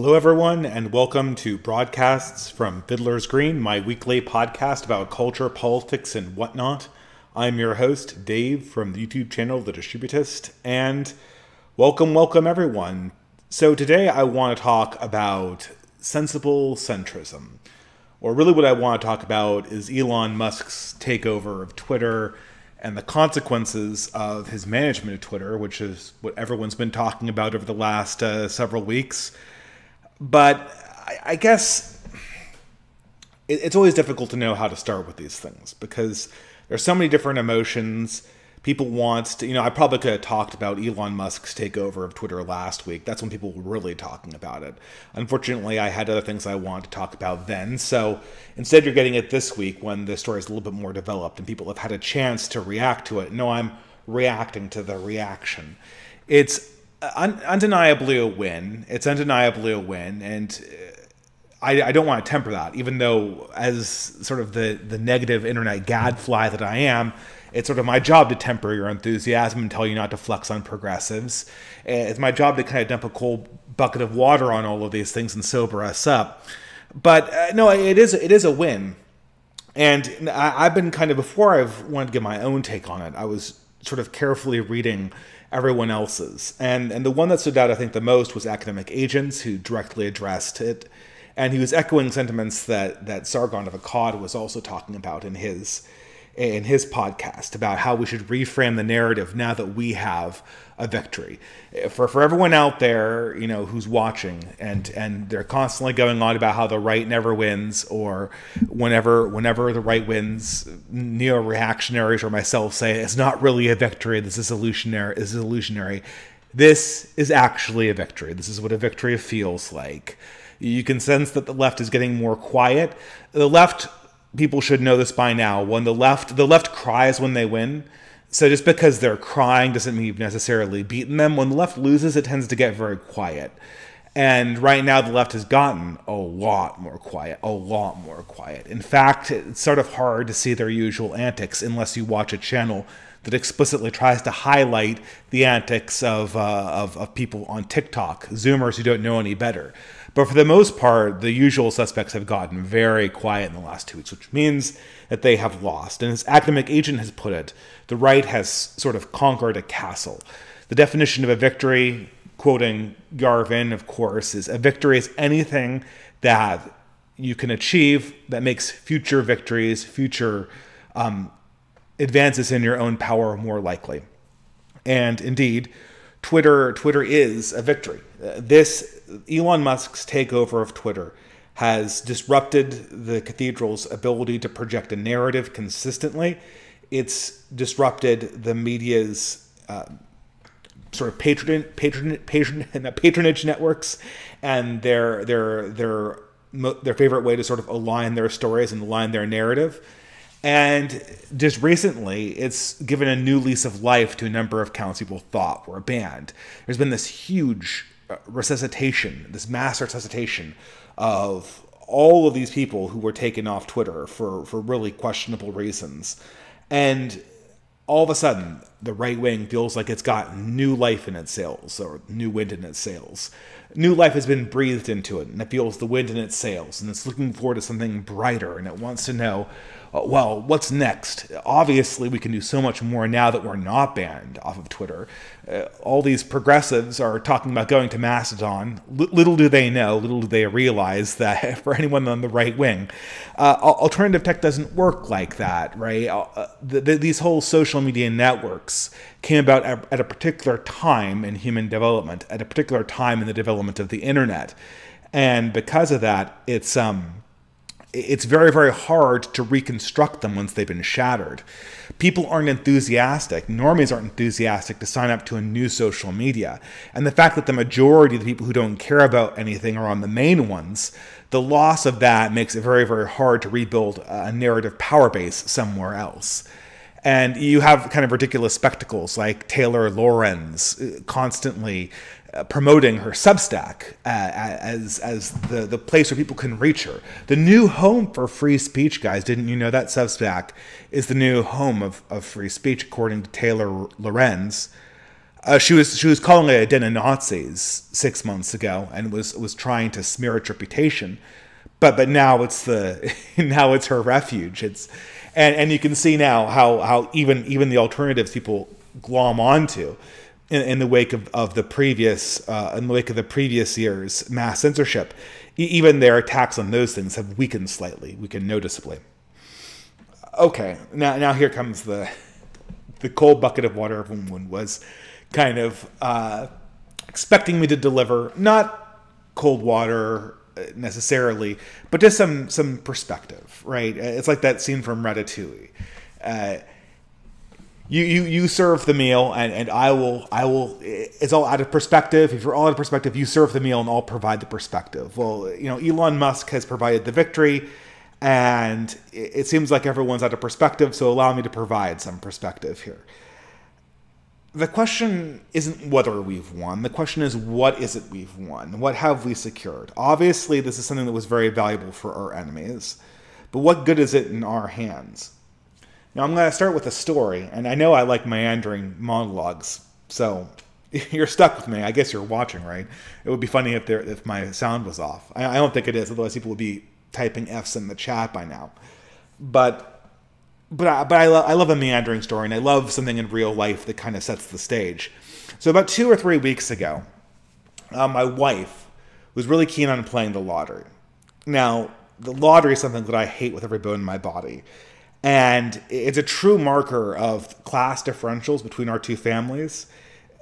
Hello, everyone, and welcome to broadcasts from Fiddler's Green, my weekly podcast about culture, politics, and whatnot. I'm your host, Dave, from the YouTube channel The Distributist, and welcome, welcome, everyone. So, today I want to talk about sensible centrism. Or, really, what I want to talk about is Elon Musk's takeover of Twitter and the consequences of his management of Twitter, which is what everyone's been talking about over the last uh, several weeks but I, I guess it, it's always difficult to know how to start with these things because there's so many different emotions. People want to, you know, I probably could have talked about Elon Musk's takeover of Twitter last week. That's when people were really talking about it. Unfortunately, I had other things I wanted to talk about then. So instead, you're getting it this week when the story is a little bit more developed and people have had a chance to react to it. No, I'm reacting to the reaction. It's un- undeniably a win. It's undeniably a win, and uh, I, I, don't want to temper that. Even though, as sort of the the negative internet gadfly that I am, it's sort of my job to temper your enthusiasm and tell you not to flex on progressives. It's my job to kind of dump a cold bucket of water on all of these things and sober us up. But uh, no, it is it is a win. And I, I've been kind of before I've wanted to give my own take on it. I was sort of carefully reading everyone else's. And and the one that stood out I think the most was academic agents who directly addressed it. And he was echoing sentiments that that Sargon of Akkad was also talking about in his in his podcast about how we should reframe the narrative now that we have a victory. For for everyone out there, you know, who's watching and and they're constantly going on about how the right never wins or whenever whenever the right wins, neo-reactionaries or myself say it's not really a victory, this is illusionary, this is illusionary. This is actually a victory. This is what a victory feels like. You can sense that the left is getting more quiet. The left people should know this by now. When the left the left cries when they win. So just because they're crying doesn't mean you've necessarily beaten them. When the left loses, it tends to get very quiet. And right now, the left has gotten a lot more quiet, a lot more quiet. In fact, it's sort of hard to see their usual antics unless you watch a channel that explicitly tries to highlight the antics of, uh, of, of people on TikTok, Zoomers who don't know any better. But for the most part, the usual suspects have gotten very quiet in the last two weeks, which means that they have lost. And as academic agent has put it, the right has sort of conquered a castle. The definition of a victory, quoting Yarvin, of course, is a victory is anything that you can achieve that makes future victories, future um, advances in your own power more likely. And indeed, Twitter Twitter is a victory. Uh, this Elon Musk's takeover of Twitter has disrupted the cathedral's ability to project a narrative consistently. It's disrupted the media's uh, sort of patron, patron, patron, patronage networks and their their their their favorite way to sort of align their stories and align their narrative. And just recently, it's given a new lease of life to a number of accounts people thought were banned. There's been this huge resuscitation, this mass resuscitation of all of these people who were taken off Twitter for, for really questionable reasons. And all of a sudden, the right wing feels like it's got new life in its sails or new wind in its sails. New life has been breathed into it, and it feels the wind in its sails, and it's looking forward to something brighter, and it wants to know uh, well, what's next? Obviously, we can do so much more now that we're not banned off of Twitter. Uh, all these progressives are talking about going to Mastodon. L- little do they know, little do they realize that for anyone on the right wing, uh, alternative tech doesn't work like that, right? Uh, the, the, these whole social media networks came about at, at a particular time in human development, at a particular time in the development of the internet. And because of that, it's um, it's very, very hard to reconstruct them once they've been shattered. People aren't enthusiastic, normies aren't enthusiastic to sign up to a new social media. And the fact that the majority of the people who don't care about anything are on the main ones, the loss of that makes it very, very hard to rebuild a narrative power base somewhere else. And you have kind of ridiculous spectacles like Taylor Lorenz uh, constantly promoting her Substack uh, as as the the place where people can reach her. The new home for free speech, guys. Didn't you know that Substack is the new home of, of free speech, according to Taylor Lorenz? Uh, she was she was calling it a den of Nazis six months ago, and was was trying to smear its reputation. But but now it's the now it's her refuge. It's and and you can see now how how even even the alternatives people glom onto in, in the wake of, of the previous uh, in the wake of the previous year's mass censorship. E- even their attacks on those things have weakened slightly, weakened noticeably. Okay, now now here comes the the cold bucket of water everyone was kind of uh, expecting me to deliver. Not cold water uh, necessarily, but just some some perspective, right? It's like that scene from Ratatouille. Uh, you, you you serve the meal and, and I will I will it's all out of perspective. If you're all out of perspective, you serve the meal and I'll provide the perspective. Well, you know, Elon Musk has provided the victory and it, it seems like everyone's out of perspective, so allow me to provide some perspective here. The question isn't whether we've won. The question is what is it we've won? What have we secured? Obviously, this is something that was very valuable for our enemies. But what good is it in our hands? Now, I'm going to start with a story, and I know I like meandering monologues, so you're stuck with me. I guess you're watching, right? It would be funny if there if my sound was off. I, I don't think it is, otherwise people would be typing F's in the chat by now. But but I, but I, lo- I love a meandering story, and I love something in real life that kind of sets the stage. So about two or three weeks ago, uh, my wife was really keen on playing the lottery. Now, the lottery is something that I hate with every bone in my body. And it's a true marker of class differentials between our two families.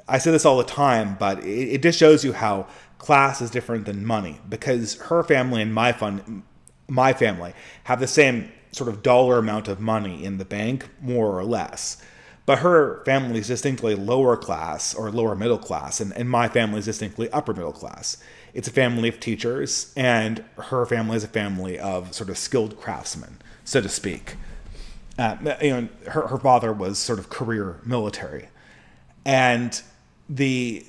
I say this all the time, but it, it just shows you how class is different than money because her family and my fun, my family have the same sort of dollar amount of money in the bank, more or less. But her family is distinctly lower class or lower middle class, and, and my family is distinctly upper middle class. It's a family of teachers, and her family is a family of sort of skilled craftsmen, so to speak uh, you know, her, her father was sort of career military. And the,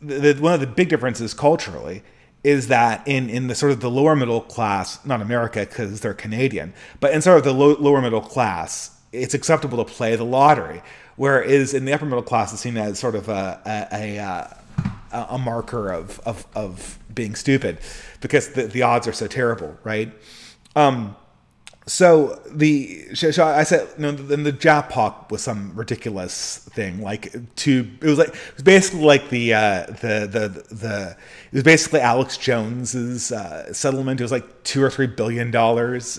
the, one of the big differences culturally is that in, in the sort of the lower middle class, not America because they're Canadian, but in sort of the low, lower middle class, it's acceptable to play the lottery. Whereas in the upper middle class, it's seen as sort of a, a, a a marker of, of, of being stupid because the, the odds are so terrible, right? Um, so the so I said you know then the jackpot was some ridiculous thing like to it was like it was basically like the uh, the the the it was basically Alex Jones's uh, settlement. It was like two or three billion dollars.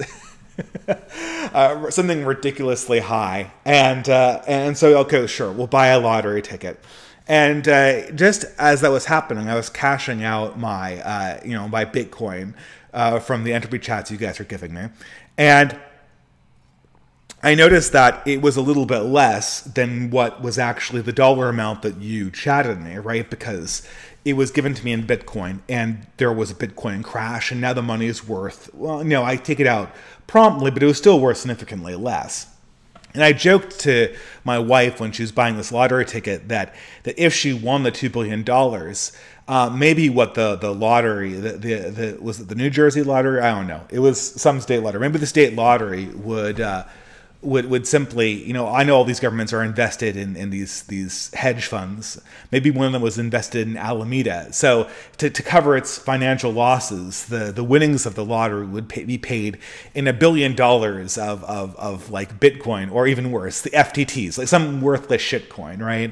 uh, something ridiculously high, and uh, and so okay, sure, we'll buy a lottery ticket. And uh, just as that was happening, I was cashing out my, uh, you know, my Bitcoin uh, from the entropy chats you guys are giving me, and I noticed that it was a little bit less than what was actually the dollar amount that you chatted me, right? Because it was given to me in Bitcoin and there was a Bitcoin crash and now the money is worth, well, no, I take it out promptly, but it was still worth significantly less. And I joked to my wife when she was buying this lottery ticket that, that if she won the $2 billion, uh, maybe what the the lottery, the, the, the was it the New Jersey lottery? I don't know. It was some state lottery. Maybe the state lottery would uh, would would simply, you know, I know all these governments are invested in, in these these hedge funds. Maybe one of them was invested in Alameda. So to, to cover its financial losses, the, the winnings of the lottery would pay, be paid in a billion dollars of, of, of like Bitcoin or even worse, the FTTs, like some worthless shitcoin, right?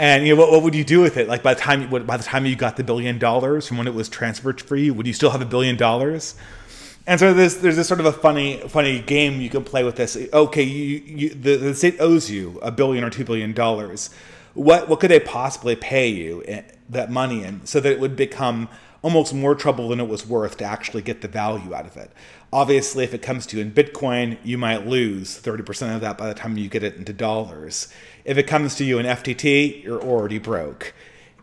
And you know what, what would you do with it? Like by the time by the time you got the billion dollars from when it was transferred for you, would you still have a billion dollars? And so there's there's this sort of a funny funny game you can play with this. Okay, you, you the, the state owes you a billion or two billion dollars. What what could they possibly pay you eh, that money in so that it would become almost more trouble than it was worth to actually get the value out of it. Obviously, if it comes to you in Bitcoin, you might lose 30% of that by the time you get it into dollars. If it comes to you in FTT, you're already broke.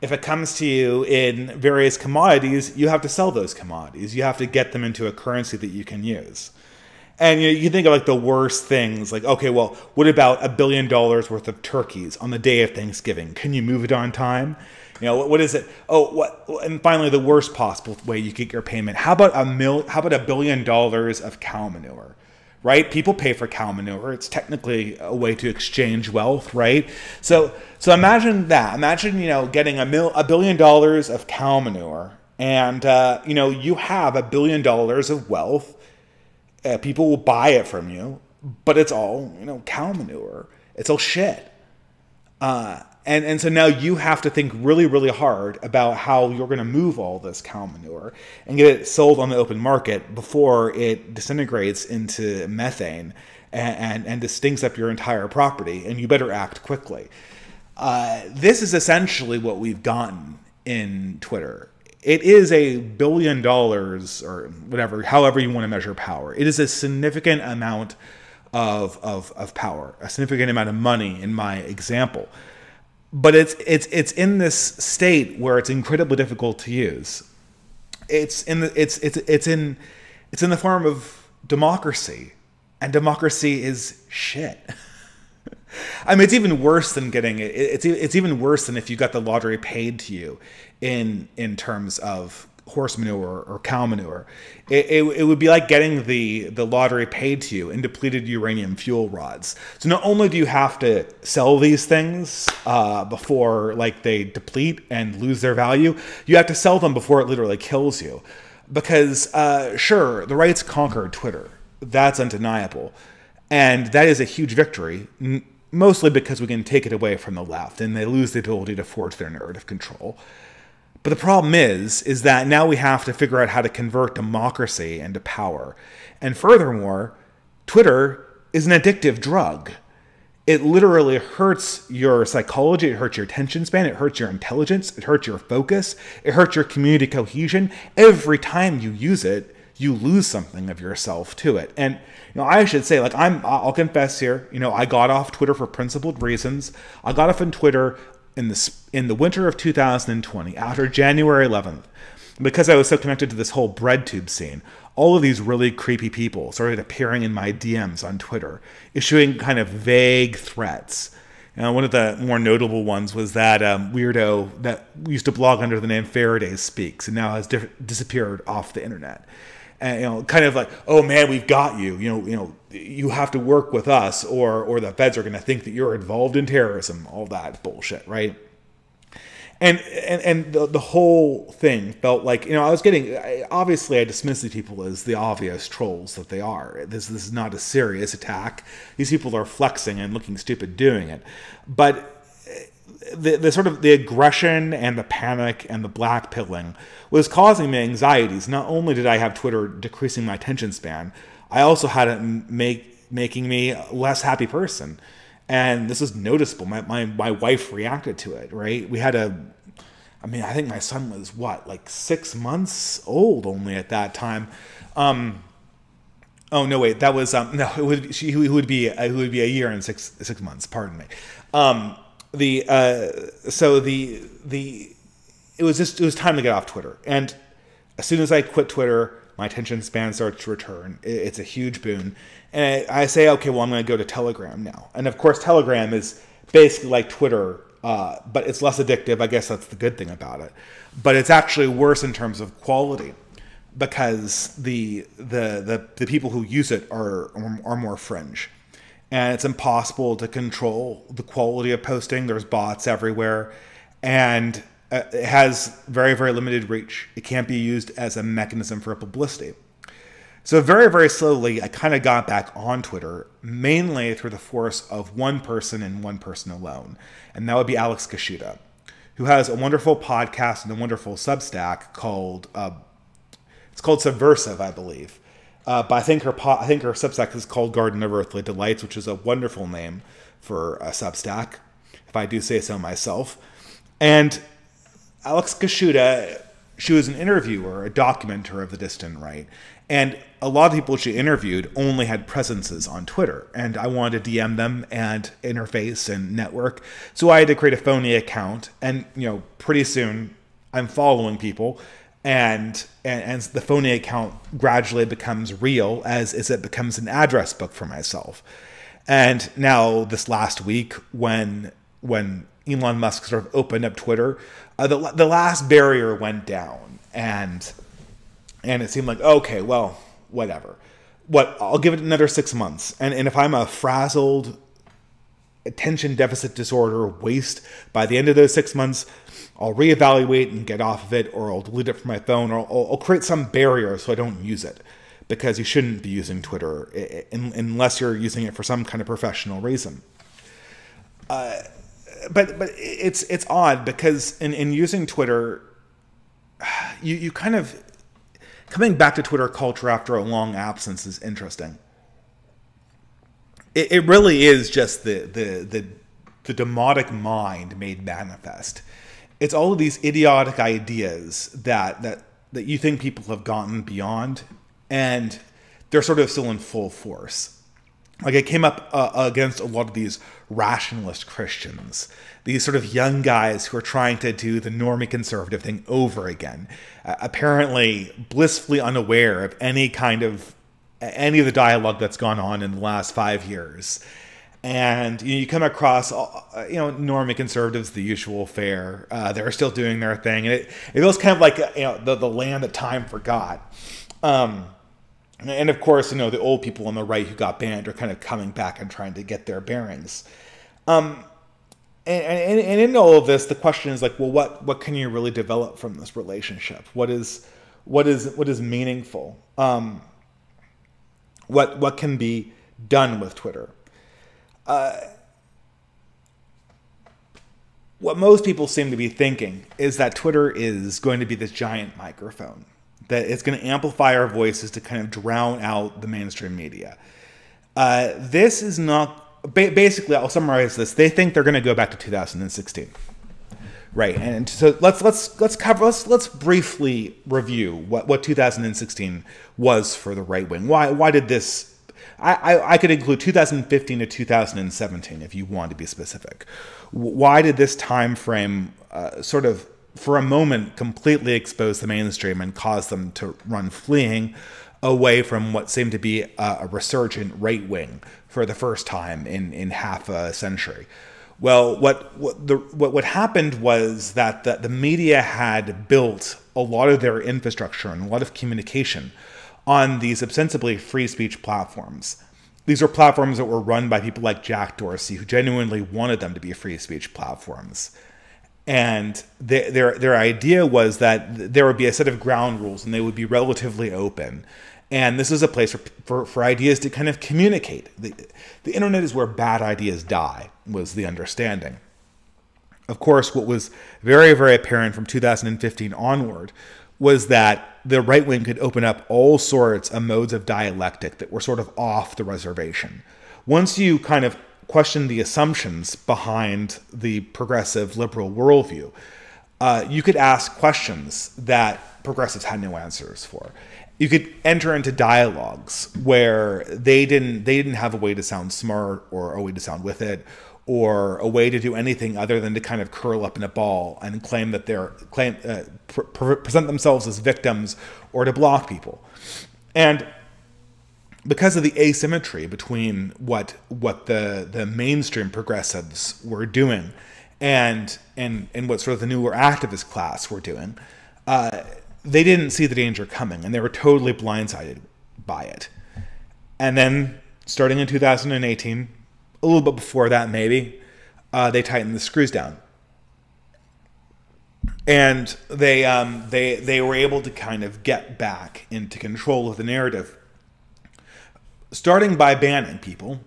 If it comes to you in various commodities, you have to sell those commodities. You have to get them into a currency that you can use. And you, know, you think of like the worst things, like, okay, well, what about a billion dollars worth of turkeys on the day of Thanksgiving? Can you move it on time? You know, what, what is it? Oh, what? And finally, the worst possible way you get your payment. How about a mil? How about a billion dollars of cow manure? right? People pay for cow manure. It's technically a way to exchange wealth, right? So, so imagine that. Imagine you know getting a mil, a billion dollars of cow manure, and uh, you know you have a billion dollars of wealth. Uh, people will buy it from you, but it's all you know cow manure. It's all shit. Uh, and, and so now you have to think really, really hard about how you're going to move all this cow manure and get it sold on the open market before it disintegrates into methane and, and, and stinks up your entire property. And you better act quickly. Uh, this is essentially what we've gotten in Twitter. It is a billion dollars or whatever, however you want to measure power. It is a significant amount of, of, of power, a significant amount of money in my example but it's it's it's in this state where it's incredibly difficult to use. It's in the it's it's it's in it's in the form of democracy, and democracy is shit. I mean, it's even worse than getting it. It's it's even worse than if you got the lottery paid to you, in in terms of horse manure or cow manure. It, it, it, would be like getting the, the lottery paid to you in depleted uranium fuel rods. So not only do you have to sell these things uh, before like they deplete and lose their value, you have to sell them before it literally kills you. Because uh, sure, the rights conquered Twitter. That's undeniable. And that is a huge victory, mostly because we can take it away from the left and they lose the ability to forge their narrative control. But the problem is, is that now we have to figure out how to convert democracy into power. And furthermore, Twitter is an addictive drug. It literally hurts your psychology, it hurts your attention span, it hurts your intelligence, it hurts your focus, it hurts your community cohesion. Every time you use it, you lose something of yourself to it. And you know, I should say, like I'm, I'll confess here, you know, I got off Twitter for principled reasons. I got off on Twitter in the in the winter of 2020, after January 11th, because I was so connected to this whole bread tube scene, all of these really creepy people started appearing in my DMs on Twitter, issuing kind of vague threats. You know, one of the more notable ones was that um, weirdo that used to blog under the name Faraday Speaks and now has disappeared off the internet. And you know, kind of like, oh man, we've got you. You know, you know, you have to work with us, or or the feds are going to think that you're involved in terrorism. All that bullshit, right? and and and the, the whole thing felt like you know I was getting obviously I dismiss these people as the obvious trolls that they are. This this is not a serious attack. These people are flexing and looking stupid doing it, but eh, the, the sort of the aggression and the panic and the black pilling was causing me anxieties. Not only did I have Twitter decreasing my attention span, I also had it make making me a less happy person and this is noticeable. My, my my wife reacted to it. Right, we had a. I mean, I think my son was what, like six months old only at that time. Um, oh no, wait, that was um, no, it would she who would be uh, who would be a year and six six months. Pardon me. Um, the uh, so the the it was just it was time to get off Twitter, and as soon as I quit Twitter, my attention span starts to return. It's a huge boon. And I say, okay, well, I'm going to go to Telegram now. And of course, Telegram is basically like Twitter, uh, but it's less addictive. I guess that's the good thing about it. But it's actually worse in terms of quality because the the the, the people who use it are are more fringe, and it's impossible to control the quality of posting. There's bots everywhere, and uh, it has very very limited reach. It can't be used as a mechanism for a publicity. So very, very slowly, I kind of got back on Twitter, mainly through the force of one person and one person alone, and that would be Alex Kaschuta, who has a wonderful podcast and a wonderful Substack called uh, it's called Subversive, I believe. Uh, but I think her I think her Substack is called Garden of Earthly Delights, which is a wonderful name for a Substack, if I do say so myself. And Alex Kaschuta, she was an interviewer, a documenter of the distant right, and a lot of people she interviewed only had presences on Twitter, and I wanted to DM them and interface and network. So I had to create a phony account, and you know, pretty soon I'm following people, and and, and the phony account gradually becomes real as as it becomes an address book for myself. And now this last week, when when Elon Musk sort of opened up Twitter, uh, the the last barrier went down, and and it seemed like okay, well, whatever. what I'll give it another six months, and and if I'm a frazzled attention deficit disorder waste by the end of those six months, I'll reevaluate and get off of it, or I'll delete it from my phone, or I'll, I'll create some barrier so I don't use it because you shouldn't be using Twitter unless you're using it for some kind of professional reason. Uh, but but it's it's odd because in, in using Twitter, you you kind of coming back to Twitter culture after a long absence is interesting. It, it really is just the the the the demotic mind made manifest. It's all of these idiotic ideas that that that you think people have gotten beyond, and they're sort of still in full force like I came up uh, against a lot of these rationalist Christians, these sort of young guys who are trying to do the normie conservative thing over again, uh, apparently blissfully unaware of any kind of any of the dialogue that's gone on in the last five years. And you, know, you come across, uh, you know, normie conservatives, the usual fare. Uh, they're still doing their thing, and it, it feels kind of like you know the the land that time forgot. Um, and of course, you know, the old people on the right who got banned are kind of coming back and trying to get their bearings. Um, and, and, and in all of this, the question is like, well, what, what can you really develop from this relationship? What is, what is, what is meaningful? Um, what, what can be done with Twitter? Uh, what most people seem to be thinking is that Twitter is going to be this giant microphone that it's going to amplify our voices to kind of drown out the mainstream media. Uh, this is not basically. I'll summarize this. They think they're going to go back to 2016, right? And so let's let's let's cover let's let's briefly review what what 2016 was for the right wing. Why why did this? I, I, I could include 2015 to 2017 if you want to be specific. Why did this time frame uh, sort of for a moment completely expose the mainstream and cause them to run fleeing away from what seemed to be a, a resurgent right wing for the first time in, in half a century. Well, what what the what, what happened was that the, the media had built a lot of their infrastructure and a lot of communication on these ostensibly free speech platforms. These were platforms that were run by people like Jack Dorsey, who genuinely wanted them to be free speech platforms and their, their their idea was that there would be a set of ground rules and they would be relatively open. And this is a place for, for, for, ideas to kind of communicate. The, the internet is where bad ideas die was the understanding. Of course what was very very apparent from 2015 onward was that the right wing could open up all sorts of modes of dialectic that were sort of off the reservation. Once you kind of question the assumptions behind the progressive liberal worldview. Uh, you could ask questions that progressives had no answers for. You could enter into dialogues where they didn't they didn't have a way to sound smart or a way to sound with it or a way to do anything other than to kind of curl up in a ball and claim that they're claim uh, pr- present themselves as victims or to block people. And because of the asymmetry between what what the the mainstream progressives were doing and and and what sort of the newer activist class were doing, uh, they didn't see the danger coming, and they were totally blindsided by it. And then, starting in 2018, a little bit before that, maybe, uh, they tightened the screws down, and they um, they they were able to kind of get back into control of the narrative starting by banning people,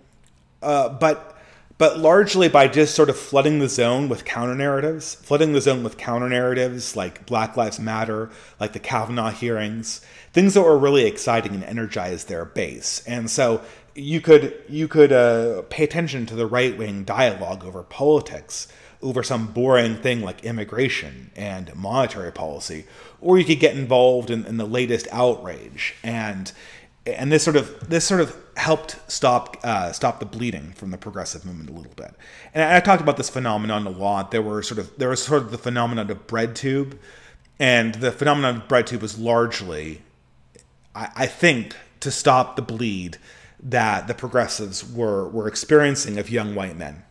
uh, but but largely by just sort of flooding the zone with counter narratives, flooding the zone with counter narratives like Black Lives Matter, like the Kavanaugh hearings, things that were really exciting and energized their base. And so you could you could uh, pay attention to the right wing dialogue over politics over some boring thing like immigration and monetary policy, or you could get involved in, in the latest outrage and and this sort of this sort of helped stop uh, stop the bleeding from the progressive movement a little bit. And I, I talked about this phenomenon a lot. There were sort of there was sort of the phenomenon of bread tube, and the phenomenon of bread tube was largely, I, I think, to stop the bleed that the progressives were were experiencing of young white men,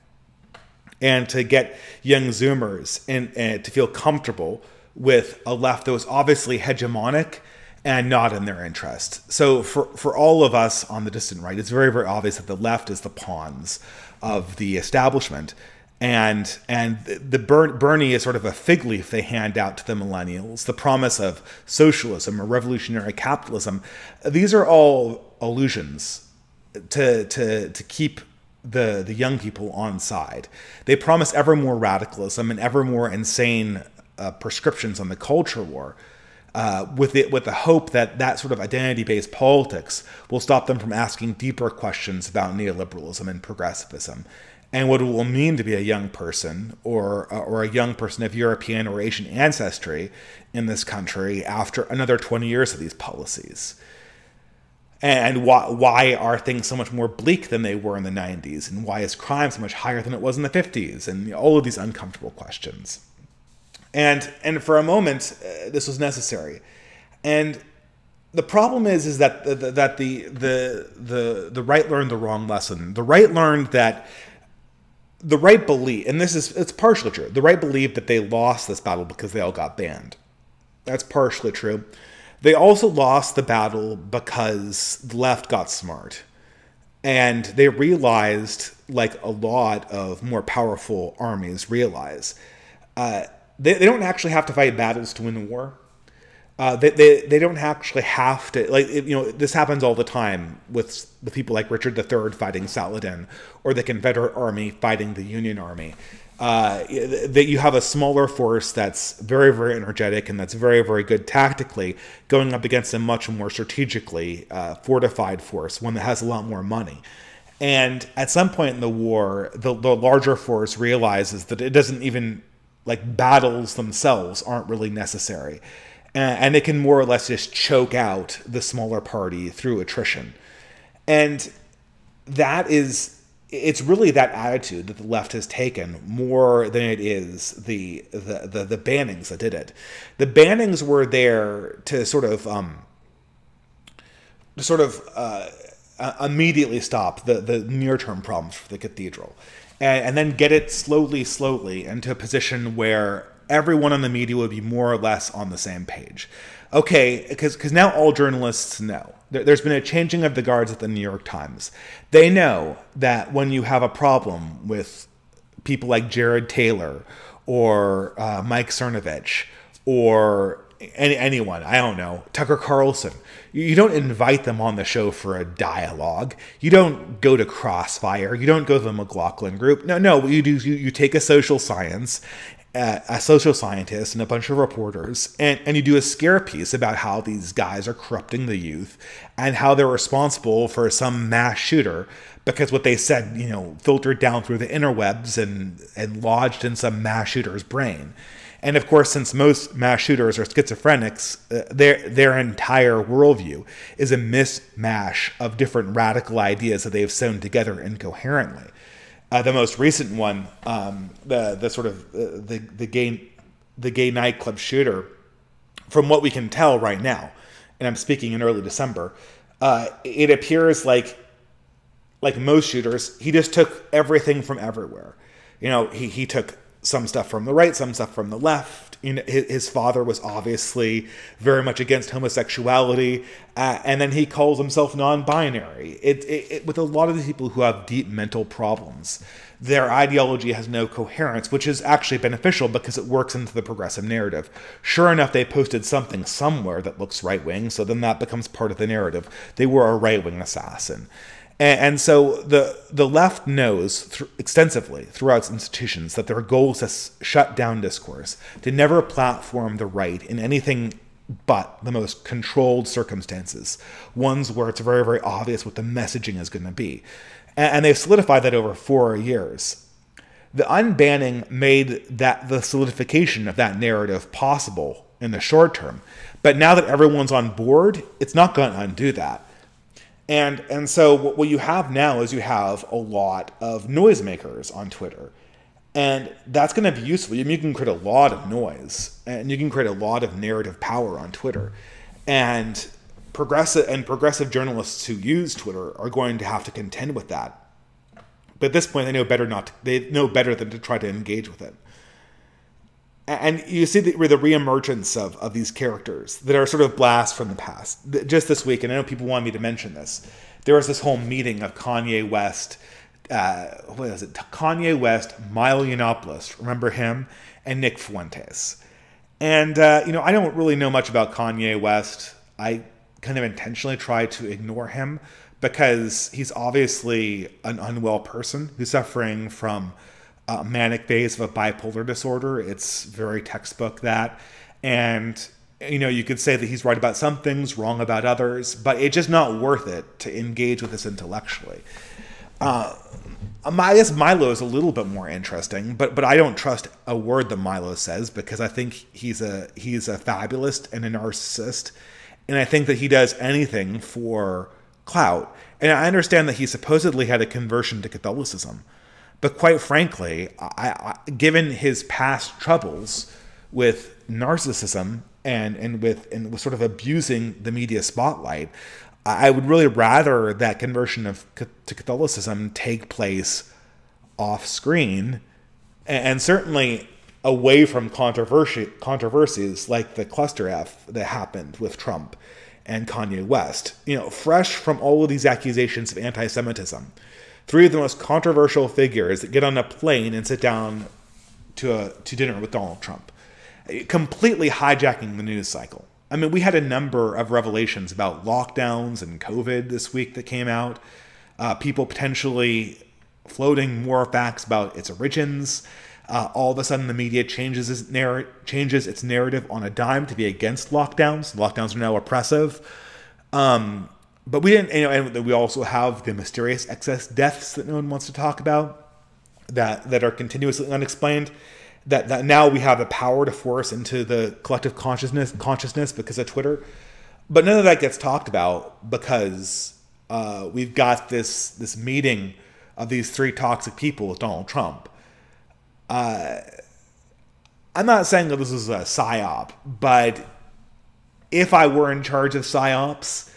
and to get young Zoomers and, and to feel comfortable with a left that was obviously hegemonic and not in their interest. So for for all of us on the distant right, it's very very obvious that the left is the pawns of the establishment. And and the Bernie is sort of a fig leaf they hand out to the millennials. The promise of socialism or revolutionary capitalism. These are all illusions to to to keep the the young people on side. They promise ever more radicalism and ever more insane uh, prescriptions on the culture war. Uh, with it, with the hope that that sort of identity-based politics will stop them from asking deeper questions about neoliberalism and progressivism, and what it will mean to be a young person or uh, or a young person of European or Asian ancestry in this country after another 20 years of these policies. And why, why are things so much more bleak than they were in the 90s and why is crime so much higher than it was in the 50s and all of these uncomfortable questions and and for a moment uh, this was necessary. And the problem is is that the, the, that the the the the right learned the wrong lesson. The right learned that the right believe and this is it's partially true. The right believed that they lost this battle because they all got banned. That's partially true. They also lost the battle because the left got smart. And they realized, like a lot of more powerful armies realize, uh, they, they don't actually have to fight battles to win the war. Uh, they, they, they don't actually have to like you know this happens all the time with the people like Richard III fighting Saladin or the Confederate army fighting the Union army uh, that you have a smaller force that's very, very energetic and that's very, very good tactically going up against a much more strategically uh, fortified force, one that has a lot more money. And at some point in the war, the, the larger force realizes that it doesn't even like battles themselves aren't really necessary. And, it can more or less just choke out the smaller party through attrition. And that is it's really that attitude that the left has taken more than it is the the the, the bannings that did it. The bannings were there to sort of um, to sort of uh, immediately stop the the near term problems for the cathedral, and, and then get it slowly, slowly into a position where everyone in the media would be more or less on the same page. Okay, because now all journalists know there's been a changing of the guards at the New York Times. They know that when you have a problem with people like Jared Taylor or uh, Mike Cernovich or any, anyone, I don't know, Tucker Carlson, you don't invite them on the show for a dialogue. You don't go to Crossfire. You don't go to the McLaughlin group. No, no, you do. You, you take a social science uh, a social scientist and a bunch of reporters, and, and you do a scare piece about how these guys are corrupting the youth and how they're responsible for some mass shooter because what they said, you know, filtered down through the interwebs and, and lodged in some mass shooter's brain. And of course, since most mass shooters are schizophrenics, uh, their their entire worldview is a mismatch of different radical ideas that they've sewn together incoherently. Uh, the most recent one, um, the the sort of uh, the the gay the gay nightclub shooter, from what we can tell right now, and I'm speaking in early December, uh, it appears like like most shooters, he just took everything from everywhere. You know, he he took some stuff from the right, some stuff from the left you know, his father was obviously very much against homosexuality, uh, and then he calls himself non-binary. It, it, it, with a lot of the people who have deep mental problems, their ideology has no coherence, which is actually beneficial because it works into the progressive narrative. Sure enough, they posted something somewhere that looks right wing, so then that becomes part of the narrative. They were a right wing assassin. And, and so the the left knows th- extensively throughout its institutions that their goal is to shut down discourse, to never platform the right in anything but the most controlled circumstances, ones where it's very, very obvious what the messaging is going to be. And, and they've solidified that over four years. The unbanning made that the solidification of that narrative possible in the short term. But now that everyone's on board, it's not going to undo that. And and so what you have now is you have a lot of noisemakers on Twitter. And that's going to be useful. I mean, you can create a lot of noise and you can create a lot of narrative power on Twitter. And progressive and progressive journalists who use Twitter are going to have to contend with that. But at this point they know better not to, they know better than to try to engage with it. And you see the, the reemergence of, of these characters that are sort of blast from the past. Just this week, and I know people want me to mention this, there was this whole meeting of Kanye West, uh, what is it? Kanye West, Milo Yiannopoulos, remember him, and Nick Fuentes. And, uh, you know, I don't really know much about Kanye West. I kind of intentionally try to ignore him because he's obviously an unwell person who's suffering from uh, manic phase of a bipolar disorder. It's very textbook that. And, you know, you could say that he's right about some things, wrong about others, but it's just not worth it to engage with this intellectually. Uh, I guess Milo is a little bit more interesting, but but I don't trust a word that Milo says because I think he's a he's a fabulist and a narcissist, and I think that he does anything for clout. And I understand that he supposedly had a conversion to Catholicism, but quite frankly, I, I, given his past troubles with narcissism and and with and with sort of abusing the media spotlight, I would really rather that conversion of to Catholicism take place off screen, and certainly away from controversy controversies like the cluster F that happened with Trump and Kanye West. You know, fresh from all of these accusations of anti-Semitism three of the most controversial figures that get on a plane and sit down to a to dinner with Donald Trump, completely hijacking the news cycle. I mean, we had a number of revelations about lockdowns and COVID this week that came out. Uh, people potentially floating more facts about its origins. Uh, all of a sudden, the media changes its, narr- changes its narrative on a dime to be against lockdowns. Lockdowns are now oppressive. Um, but we didn't, you know, and we also have the mysterious excess deaths that no one wants to talk about, that that are continuously unexplained. That that now we have the power to force into the collective consciousness consciousness because of Twitter, but none of that gets talked about because uh, we've got this this meeting of these three toxic people with Donald Trump. Uh, I'm not saying that this is a psyop, but if I were in charge of psyops,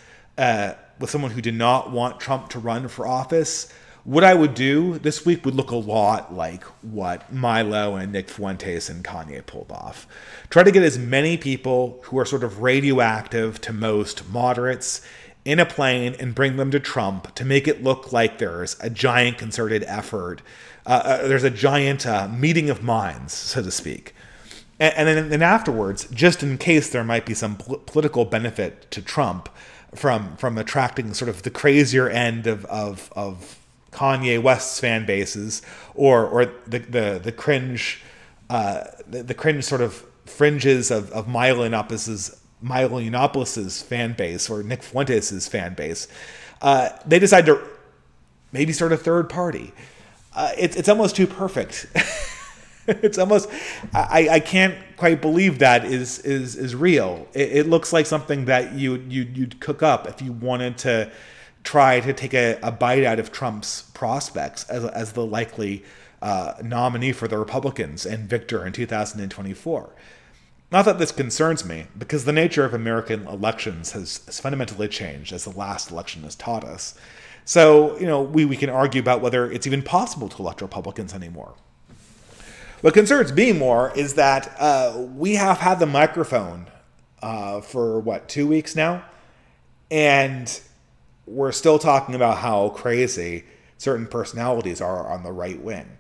uh, with someone who did not want Trump to run for office, what I would do this week would look a lot like what Milo and Nick Fuentes and Kanye pulled off. Try to get as many people who are sort of radioactive to most moderates in a plane and bring them to Trump to make it look like there's a giant concerted effort. Uh, uh, there's a giant uh, meeting of minds, so to speak. And, and then, afterwards, just in case there might be some pol- political benefit to Trump, from from attracting sort of the crazier end of of, of Kanye West's fan bases or or the the, the cringe uh, the, the, cringe sort of fringes of, of Milo Yiannopoulos' fan base or Nick Fuentes' fan base. Uh, they decide to maybe start a third party. Uh, it's almost too perfect. it's almost I, I can't quite believe that is is is real. It, it, looks like something that you you you'd cook up if you wanted to try to take a, a bite out of Trump's prospects as as the likely uh, nominee for the Republicans and victor in 2024. Not that this concerns me, because the nature of American elections has, has fundamentally changed, as the last election has taught us. So, you know, we, we can argue about whether it's even possible to elect Republicans anymore. What concerns me more is that uh, we have had the microphone uh, for what two weeks now, and we're still talking about how crazy certain personalities are on the right wing.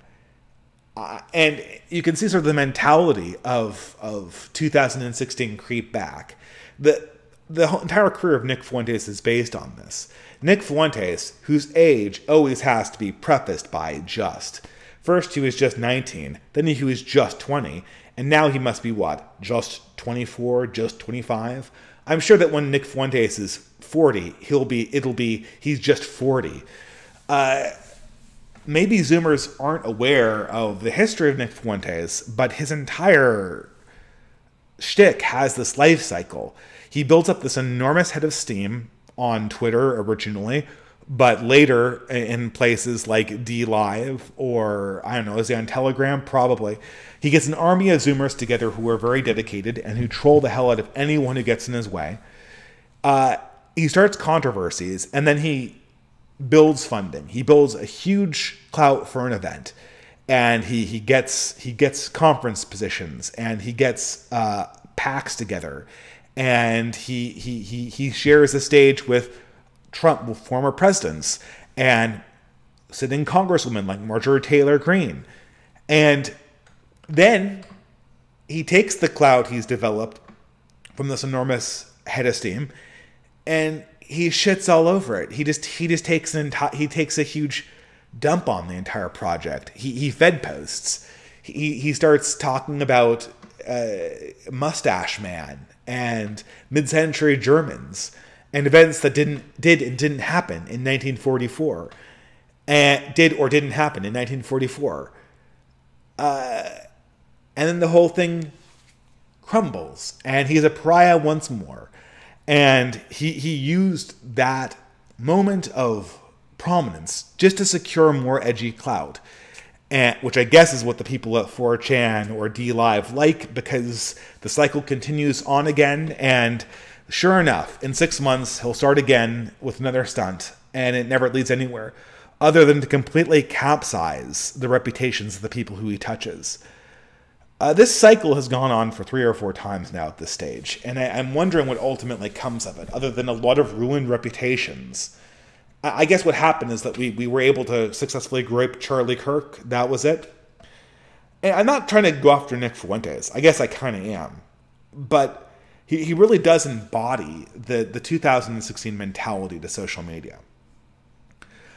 Uh, and you can see sort of the mentality of of 2016 creep back. The the entire career of Nick Fuentes is based on this. Nick Fuentes, whose age always has to be prefaced by just, First, he was just 19, then he was just 20, and now he must be what? Just 24, just 25? I'm sure that when Nick Fuentes is 40, he'll be, it'll be, he's just 40. Uh, maybe Zoomers aren't aware of the history of Nick Fuentes, but his entire shtick has this life cycle. He builds up this enormous head of steam on Twitter originally, but later in places like D Live or I don't know, is he on Telegram? Probably. He gets an army of Zoomers together who are very dedicated and who troll the hell out of anyone who gets in his way. Uh, he starts controversies and then he builds funding. He builds a huge clout for an event. and he he gets he gets conference positions and he gets uh, PACs together, and he he he he shares the stage with Trump, with former presidents, and sitting congresswomen like Marjorie Taylor Greene, and then he takes the cloud he's developed from this enormous head of steam, and he shits all over it. He just he just takes an enti- he takes a huge dump on the entire project. He he fed posts. He he starts talking about uh, Mustache Man and mid-century Germans and events that didn't did and didn't happen in 1944 and did or didn't happen in 1944. Uh, and then the whole thing crumbles and he's a pariah once more and he he used that moment of prominence just to secure more edgy clout and which I guess is what the people at 4chan or DLive like because the cycle continues on again and sure enough in 6 months he'll start again with another stunt and it never leads anywhere other than to completely capsize the reputations of the people who he touches. Uh, this cycle has gone on for three or four times now at this stage, and I, am wondering what ultimately comes of it, other than a lot of ruined reputations. I, I guess what happened is that we, we were able to successfully groyp Charlie Kirk. That was it. And I'm not trying to go after Nick Fuentes. I guess I kind of am. But he, he really does embody the, the 2016 mentality to social media.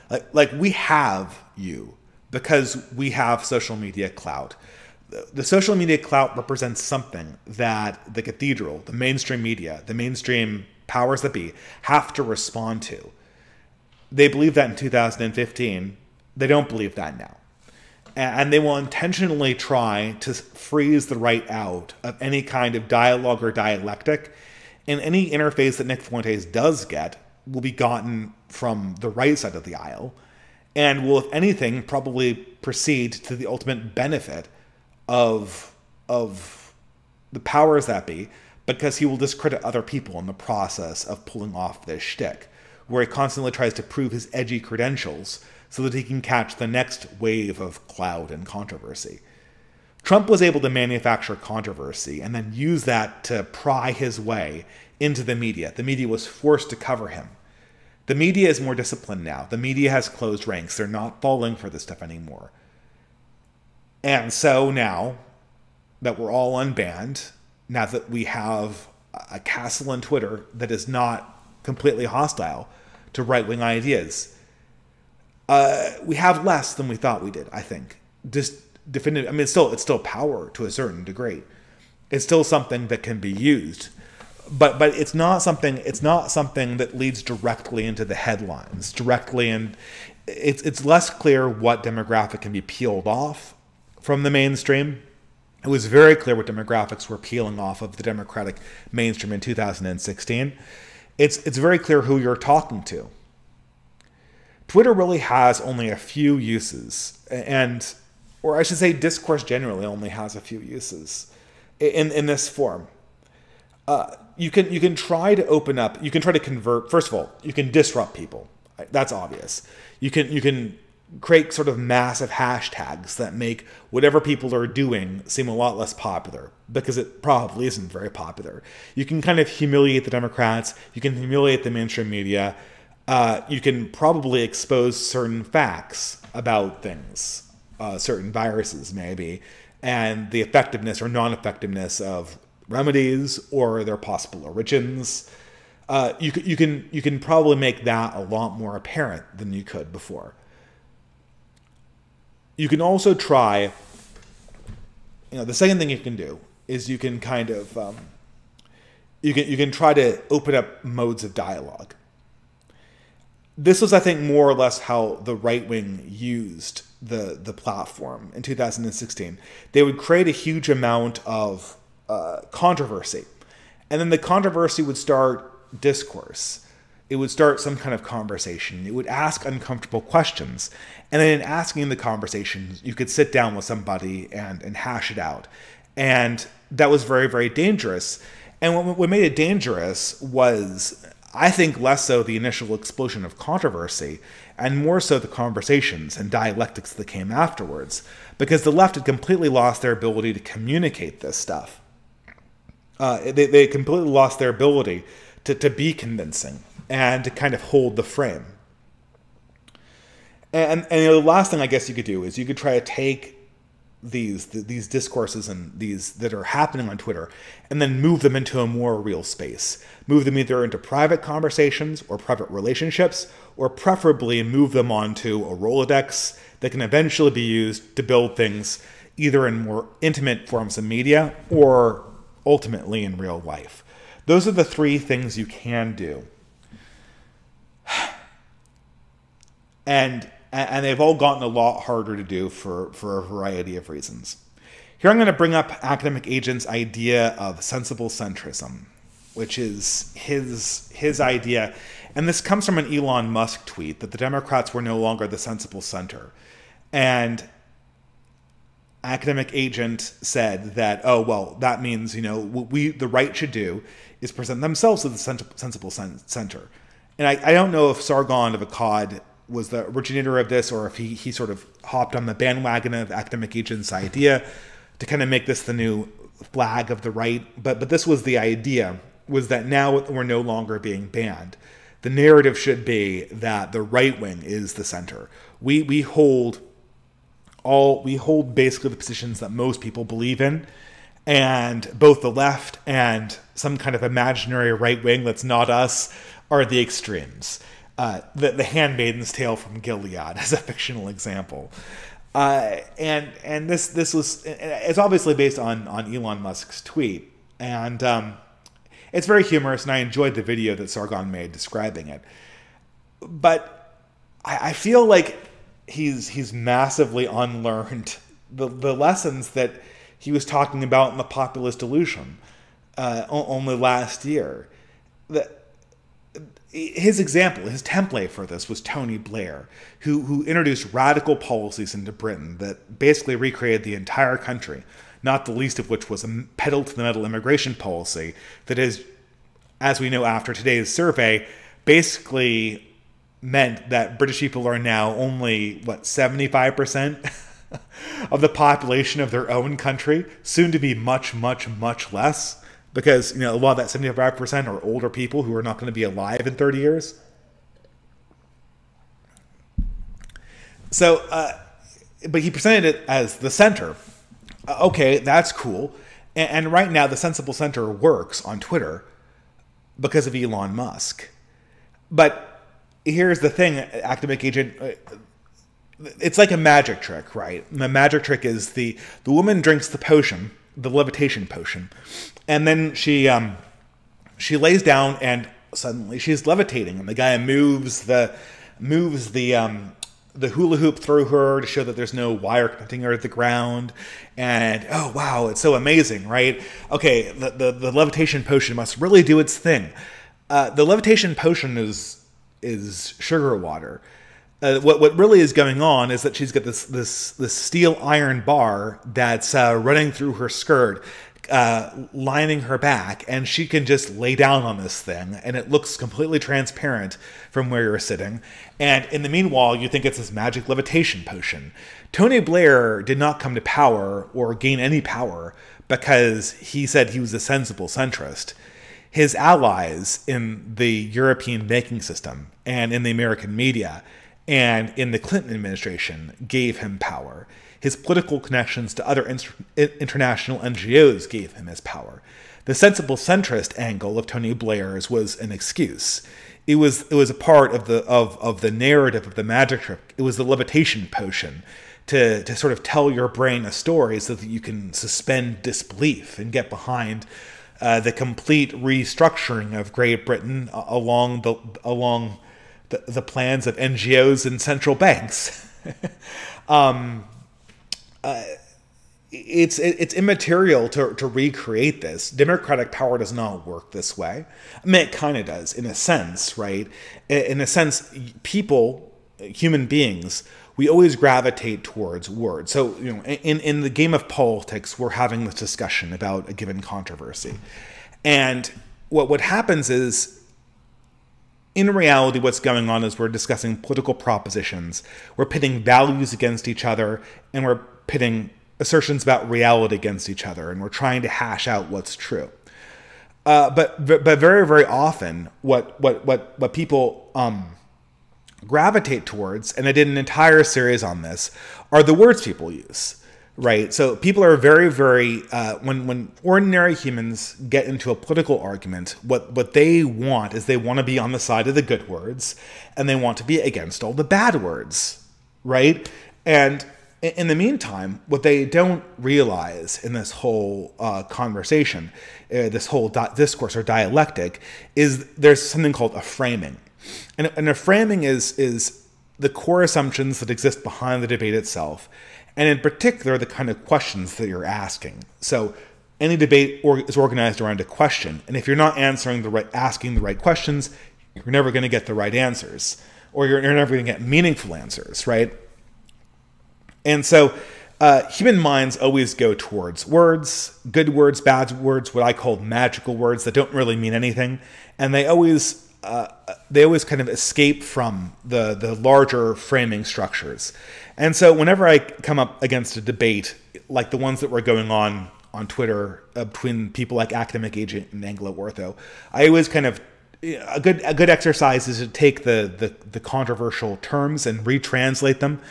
Like, like we have you because we have social media clout the social media clout represents something that the cathedral, the mainstream media, the mainstream powers that be have to respond to. They believe that in 2015. They don't believe that now. And they will intentionally try to freeze the right out of any kind of dialogue or dialectic. And any interface that Nick Fuentes does get will be gotten from the right side of the aisle and will, if anything, probably proceed to the ultimate benefit of of the powers that be because he will discredit other people in the process of pulling off this shtick, where he constantly tries to prove his edgy credentials so that he can catch the next wave of cloud and controversy. Trump was able to manufacture controversy and then use that to pry his way into the media. The media was forced to cover him. The media is more disciplined now. The media has closed ranks. They're not falling for this stuff anymore. And so now that we're all unbanned, now that we have a castle on Twitter that is not completely hostile to right wing ideas, uh, we have less than we thought we did. I think just definitive. I mean, it's still it's still power to a certain degree. It's still something that can be used, but but it's not something. It's not something that leads directly into the headlines directly, and it's it's less clear what demographic can be peeled off from the mainstream. It was very clear what demographics were peeling off of the Democratic mainstream in 2016. It's, it's very clear who you're talking to. Twitter really has only a few uses, and, or I should say, discourse generally only has a few uses in, in this form. Uh, you can you can try to open up. You can try to convert. First of all, you can disrupt people. That's obvious. You can you can create sort of massive hashtags that make whatever people are doing seem a lot less popular because it probably isn't very popular. You can kind of humiliate the Democrats, you can humiliate the mainstream media, uh, you can probably expose certain facts about things, uh, certain viruses maybe, and the effectiveness or non effectiveness of remedies or their possible origins. Uh, you, you can you can probably make that a lot more apparent than you could before you can also try you know the second thing you can do is you can kind of um, you can you can try to open up modes of dialogue this was i think more or less how the right wing used the the platform in 2016 they would create a huge amount of uh, controversy and then the controversy would start discourse it would start some kind of conversation. It would ask uncomfortable questions. And then in asking the conversation, you could sit down with somebody and, and hash it out. And that was very, very dangerous. And what, what made it dangerous was, I think, less so the initial explosion of controversy and more so the conversations and dialectics that came afterwards, because the left had completely lost their ability to communicate this stuff. Uh, they, they completely lost their ability to, to be convincing and to kind of hold the frame. And, and the last thing I guess you could do is you could try to take these these discourses and these that are happening on Twitter and then move them into a more real space. Move them either into private conversations or private relationships, or preferably move them onto a Rolodex that can eventually be used to build things either in more intimate forms of media or ultimately in real life. Those are the three things you can do. And and they've all gotten a lot harder to do for, for a variety of reasons. Here I'm going to bring up academic agent's idea of sensible centrism, which is his his idea, and this comes from an Elon Musk tweet that the Democrats were no longer the sensible center, and academic agent said that oh well that means you know what we the right should do is present themselves as the sensible center, and I, I don't know if Sargon of Akkad was the originator of this or if he, he sort of hopped on the bandwagon of academic agent's idea to kind of make this the new flag of the right. But but this was the idea was that now we're no longer being banned. The narrative should be that the right wing is the center. We we hold all we hold basically the positions that most people believe in and both the left and some kind of imaginary right wing that's not us are the extremes uh, the, the Handmaiden's Tale from Gilead as a fictional example. Uh, and and this this was it's obviously based on on Elon Musk's tweet, and um, it's very humorous, and I enjoyed the video that Sargon made describing it. But I, I feel like he's he's massively unlearned the the lessons that he was talking about in the populist delusion uh, only last year. That his example, his template for this was Tony Blair, who, who introduced radical policies into Britain that basically recreated the entire country, not the least of which was a pedal to the metal immigration policy that is, as we know after today's survey, basically meant that British people are now only, what, 75%? of the population of their own country, soon to be much, much, much less because you know a lot of that 75% are older people who are not going to be alive in 30 years. So uh, but he presented it as the center. Uh, okay that's cool. And, and, right now the sensible center works on twitter because of elon musk. But here's the thing academic agent uh, it's like a magic trick right? The magic trick is the the woman drinks the potion the levitation potion and then she um, she lays down and suddenly she's levitating, and the guy moves the moves the um, the hula hoop through her to show that there's no wire connecting her to the ground. And oh wow, it's so amazing, right? Okay, the the, the levitation potion must really do its thing. Uh, the levitation potion is is sugar water. Uh, what what really is going on is that she's got this this this steel iron bar that's uh, running through her skirt, uh, lining her back, and she can just lay down on this thing, and it looks completely transparent from where you're sitting. And in the meanwhile, you think it's this magic levitation potion. Tony Blair did not come to power or gain any power because he said he was a sensible centrist. His allies in the European banking system and in the American media and in the Clinton administration gave him power. His political connections to other international NGOs gave him his power. The sensible centrist angle of Tony Blair's was an excuse. It was it was a part of the of, of the narrative of the magic trick. It was the levitation potion to to sort of tell your brain a story so that you can suspend disbelief and get behind uh, the complete restructuring of Great Britain along the along the, the plans of NGOs and central banks. um, uh, it's it's immaterial to, to recreate this. Democratic power does not work this way. I mean, it kind of does in a sense, right? In a sense, people, human beings, we always gravitate towards words. So, you know, in, in the game of politics, we're having this discussion about a given controversy. And what, what happens is in reality, what's going on is we're discussing political propositions. We're pitting values against each other, and we're pitting assertions about reality against each other, and we're trying to hash out what's true. Uh, but but very very often, what what what what people um, gravitate towards, and I did an entire series on this, are the words people use right? So people are very, very uh, when when ordinary humans get into a political argument, what what they want is they want to be on the side of the good words, and they want to be against all the bad words, right? And in the meantime, what they don't realize in this whole uh, conversation, uh, this whole di- discourse or dialectic, is there's something called a framing, and, and a framing is is the core assumptions that exist behind the debate itself and in particular, the kind of questions that you're asking. So, any debate is organized around a question, and if you're not answering the right, asking the right questions, you're never going to get the right answers, or you're, you're never going to get meaningful answers, right? And so, uh, human minds always go towards words, good words, bad words, what I call magical words that don't really mean anything, and they always uh, they always kind of escape from the the larger framing structures. And so whenever I come up against a debate like the ones that were going on on Twitter uh, between people like Academic Agent and Anglo Ortho, I always kind of a good a good exercise is to take the the, the controversial terms and retranslate them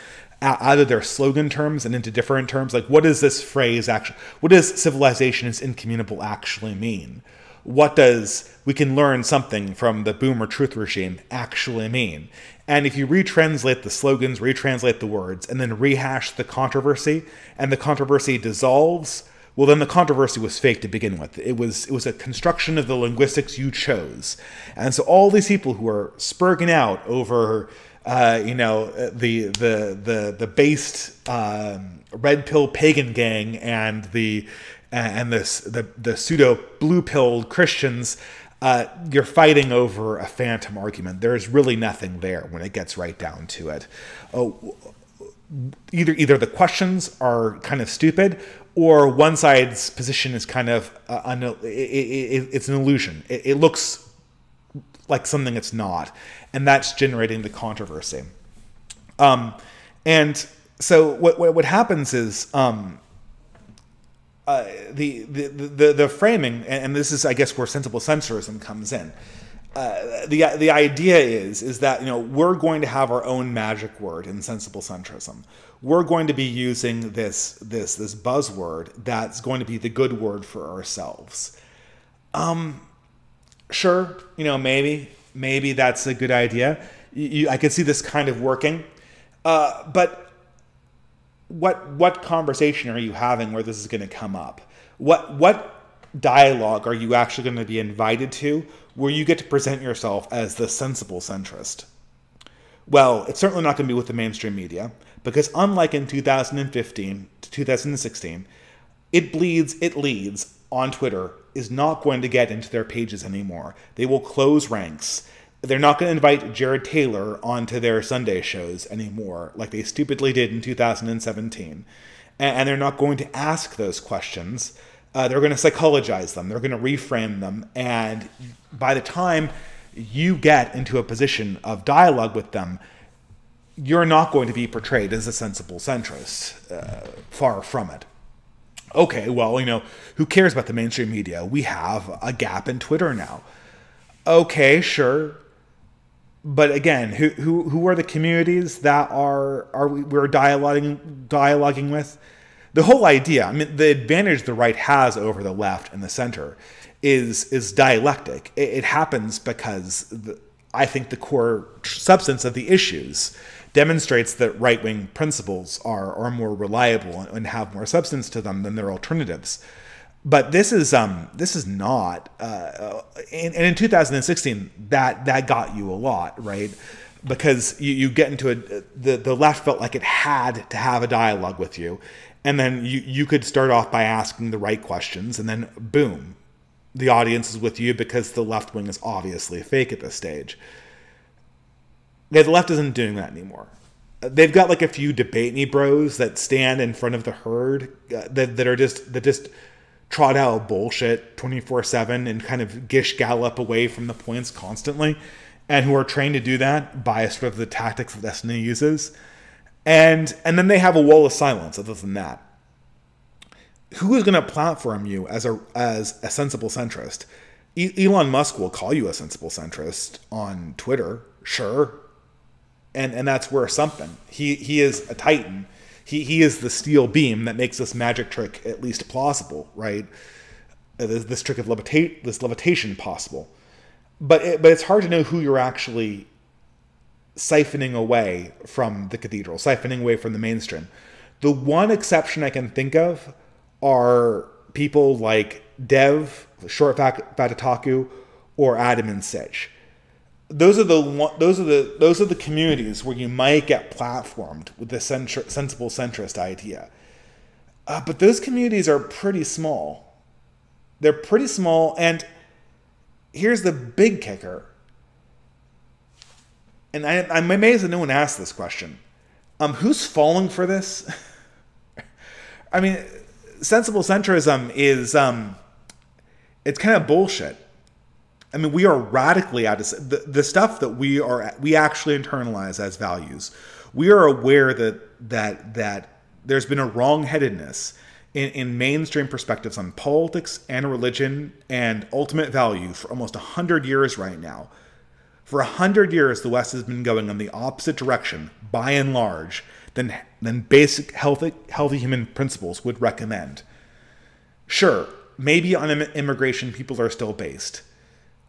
out of their slogan terms and into different terms. Like, what does this phrase actually? What does civilization is incommunicable actually mean? what does we can learn something from the boomer truth regime actually mean? And if you retranslate the slogans, retranslate the words, and then rehash the controversy, and the controversy dissolves, well, then the controversy was fake to begin with. It was it was a construction of the linguistics you chose, and so all these people who are spurging out over, uh, you know, the the the the based um, red pill pagan gang and the and this the the pseudo blue pilled Christians, uh, you're fighting over a phantom argument. There's really nothing there when it gets right down to it. Oh, either either the questions are kind of stupid, or one side's position is kind of uh, un- it, it, it's an illusion. It, it looks like something it's not, and that's generating the controversy. Um, and so what, what, what happens is um, uh, the, the, the the framing, and this is, I guess, where sensible censorism comes in. Uh, the the idea is is that you know we're going to have our own magic word in sensible centrism. We're going to be using this this this buzzword that's going to be the good word for ourselves. Um, sure, you know maybe maybe that's a good idea. You, I could see this kind of working, uh, but what what conversation are you having where this is going to come up? What what dialogue are you actually going to be invited to where you get to present yourself as the sensible centrist? Well, it's certainly not going to be with the mainstream media because unlike in 2015 to 2016, it bleeds, it leads on Twitter is not going to get into their pages anymore. They will close ranks they're not going to invite Jared Taylor onto their Sunday shows anymore, like they stupidly did in 2017. And they're not going to ask those questions. Uh, they're going to psychologize them. They're going to reframe them. And by the time you get into a position of dialogue with them, you're not going to be portrayed as a sensible centrist. Uh, far from it. Okay, well, you know, who cares about the mainstream media? We have a gap in Twitter now. Okay, sure but again, who who who are the communities that are are we we're dialoguing dialoguing with? The whole idea, I mean, the advantage the right has over the left and the center is is dialectic. It, it happens because the, I think the core substance of the issues demonstrates that right wing principles are are more reliable and have more substance to them than their alternatives. But this is um this is not uh, and, and in 2016 that that got you a lot right? Because you, you get into a the the left felt like it had to have a dialogue with you and then you you could start off by asking the right questions and then boom the audience is with you because the left wing is obviously fake at this stage the left isn't doing that anymore they've got like a few debate me bros that stand in front of the herd uh, that, that are just that just trot out bullshit 24 7 and kind of gish gallop away from the points constantly. and who are trained to do that by sort of the tactics that Destiny uses. And and then they have a wall of silence other than that. Who is going to platform you as a as a sensible centrist? E- Elon Musk will call you a sensible centrist on Twitter, sure. And and that's worth something. He he is a titan. He he is the steel beam that makes this magic trick at least plausible, right? Uh, this, this trick of levitate this levitation possible. But it, but it's hard to know who you're actually siphoning away from the cathedral, siphoning away from the mainstream. The one exception I can think of are people like Dev, Short Fat Otaku, or Adam and Sitch. Those are the those are the those are the communities where you might get platformed with the sensible centrist idea. Uh, but those communities are pretty small. They're pretty small, and here's the big kicker and I, I'm amazed that no one asked this question. Um, who's falling for this? I mean, sensible centrism is um, it's kind of bullshit. I mean, we are radically out of the, the stuff that we are we actually internalize as values. We are aware that that that there's been a wrongheadedness in, in mainstream perspectives on politics and religion and ultimate value for almost hundred years right now. For hundred years, the West has been going in the opposite direction, by and large, than, than basic healthy, healthy human principles would recommend. Sure, maybe on immigration people are still based,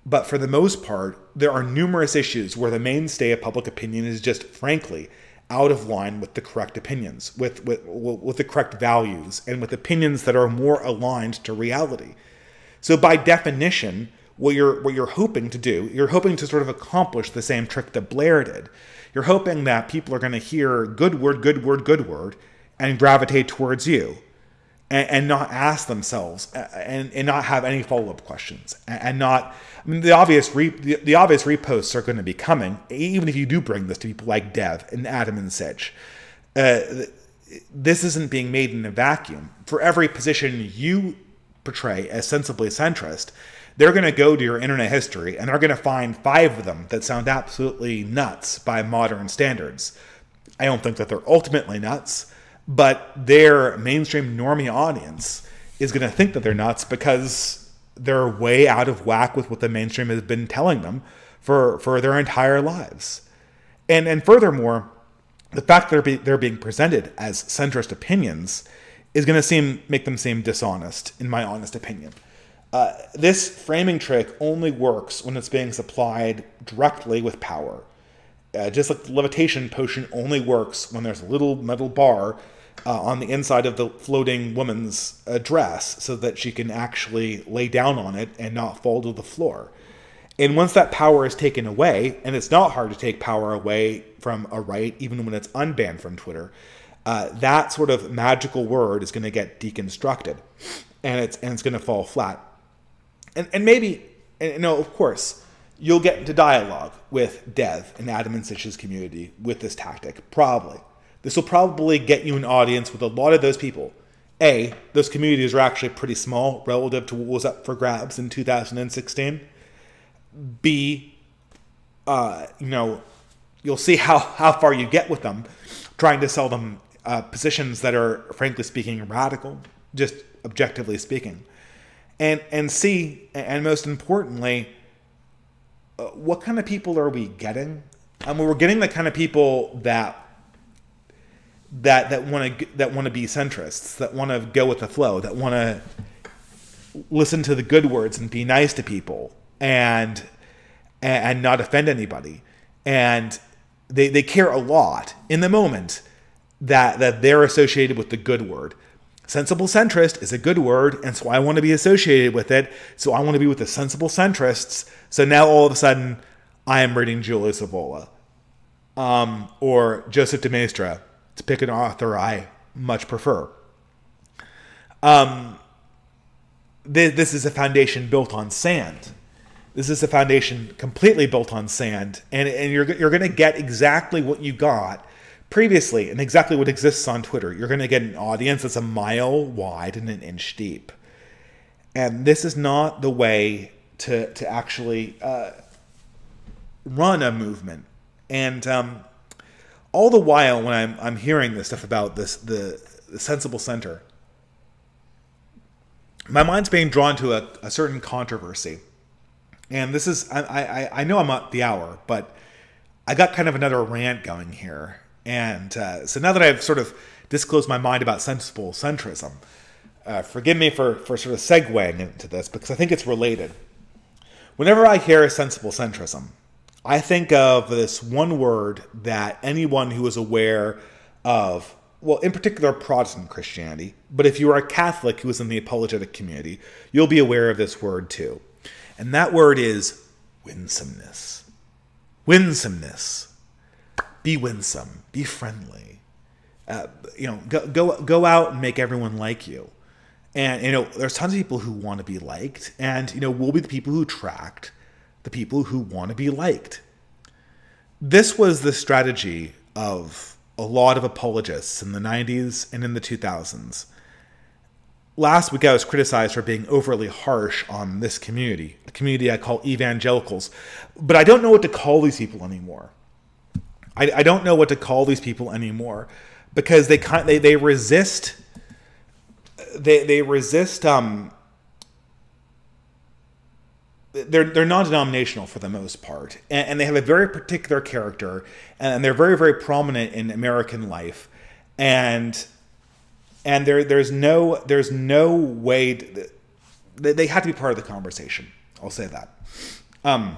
but for the most part, there are numerous issues where the mainstay of public opinion is just, frankly, out of line with the correct opinions, with, with, with the correct values, and with opinions that are more aligned to reality. So, by definition, what you're what you're hoping to do. You're hoping to sort of accomplish the same trick that Blair did. You're hoping that people are going to hear good word, good word, good word, and gravitate towards you, and, and not ask themselves and, and not have any follow up questions, and, and, not. I mean, the obvious re, the, the obvious reposts are going to be coming, even if you do bring this to people like Dev and Adam and Sitch. Uh, this isn't being made in a vacuum. For every position you portray as sensibly centrist, they're going to go to your internet history and they're going to find five of them that sound absolutely nuts by modern standards. I don't think that they're ultimately nuts, but their mainstream normie audience is going to think that they're nuts because they're way out of whack with what the mainstream has been telling them for, for their entire lives. And, and furthermore, the fact that they're, be, they're being presented as centrist opinions is going to seem make them seem dishonest, in my honest opinion. Uh, this framing trick only works when it's being supplied directly with power. Uh, just like the levitation potion only works when there's a little metal bar uh, on the inside of the floating woman's uh, dress so that she can actually lay down on it and not fall to the floor. And once that power is taken away, and it's not hard to take power away from a right, even when it's unbanned from Twitter, uh, that sort of magical word is going to get deconstructed, and it's and it's going to fall flat and, and maybe, and, you know, of course, you'll get into dialogue with Dev and Adam and Sitch's community with this tactic. Probably. This will probably get you an audience with a lot of those people. A, those communities are actually pretty small relative to what was up for grabs in 2016. B, uh, you know, you'll see how, how far you get with them, trying to sell them uh, positions that are, frankly speaking, radical, just objectively speaking and and see and most importantly uh, what kind of people are we getting I mean, we're getting the kind of people that that that want to that want to be centrists that want to go with the flow that want to listen to the good words and be nice to people and and not offend anybody and they, they care a lot in the moment that that they're associated with the good word Sensible centrist is a good word, and so I want to be associated with it. So I want to be with the sensible centrists. So now all of a sudden, I am reading Julius Evola um, or Joseph de Maistre to pick an author I much prefer. Um, th- this is a foundation built on sand. This is a foundation completely built on sand, and, and you're, you're going to get exactly what you got previously and exactly what exists on Twitter. You're going to get an audience that's a mile wide and an inch deep. And this is not the way to, to actually uh, run a movement, and um, all the while when I'm I'm hearing this stuff about this the, the sensible center, my mind's being drawn to a, a certain controversy, and this is I, I I know I'm at the hour, but I got kind of another rant going here, and uh, so now that I've sort of disclosed my mind about sensible centrism, uh, forgive me for for sort of segueing into this because I think it's related. Whenever I hear sensible centrism, I think of this one word that anyone who is aware of, well, in particular Protestant Christianity, but if you are a Catholic who is in the apologetic community, you'll be aware of this word too. And that word is winsomeness. Winsomeness. Be winsome. Be friendly. Uh, you know, go, go go out and make everyone like you. And you know, there's tons of people who want to be liked, and you know, we'll be the people who attract the people who want to be liked. This was the strategy of a lot of apologists in the 90s and in the 2000s. Last week, I was criticized for being overly harsh on this community, a community I call evangelicals, but I don't know what to call these people anymore. I, I don't know what to call these people anymore because they they, they resist they they resist um they're they're non-denominational for the most part. And, and, they have a very particular character and they're very very prominent in american life. And and there there's no there's no way they, they have to be part of the conversation. I'll say that. Um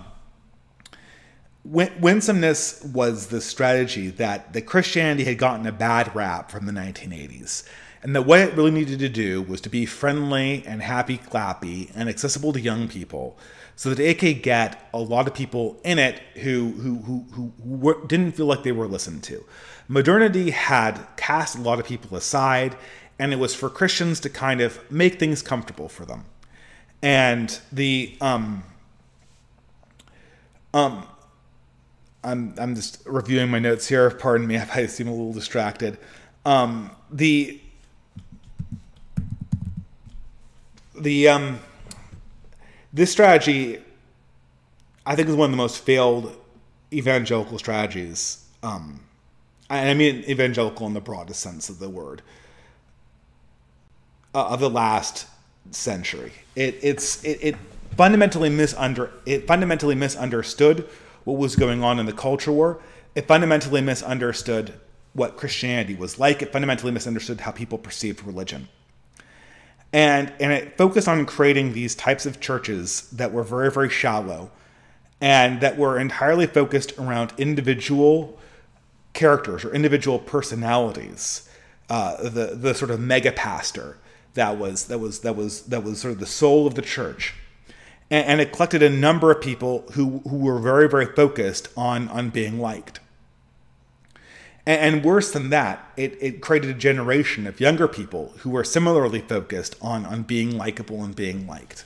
winsomeness was the strategy that the christianity had gotten a bad rap from the 1980s and that what it really needed to do was to be friendly and happy clappy and accessible to young people so it could get a lot of people in it who who who, who were, didn't feel like they were listened to modernity had cast a lot of people aside and it was for christians to kind of make things comfortable for them and the um um I'm, I'm just reviewing my notes here. Pardon me if I seem a little distracted. Um, the the um, this strategy, I think, is one of the most failed evangelical strategies. Um, I mean evangelical in the broadest sense of the word uh, of the last century. It it's it, it fundamentally misunder it fundamentally misunderstood what was going on in the culture war. It fundamentally misunderstood what Christianity was like. It fundamentally misunderstood how people perceived religion and and it focused on creating these types of churches that were very very shallow and that were entirely focused around individual characters or individual personalities. Uh, the the sort of mega pastor that was that was that was that was sort of the soul of the church. And, and it collected a number of people who who were very very focused on on being liked and, and worse than that, it, it created a generation of younger people who were similarly focused on, on being likable and being liked.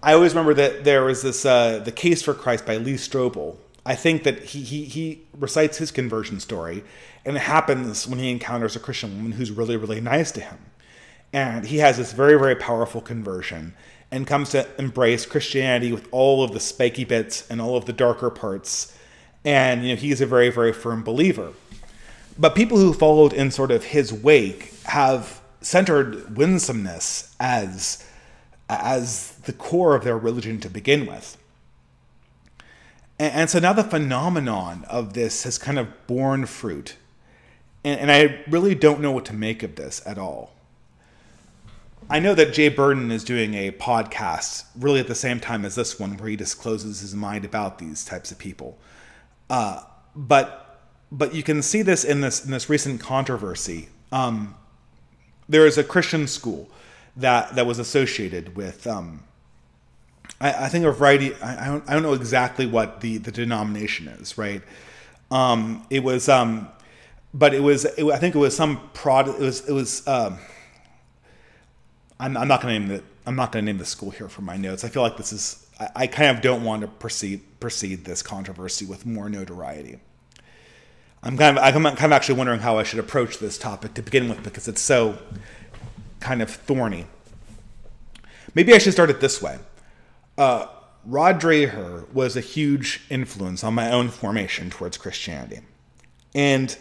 I always remember that there was this uh, The Case for Christ by Lee Strobel. I think that he, he, he recites his conversion story, and it happens when he encounters a Christian woman who's really, really nice to him. And he has this very, very powerful conversion and comes to embrace Christianity with all of the spiky bits and all of the darker parts and you know he's a very very firm believer. But people who followed in sort of his wake have centered winsomeness as as the core of their religion to begin with. And, and so now the phenomenon of this has kind of borne fruit. And, and i really don't know what to make of this at all. I know that Jay Burden is doing a podcast really at the same time as this one where he discloses his mind about these types of people. Uh, but but you can see this in this in this recent controversy. Um, there is a Christian school that that was associated with. Um, I, I, think a variety. I, I, don't. I don't know exactly what the the denomination is. Right. Um, it was. Um, but it was. It, I think it was some prod. It was. It was. Um, I'm, I'm not going to name the. I'm not going to name the school here for my notes. I feel like this is I, kind of don't want to proceed proceed this controversy with more notoriety. I'm kind of I'm kind of actually wondering how I should approach this topic to begin with because it's so kind of thorny. Maybe I should start it this way. Uh, Rod Dreher was a huge influence on my own formation towards Christianity. And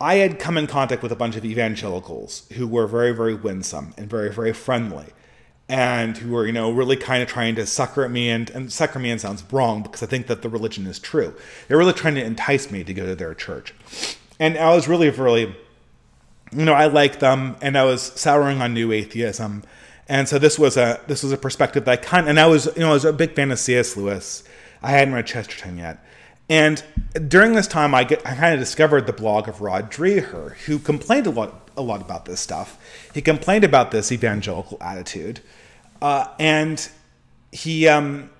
I had come in contact with a bunch of evangelicals who were very, very winsome and very, very friendly, and who were, you know, really kind of trying to sucker at me. And, and sucker me in sounds wrong because I think that the religion is true. They're really trying to entice me to go to their church. And I was really, really, you know, I liked them, and I was souring on new atheism. And so this was a this was a perspective that I kind and I was you know I was a big fan of C.S. Lewis. I hadn't read Chesterton yet, and during this time, I, I kind of discovered the blog of Rod Dreher, who complained a lot, a lot about this stuff. He complained about this evangelical attitude, uh, and he um,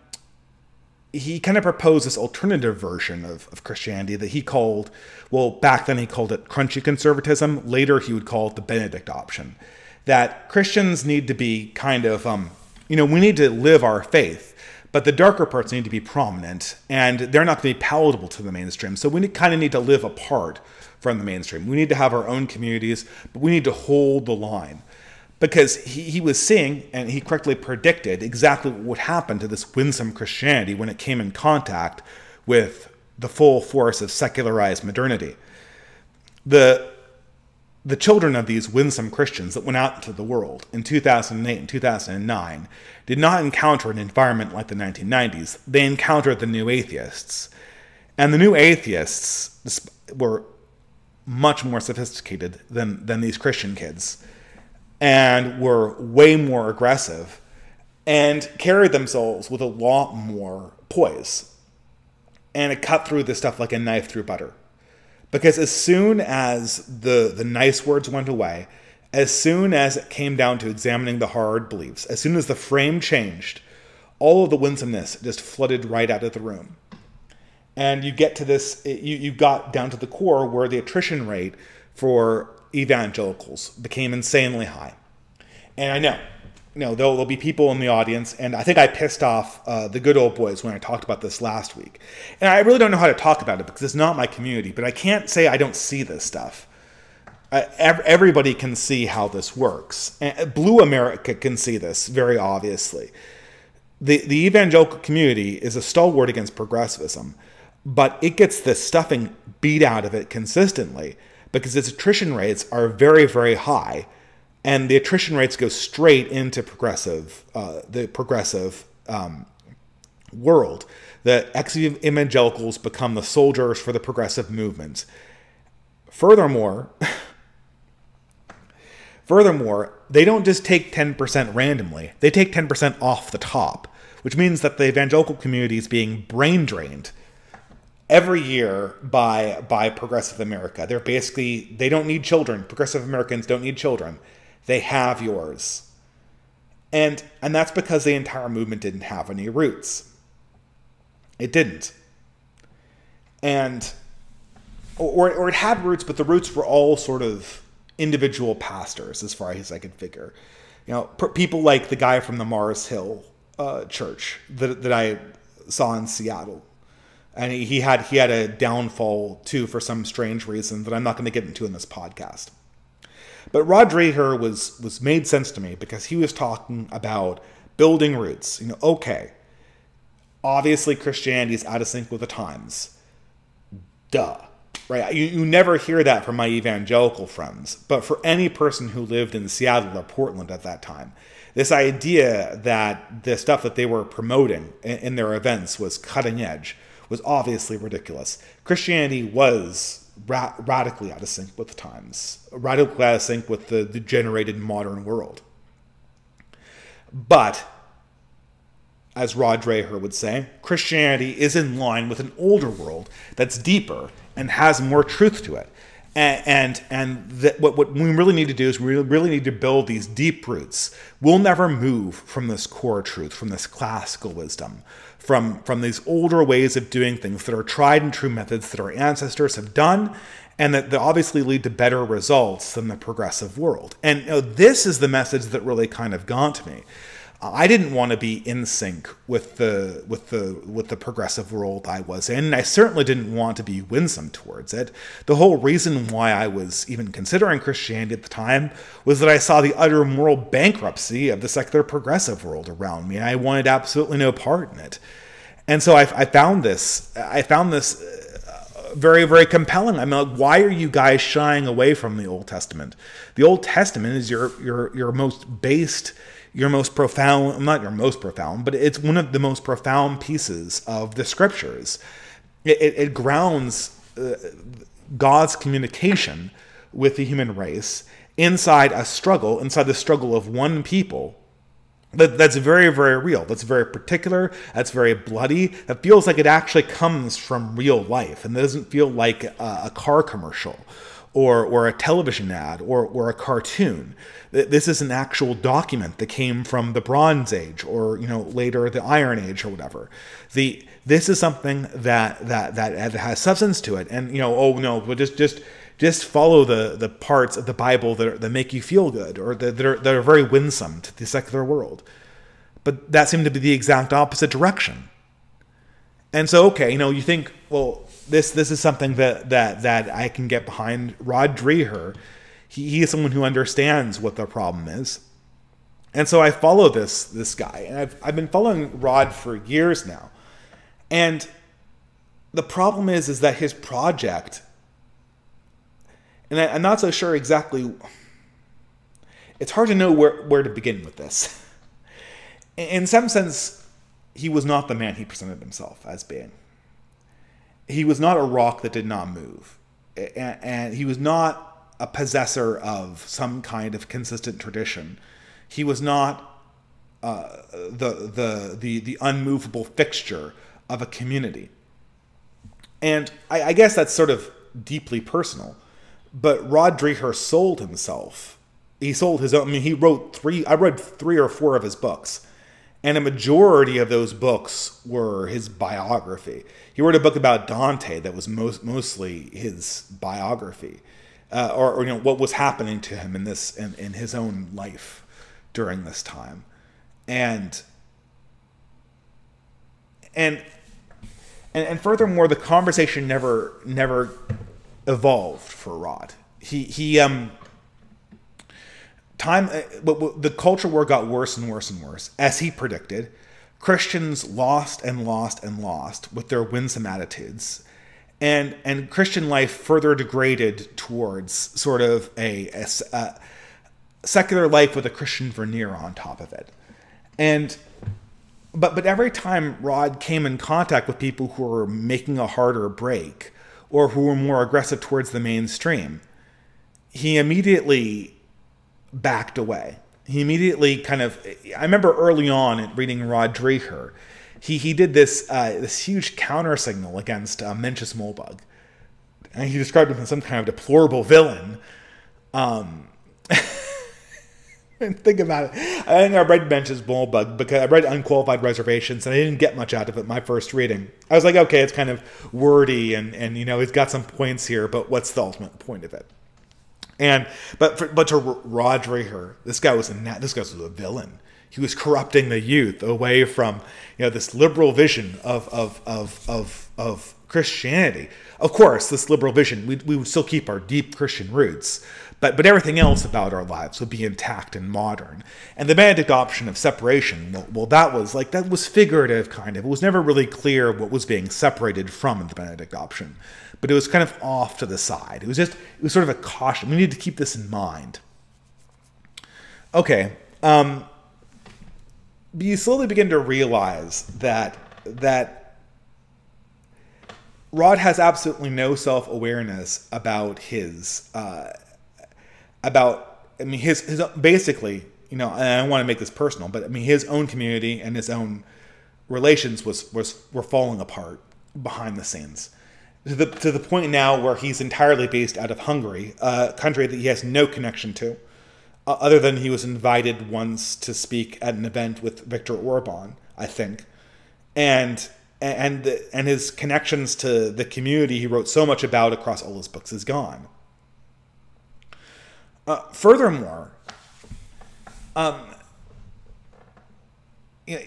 he kind of proposed this alternative version of, of Christianity that he called, well, back then he called it crunchy conservatism. Later, he would call it the Benedict option. That Christians need to be kind of, um, you know, we need to live our faith but the darker parts need to be prominent, and they're not going to be palatable to the mainstream. So we kind of need to live apart from the mainstream. We need to have our own communities, but we need to hold the line. Because he, he was seeing, and he correctly predicted exactly what would happen to this winsome Christianity when it came in contact with the full force of secularized modernity. The the children of these winsome Christians that went out into the world in 2008 and 2009 did not encounter an environment like the 1990s. They encountered the new atheists. And the new atheists were much more sophisticated than, than these Christian kids and were way more aggressive and carried themselves with a lot more poise. And it cut through this stuff like a knife through butter. Because as soon as the, the nice words went away, as soon as it came down to examining the hard beliefs, as soon as the frame changed, all of the winsomeness just flooded right out of the room. And you get to this, you, you got down to the core where the attrition rate for evangelicals became insanely high. And I know you know, there'll, there'll, be people in the audience, and I think I pissed off uh, the good old boys when I talked about this last week. And I really don't know how to talk about it because it's not my community, but I can't say I don't see this stuff. Uh, everybody can see how this works. And Blue America can see this very obviously. The, the evangelical community is a stalwart against progressivism, but it gets the stuffing beat out of it consistently because its attrition rates are very, very high and the attrition rates go straight into progressive, uh, the progressive um, world. The ex-evangelicals become the soldiers for the progressive movement. Furthermore, furthermore, they don't just take 10% randomly. They take 10% off the top, which means that the evangelical community is being brain drained every year by by progressive America. They're basically they don't need children. Progressive Americans don't need children they have yours. And and that's because the entire movement didn't have any roots. It didn't. And or or it had roots, but the roots were all sort of individual pastors as far as I could figure. You know, people like the guy from the Mars Hill uh, church that, that I saw in Seattle. And he, he had he had a downfall too for some strange reason that I'm not going to get into in this podcast. But Rod Dreher was was made sense to me because he was talking about building roots. You know, okay, obviously Christianity is out of sync with the times. Duh. Right? You, you never hear that from my evangelical friends. But for any person who lived in Seattle or Portland at that time, this idea that the stuff that they were promoting in, in their events was cutting edge was obviously ridiculous. Christianity was ra- radically out of sync with the times, radically out of sync with the degenerated modern world. But, as Rod Dreher would say, Christianity is in line with an older world that's deeper and has more truth to it. And and, and that what, what we really need to do is we really need to build these deep roots. We'll never move from this core truth, from this classical wisdom, from, from these older ways of doing things that are tried and true methods that our ancestors have done and that, that obviously lead to better results than the progressive world. And you know, this is the message that really kind of got to me. I didn't want to be in sync with the with the with the progressive world I was in. I certainly didn't want to be winsome towards it. The whole reason why I was even considering Christianity at the time was that I saw the utter moral bankruptcy of the secular progressive world around me, and I wanted absolutely no part in it. And so I, I found this. I found this uh, very very compelling. I mean, like, why are you guys shying away from the Old Testament? The Old Testament is your your your most based your most profound, not your most profound, but it's one of the most profound pieces of the scriptures. It, it, it grounds uh, God's communication with the human race inside a struggle, inside the struggle of one people. That, that's very, very real. That's very particular. That's very bloody. That feels like it actually comes from real life and it doesn't feel like a, a car commercial or, or a television ad or, or a cartoon. This is an actual document that came from the Bronze Age or you know later the Iron Age or whatever. The this is something that that that has substance to it, and you know oh no, but just just just follow the the parts of the Bible that, are, that make you feel good or that, that are that are very winsome to the secular world. But that seemed to be the exact opposite direction. And so okay, you know you think well this this is something that that that I can get behind. Rod Dreher, he, he is someone who understands what the problem is, and so I follow this this guy, and I've I've been following Rod for years now, and the problem is is that his project, and I, I'm not so sure exactly. It's hard to know where where to begin with this. In some sense, he was not the man he presented himself as being he was not a rock that did not move, and, and he was not a possessor of some kind of consistent tradition. He was not uh, the, the the the unmovable fixture of a community. And I, I, guess that's sort of deeply personal. But Rod Dreher sold himself. He sold his own. I mean, he wrote three. I read three or four of his books, and a majority of those books were his biography. He wrote a book about Dante that was most, mostly his biography, uh, or, or, you know what was happening to him in this in, in his own life during this time, and and and, and furthermore, the conversation never never evolved for Rod. He he um time uh, the culture war got worse and worse and worse as he predicted christians lost and lost and lost with their winsome attitudes and and christian life further degraded towards sort of a, a, a secular life with a christian veneer on top of it and but but every time rod came in contact with people who were making a harder break or who were more aggressive towards the mainstream he immediately backed away. He immediately kind of. I remember early on reading Rod Dreher, he he did this uh, this huge counter signal against uh, Mencius and he described him as some kind of deplorable villain. Um, and think about it. I think I read Mencius Moldbug because I read Unqualified Reservations and I didn't get much out of it my first reading. I was like, okay, it's kind of wordy and and you know he's got some points here, but what's the ultimate point of it? And but for, but to Rod Dreher, this guy was a this guy was a villain. He was corrupting the youth away from you know this liberal vision of of of of, of Christianity. Of course, this liberal vision, we, we would still keep our deep Christian roots, but but everything else about our lives would be intact and modern. And the Benedict option of separation, well, well, that was like that was figurative, kind of. It was never really clear what was being separated from the Benedict option but it was kind of off to the side. It was just, it was sort of a caution. We need to keep this in mind. Okay. Um, you slowly begin to realize that, that Rod has absolutely no self awareness about his, uh, about, I mean, his, his, basically, you know, and I don't want to make this personal, but I mean, his own community and his own relations was, was, were falling apart behind the scenes to the to the point now where he's entirely based out of Hungary, a country that he has no connection to, uh, other than he was invited once to speak at an event with Viktor Orban, I think, and and and his connections to the community he wrote so much about across all his books is gone. Uh, furthermore, um, you know,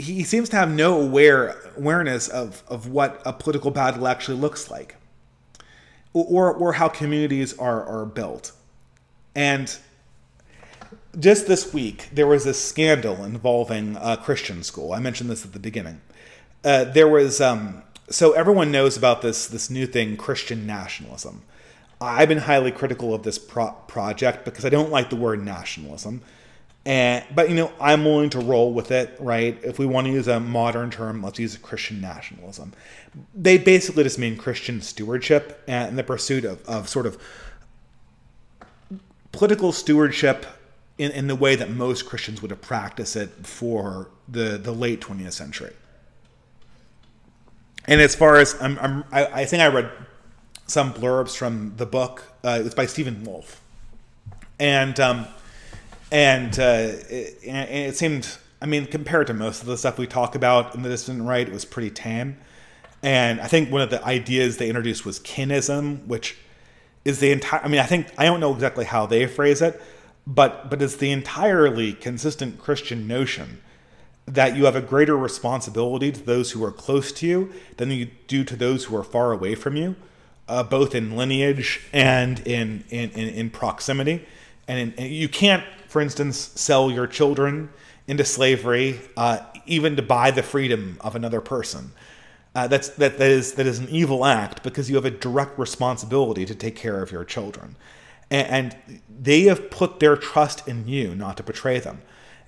he seems to have no aware awareness of of what a political battle actually looks like, or or how communities are are built, and just this week there was a scandal involving a Christian school. I mentioned this at the beginning. Uh, there was um, so everyone knows about this this new thing, Christian nationalism. I've been highly critical of this pro- project because I don't like the word nationalism. And but you know, I'm willing to roll with it, right? If we want to use a modern term, let's use Christian nationalism. They basically just mean Christian stewardship and the pursuit of, of sort of political stewardship in, in the way that most Christians would have practiced it for the, the late 20th century. And as far as I'm, I'm I, I think I read some blurbs from the book. Uh, it was by Stephen Wolfe, and um, and uh, it, it seemed. I mean, compared to most of the stuff we talk about in the distant right, it was pretty tame. And I think one of the ideas they introduced was kinism, which is the entire. I mean, I think I don't know exactly how they phrase it, but but it's the entirely consistent Christian notion that you have a greater responsibility to those who are close to you than you do to those who are far away from you, uh, both in lineage and in in, in, in proximity. And, in, and, you can't, for instance, sell your children into slavery, uh, even to buy the freedom of another person. Uh, that's that, that is that is an evil act because you have a direct responsibility to take care of your children, and, and they have put their trust in you not to betray them,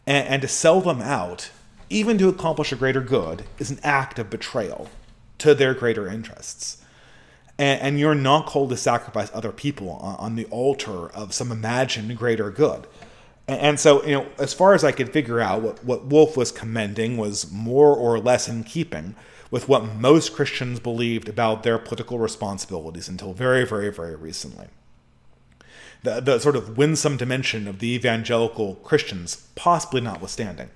and, and to sell them out even to accomplish a greater good, is an act of betrayal to their greater interests. And, and you're not called to sacrifice other people on, on, the altar of some imagined greater good. And, so, you know, as far as I could figure out, what, what Wolfe was commending was more or less in keeping with what most Christians believed about their political responsibilities until very, very, very recently. The, the sort of winsome dimension of the evangelical Christians possibly notwithstanding.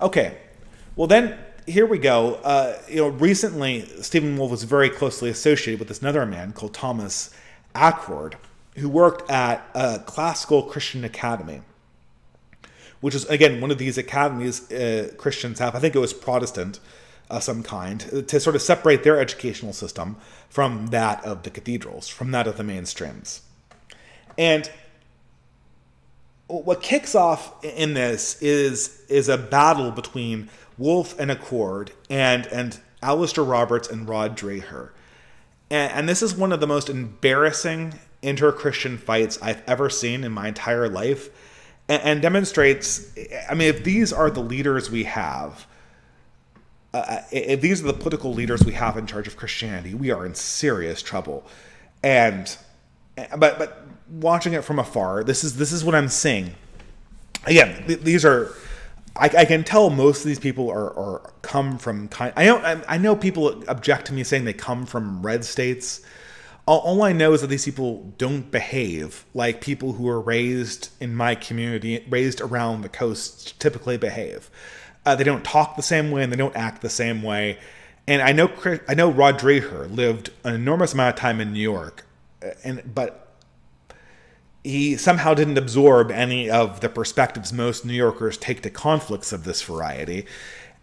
Okay, well then here we go. Uh, you know, recently Stephen Wolfe was very closely associated with this another man called Thomas Achord, who worked at a classical Christian academy, which is again one of these academies uh, Christians have. I think it was Protestant. Uh, some kind to sort of separate their educational system from that of the cathedrals, from that of the mainstreams. And what kicks off in this is is a battle between Wolfe and Achord and and Alastair Roberts and Rod Dreher. And, and this is one of the most embarrassing inter-Christian fights I've ever seen in my entire life and, and demonstrates I mean if these are the leaders we have uh, if these are the political leaders we have in charge of Christianity, we are in serious trouble. And but but watching it from afar, this is this is what I'm seeing. Again, th- these are. I, I, can tell most of these people are, are come from kind. I know I know people object to me saying they come from red states. All, all I know is that these people don't behave like people who are raised in my community, raised around the coast, typically behave. Uh, they don't talk the same way and they don't act the same way. And I know I know Rod Dreher lived an enormous amount of time in New York, uh, and but he somehow didn't absorb any of the perspectives most New Yorkers take to conflicts of this variety,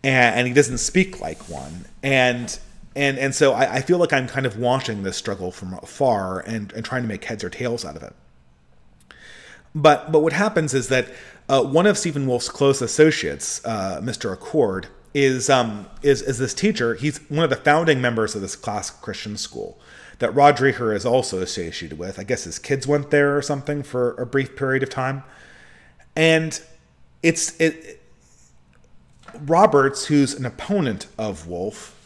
and, and he doesn't speak like one. And and and so I, I, feel like I'm kind of watching this struggle from afar and, and trying to make heads or tails out of it. But but what happens is that uh, one of Stephen Wolfe's close associates, uh, Mr. Achord, is um is is this teacher. He's one of the founding members of this class Christian school that Rod is also associated with. I guess his kids went there or something for a brief period of time. And it's it Roberts, who's an opponent of Wolfe,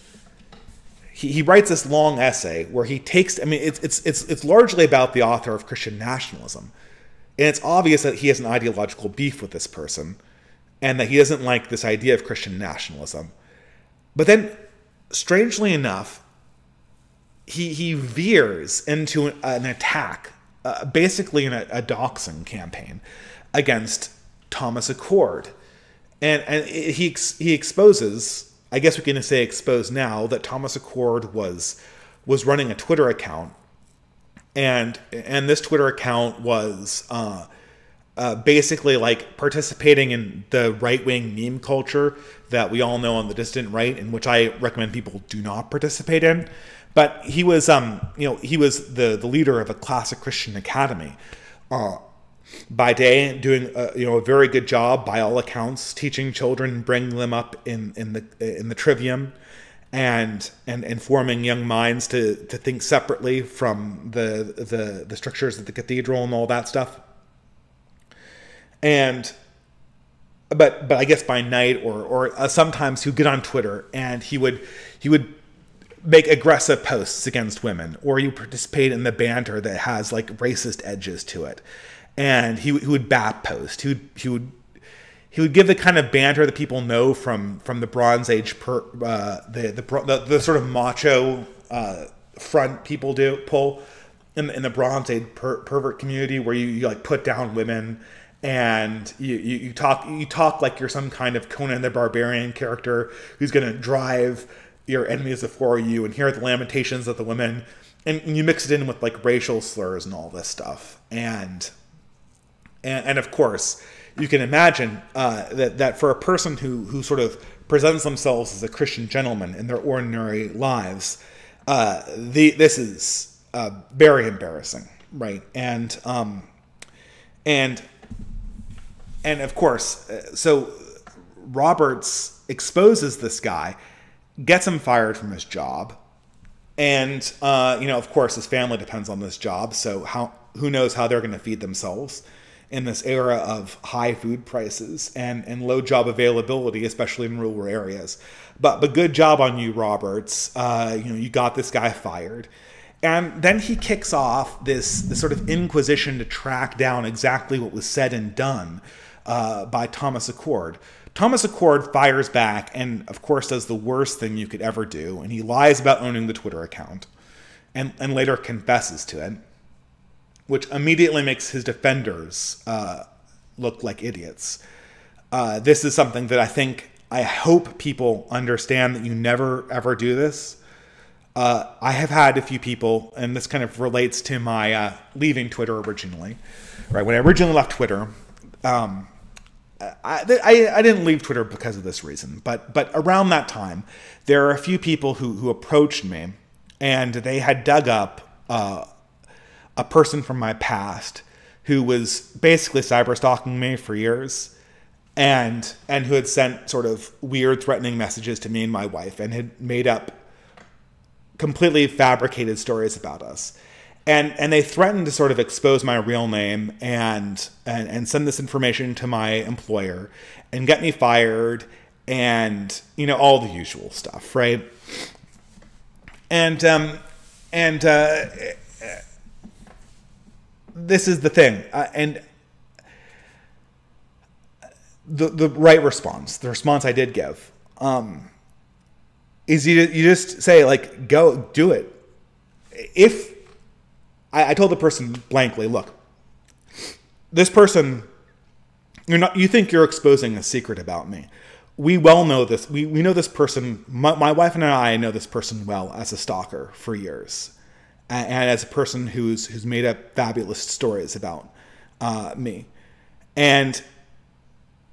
he, he writes this long essay where he takes I mean it's it's it's it's largely about the author of Christian nationalism. And it's obvious that he has an ideological beef with this person and that he doesn't like this idea of Christian nationalism. But then strangely enough, he he veers into an attack, uh, basically in a, a doxing campaign against Thomas Achord, and and he he exposes. I guess we can say expose now that Thomas Achord was was running a Twitter account, and and this Twitter account was uh, uh, basically like participating in the right wing meme culture that we all know on the distant right, in which I recommend people do not participate in. But he was, um, you know, he was the the leader of a classic Christian academy. Uh, by day, doing a, you know a very good job by all accounts, teaching children, bringing them up in in the in the trivium, and and informing young minds to to think separately from the the the structures of the cathedral and all that stuff. And but but I guess by night or or uh, sometimes he would get on Twitter and he would he would make aggressive posts against women or you participate in the banter that has like racist edges to it and he, he would bat post. He would he would he would give the kind of banter that people know from from the Bronze Age per, uh, the, the, the the sort of macho uh, front people do pull in, in the Bronze Age per, pervert community where you, you like put down women and you, you, you, talk you talk like you're some kind of Conan the Barbarian character who's going to drive your enemies before you and hear the lamentations of the women, and, and, you mix it in with like racial slurs and all this stuff, and and, and of course you can imagine uh, that that for a person who who sort of presents themselves as a Christian gentleman in their ordinary lives, uh, the this is uh, very embarrassing, right? And um, and and of course, uh, so Roberts exposes this guy, gets him fired from his job, and uh, you know, of course, his family depends on this job. So how who knows how they're going to feed themselves in this era of high food prices and and low job availability, especially in rural areas. But but good job on you, Roberts. Uh, you know, you got this guy fired. And then he kicks off this, this sort of inquisition to track down exactly what was said and done uh, by Thomas Achord. Thomas Achord fires back and, of course, does the worst thing you could ever do, and he lies about owning the Twitter account and, and later confesses to it, which immediately makes his defenders uh, look like idiots. Uh, this is something that I think, I hope people understand that you never ever do this. Uh, I have had a few people, and this kind of relates to my uh, leaving Twitter originally. Right when I originally left Twitter, um, I, I, I, didn't leave Twitter because of this reason, but but around that time, there are a few people who who approached me, and they had dug up uh, a person from my past who was basically cyber stalking me for years, and and who had sent sort of weird, threatening messages to me and my wife, and had made up completely fabricated stories about us. And and they threatened to sort of expose my real name and and and send this information to my employer and get me fired and you know all the usual stuff right? And um and uh this is the thing uh, and the the right response the response i did give um is you you just say like go do it if I, I told the person blankly, look, this person, you're not, you think you're exposing a secret about me. We well know this. We, we know this person. My, my wife and I know this person well as a stalker for years, and, as a person who's who's made up fabulous stories about uh, me, and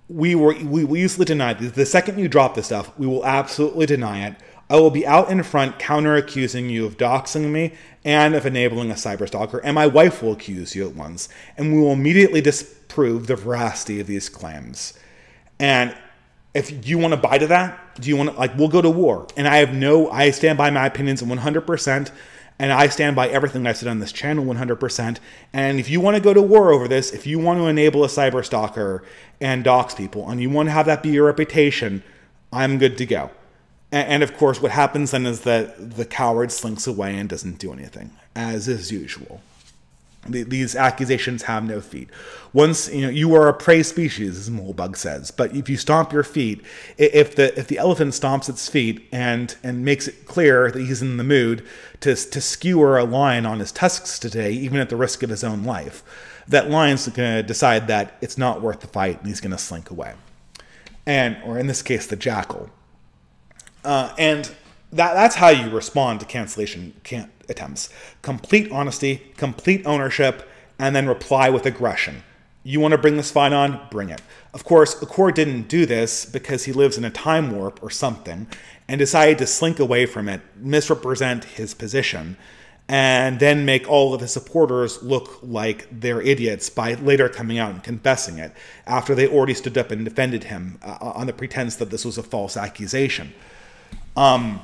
we were we, we usually deny. The second you drop this stuff, we will absolutely deny it. I will be out in front counter accusing you of doxing me and of enabling a cyberstalker, and my wife will accuse you at once, and we will immediately disprove the veracity of these claims. And if you want to buy to that, do you want to like we'll go to war? And I have no I stand by my opinions 100%. And I stand by everything I said on this channel 100%. And if you want to go to war over this, if you want to enable a cyber stalker and dox people, and you want to have that be your reputation, I'm good to go. And, and of course, what happens then is that the coward slinks away and doesn't do anything, as is usual. These accusations have no feet. Once you know you are a prey species, as Moldbug says, but if you stomp your feet, if the if the elephant stomps its feet and and makes it clear that he's in the mood to to skewer a lion on his tusks today, even at the risk of his own life, that lion's going to decide that it's not worth the fight and he's going to slink away, and or in this case, the jackal. Uh, and that, that's how you respond to cancellation can- attempts complete honesty, complete ownership, and then reply with aggression. You want to bring this fight on? Bring it. Of course, Achord didn't do this because he lives in a time warp or something and decided to slink away from it, misrepresent his position, and then make all of his supporters look like they're idiots by later coming out and confessing it after they already stood up and defended him uh, on the pretense that this was a false accusation. Um,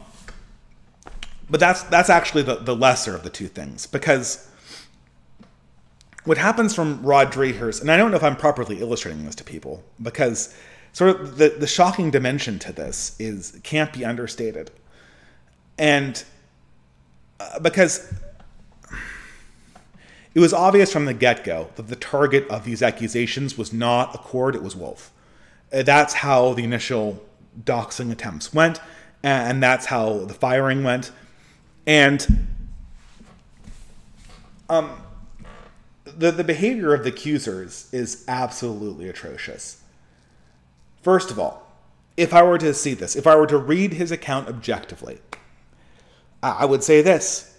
but that's that's actually the, the lesser of the two things because what happens from Rod Dreher's, and I don't know if I'm properly illustrating this to people because sort of the, the shocking dimension to this is can't be understated. And uh, because it was obvious from the get go that the target of these accusations was not Achord, it was Wolfe. Uh, that's how the initial doxing attempts went, and that's how the firing went. And um, the, the behavior of the accusers is absolutely atrocious. First of all, if I were to see this, if I were to read his account objectively, I would say this.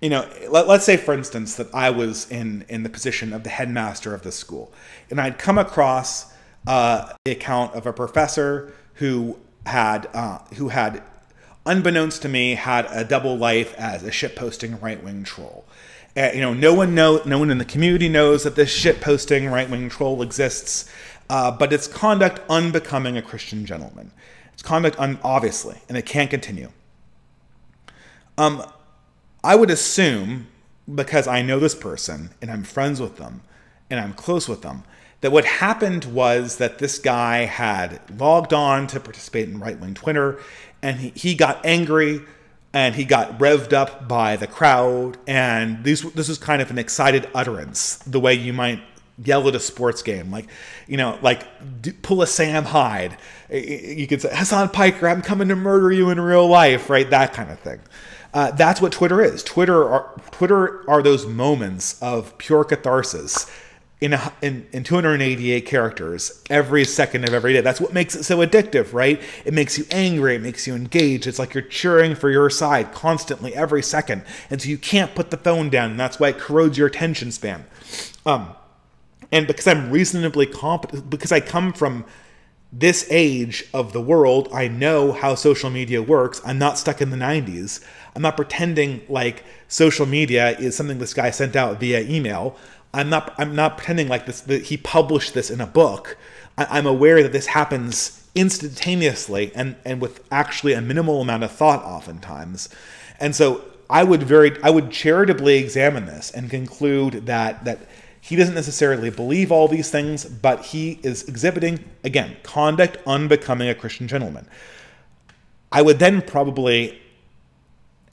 You know, let, us say, for instance, that I was in, in the position of the headmaster of the school, and I'd come across uh, the account of a professor who had uh, who had unbeknownst to me, had a double life as a shitposting right wing troll. Uh, you know, no one know, no one in the community knows that this shitposting right wing troll exists, uh, but it's conduct unbecoming a Christian gentleman. It's conduct un- obviously, and it can't continue. Um, I would assume because I know this person and I'm friends with them and I'm close with them that what happened was that this guy had logged on to participate in right wing Twitter and he, he got angry and he got revved up by the crowd. And this, this was kind of an excited utterance, the way you might yell at a sports game, like, you know, like pull a Sam Hyde. You could say, Hasan Piker, I'm coming to murder you in real life, right? That kind of thing. Uh, that's what Twitter is. Twitter are Twitter are those moments of pure catharsis in, a, in, in 288 characters every second of every day. That's what makes it so addictive, right? It makes you angry, it makes you engaged. It's like you're cheering for your side constantly every second. And so you can't put the phone down, and that's why it corrodes your attention span. Um, and because I'm reasonably competent, because I come from this age of the world, I know how social media works. I'm not stuck in the 90s. I'm not pretending like social media is something this guy sent out via email. I'm not I'm not pretending like this that he published this in a book. I, am aware that this happens instantaneously and and with actually a minimal amount of thought oftentimes. And so I would very I would charitably examine this and conclude that that he doesn't necessarily believe all these things, but he is exhibiting again conduct unbecoming a Christian gentleman. I would then probably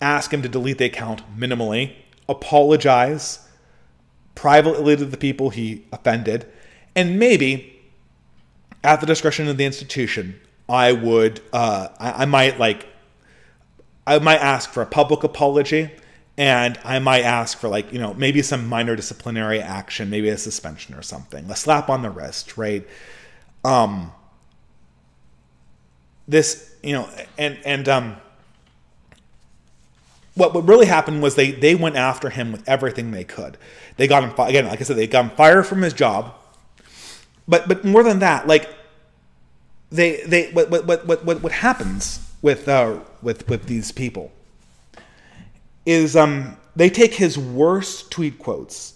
ask him to delete the account minimally, apologize, privately to the people he offended, and maybe at the discretion of the institution, I would, uh, I, I might like, I might ask for a public apology and I might ask for like, you know, maybe some minor disciplinary action, maybe a suspension or something, a slap on the wrist, right? Um, this, you know, and, and, um, what, what really happened was they they went after him with everything they could. They got him again, like I said, they got him fired from his job. But but more than that, like they they what what what what what happens with uh with with these people is um they take his worst tweet quotes.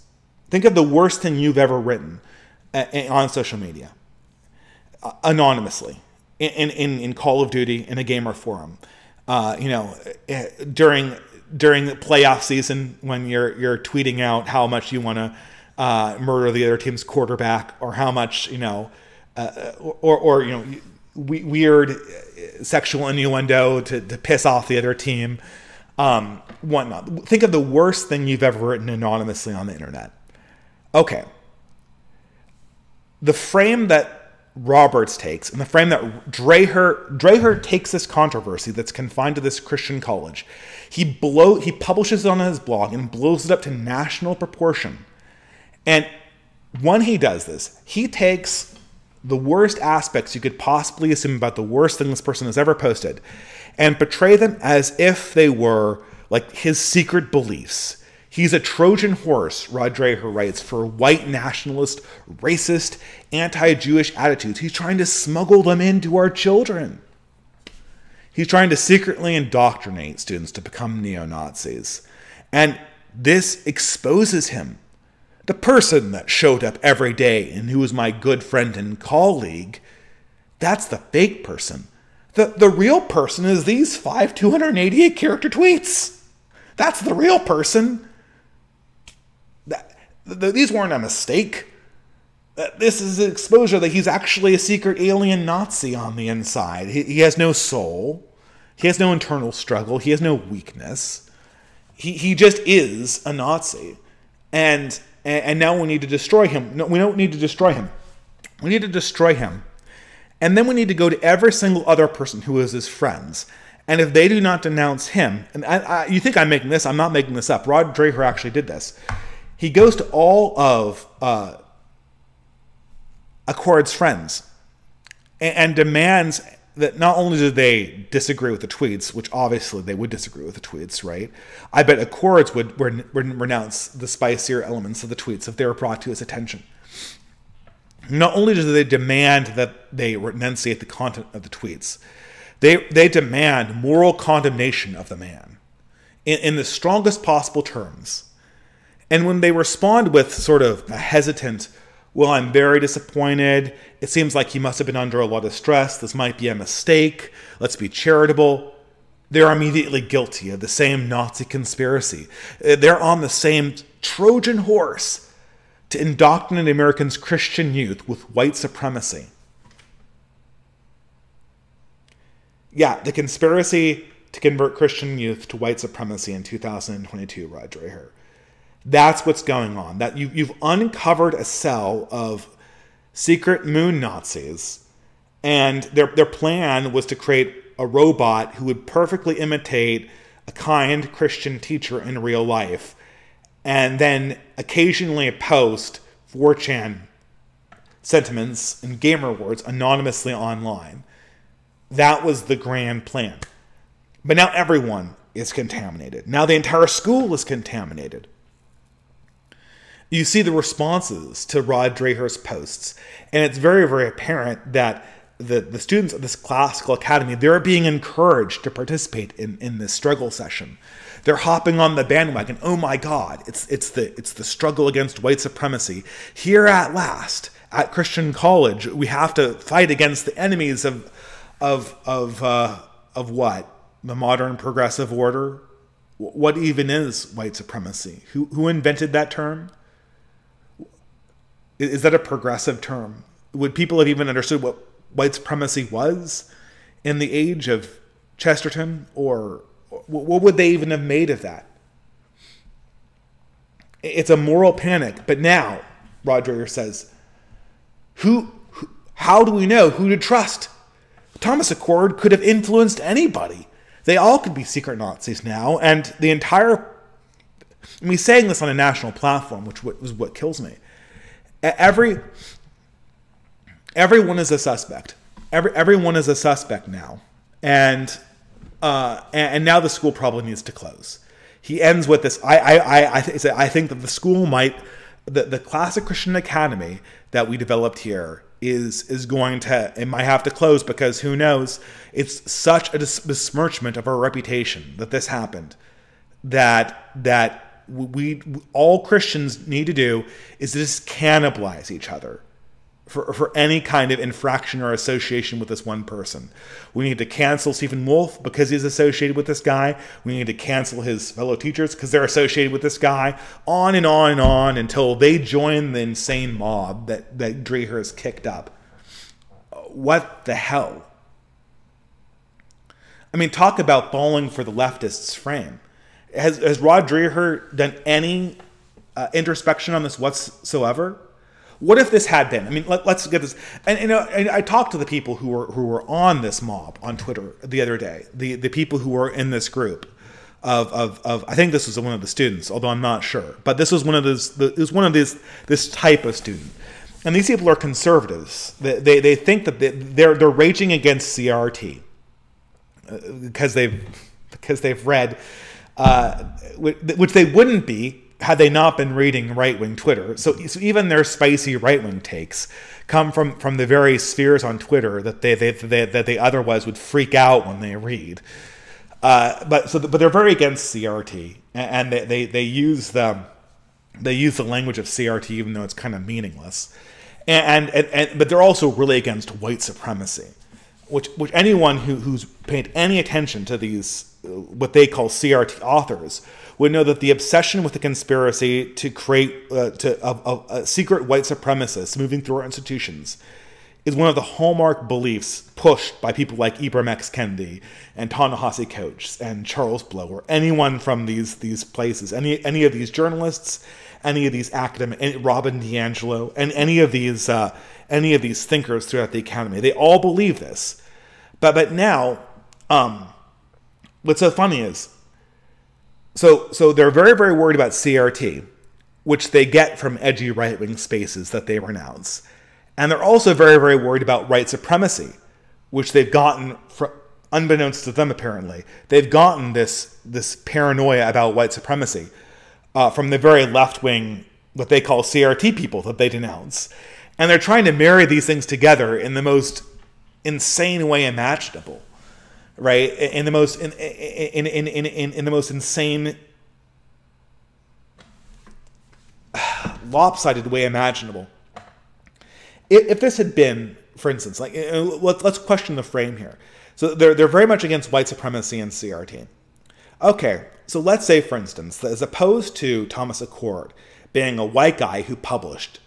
Think of the worst thing you've ever written uh, on social media, anonymously, in, in in Call of Duty in a gamer forum uh, you know, eh, during during the playoff season when you're you're tweeting out how much you want to uh, murder the other team's quarterback or how much you know, uh, or or you know, weird eh, sexual innuendo to, to piss off the other team, um, whatnot. Think of the worst thing you've ever written anonymously on the internet. Okay. The frame that Roberts takes and the frame that Dreher Dreher takes this controversy that's confined to this Christian college. He blow he publishes it on his blog and blows it up to national proportion. And when he does this, he takes the worst aspects you could possibly assume about the worst thing this person has ever posted and portray them as if they were like his secret beliefs He's a Trojan horse, Rod writes, for white nationalist, racist, anti Jewish attitudes. He's trying to smuggle them into our children. He's trying to secretly indoctrinate students to become neo Nazis. And this exposes him. The person that showed up every day and who was my good friend and colleague, that's the fake person. The, the real person is these five 288 character tweets. That's the real person. Th- these weren't a mistake. This is exposure that he's actually a secret alien Nazi on the inside. He, he has no soul. He has no internal struggle. He has no weakness. He, he just is a Nazi. And, and now we need to destroy him. No, we don't need to destroy him. We need to destroy him and then we need to go to every single other person who is his friends. And if they do not denounce him, and I, I, you think I'm making this, I'm not making this up. Rod Dreher actually did this. He goes to all of uh, Achord's friends and, and demands that not only do they disagree with the tweets, which obviously they would disagree with the tweets, right? I bet Achords would, renounce the spicier elements of the tweets if they were brought to his attention. Not only do they demand that they renunciate the content of the tweets, they, they demand moral condemnation of the man in, in the strongest possible terms. And when they respond with sort of a hesitant, well, I'm very disappointed. It seems like he must have been under a lot of stress. This might be a mistake. Let's be charitable. They're immediately guilty of the same Nazi conspiracy. Uh, they're on the same Trojan horse to indoctrinate Americans' Christian youth with white supremacy. Yeah, the conspiracy to convert Christian youth to white supremacy in 2022, Rod Dreher. That's what's going on. That you, you've uncovered a cell of secret moon Nazis, and their, their plan was to create a robot who would perfectly imitate a kind Christian teacher in real life and then occasionally post 4chan sentiments and gamer words anonymously online. That was the grand plan. But now everyone is contaminated. Now the entire school is contaminated. You see the responses to Rod Dreher's posts, and it's very, very apparent that the, the students of this classical academy, they're being encouraged to participate in, in this struggle session. They're hopping on the bandwagon. Oh my God, it's it's the it's the struggle against white supremacy. Here at last, at Christian College, we have to fight against the enemies of of of uh, of what the modern progressive order. What even is white supremacy? Who who invented that term? Is that a progressive term? Would people have even understood what white supremacy was in the age of Chesterton or what would they even have made of that? It's a moral panic. But now, Rod Dreher says, who, who, how do we know who to trust? Thomas Achord could have influenced anybody. They all could be secret Nazis now, and the entire. I mean, saying this on a national platform, which was what kills me. Every everyone is a suspect. Every everyone is a suspect now, and uh, and, and, now the school probably needs to close. He ends with this. I I I I, th- I think that the school might the the classic Christian academy that we developed here is is going to it might have to close because who knows? It's such a besmirchment of our reputation that this happened that that we, we all Christians need to do is just cannibalize each other for, for any kind of infraction or association with this one person. We need to cancel Stephen Wolfe because he's associated with this guy. We need to cancel his fellow teachers because they're associated with this guy. On and on and on until they join the insane mob that, that Dreher has kicked up. What the hell? I mean, talk about falling for the leftists' frame. Has, has Rod Dreher done any uh, introspection on this whatsoever? What if this had been? I mean, let, us get this. And, you know, and I talked to the people who were who were on this mob on Twitter the other day. The the people who were in this group. Of, of, of I think this was one of the students, although I'm not sure. But this was one of those. This was one of these this type of student, and these people are conservatives. They they, they think that they, they're they're raging against CRT uh, because they've because they've read, uh, which they wouldn't be had they not been reading right wing Twitter. So, so even their spicy right wing takes come from, from the very spheres on Twitter that they, they, they, that they otherwise would freak out when they read. Uh, but so, but they're very against CRT, and they, they, they use the they use the language of CRT even though it's kind of meaningless, and, and, and but they're also really against white supremacy, which which anyone who, who's paid any attention to these what they call CRT authors would know that the obsession with the conspiracy to create uh, to a, a secret white supremacists moving through our institutions is one of the hallmark beliefs pushed by people like Ibram X. Kendi and Ta-Nehisi Coates and Charles Blow, or anyone from these these places, any any of these journalists, any of these academic, Robin DiAngelo, and any of these uh, any of these thinkers throughout the academy. They all believe this, but but now, um, what's so funny is, so so they're very very worried about CRT, which they get from edgy right wing spaces that they renounce. And they're also very, very worried about white supremacy, which they've gotten from, unbeknownst to them apparently. They've gotten this this paranoia about white supremacy uh, from the very left wing, what they call CRT people that they denounce, and they're trying to marry these things together in the most insane way imaginable, right? In the most in in in in, in, in the most insane lopsided way imaginable if this had been, for instance, like uh, let's question the frame here. So they're they're very much against white supremacy and CRT. Okay, so let's say, for instance, that as opposed to Thomas Achord being a white guy who published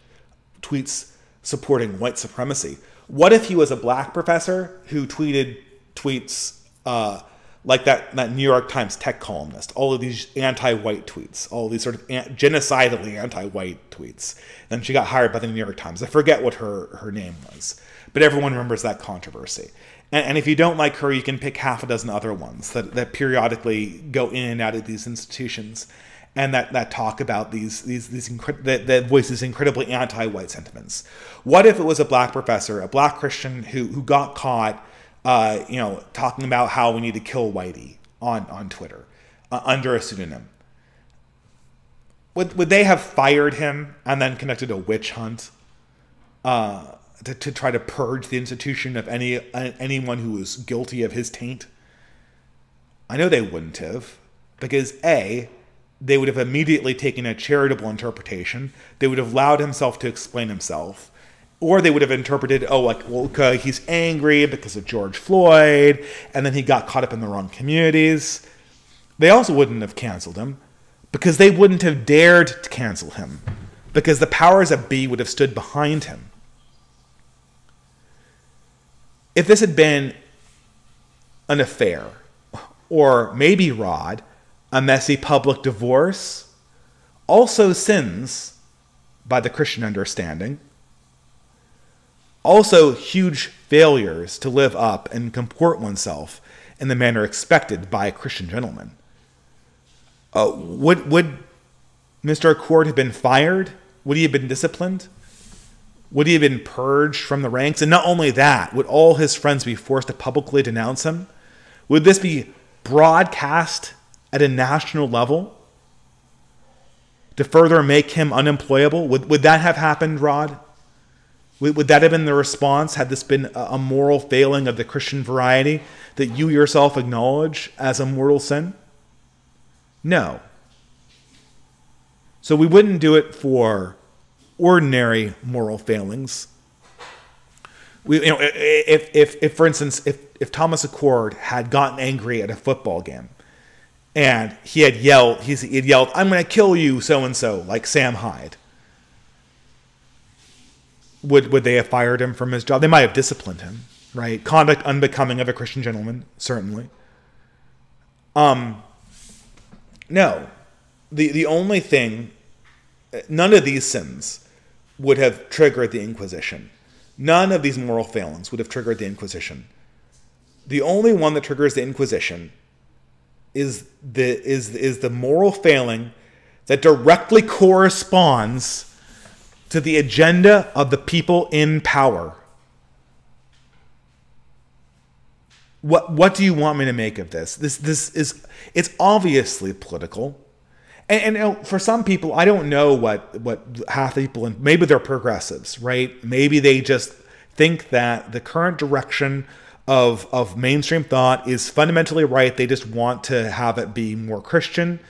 tweets supporting white supremacy, what if he was a black professor who tweeted tweets uh, like that, that New York Times tech columnist, all of these anti-white tweets, all these sort of genocidally anti-white tweets. Then she got hired by the New York Times. I forget what her, her name was, but everyone remembers that controversy. And, and if you don't like her, you can pick half a dozen other ones that, that periodically go in and out of these institutions and that, that talk about these these these that, that voices incredibly anti-white sentiments. What if it was a black professor, a black Christian who who got caught uh, you know, talking about how we need to kill Whitey on on Twitter uh, under a pseudonym. Would would they have fired him and then conducted a witch hunt uh, to to try to purge the institution of any anyone who was guilty of his taint? I know they wouldn't have, because a they would have immediately taken a charitable interpretation. They would have allowed himself to explain himself or they would have interpreted, oh, like, well, okay, he's angry because of George Floyd, and then he got caught up in the wrong communities. They also wouldn't have canceled him because they wouldn't have dared to cancel him because the powers that be would have stood behind him. If this had been an affair, or maybe Rod, a messy public divorce, also sins by the Christian understanding also, huge failures to live up and comport oneself in the manner expected by a Christian gentleman. Uh, would, would Mr. Achord have been fired? Would he have been disciplined? Would he have been purged from the ranks? And not only that, would all his friends be forced to publicly denounce him? Would this be broadcast at a national level to further make him unemployable? Would, would that have happened, Rod? Would that have been the response had this been a moral failing of the Christian variety that you yourself acknowledge as a mortal sin? No. So we wouldn't do it for ordinary moral failings. We, you know, if, if, if for instance, if, if Thomas Achord had gotten angry at a football game and he had yelled, he had yelled, I'm going to kill you, so and so, like Sam Hyde would would they have fired him from his job? They might have disciplined him, right? Conduct unbecoming of a Christian gentleman, certainly. Um, no, the the only thing, none of these sins would have triggered the Inquisition. None of these moral failings would have triggered the Inquisition. The only one that triggers the Inquisition is the is is the moral failing that directly corresponds to the agenda of the people in power. What what do you want me to make of this? This this is it's obviously political. and, and you know, for some people, I don't know what what half the people, and maybe they're progressives, right? Maybe they just think that the current direction of of mainstream thought is fundamentally right. They just want to have it be more Christian.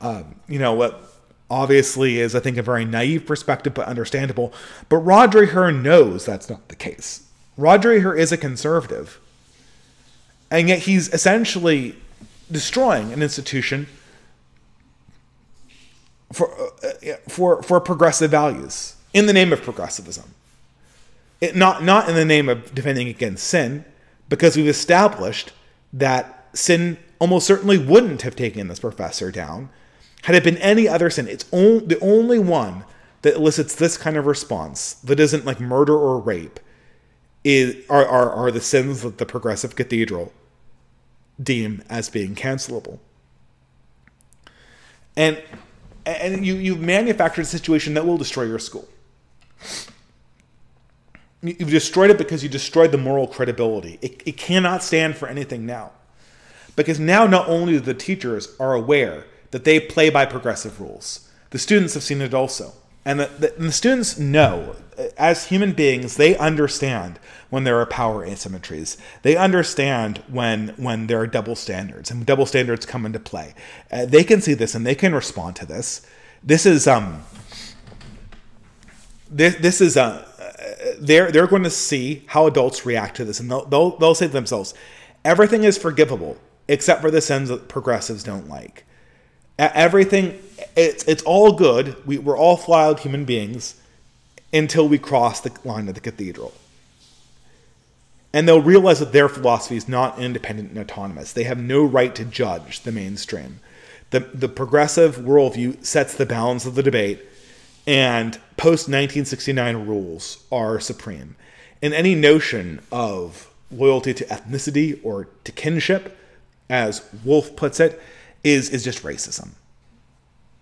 Um, you know what? Obviously, is I think a very naive perspective, but understandable. But Rod Dreher knows that's not the case. Rod Dreher is a conservative, and yet he's essentially destroying an institution for uh, for for progressive values in the name of progressivism. It, not not in the name of defending against sin, because we've established that sin almost certainly wouldn't have taken this professor down had it been any other sin. It's only the only one that elicits this kind of response that isn't like murder or rape is are, are, are the sins that the progressive cathedral deem as being cancelable. And and you you've manufactured a situation that will destroy your school. You've destroyed it because you destroyed the moral credibility. It, it cannot stand for anything now. Because now not only the teachers are aware that they play by progressive rules, the students have seen it also. And the, the, and the students know, as human beings, they understand when there are power asymmetries. They understand when when there are double standards and double standards come into play. Uh, they can see this and they can respond to this. This is um. This this is a. Uh, they're they're going to see how adults react to this, and they'll they'll, they'll say to themselves, everything is forgivable except for the sins that progressives don't like. Everything it's it's all good. We, we're all flawed human beings until we cross the line of the cathedral. And they'll realize that their philosophy is not independent and autonomous. They have no right to judge the mainstream. The, the progressive worldview sets the balance of the debate, and post 1969 rules are supreme. And any notion of loyalty to ethnicity or to kinship, as Wolfe puts it, is, is just racism.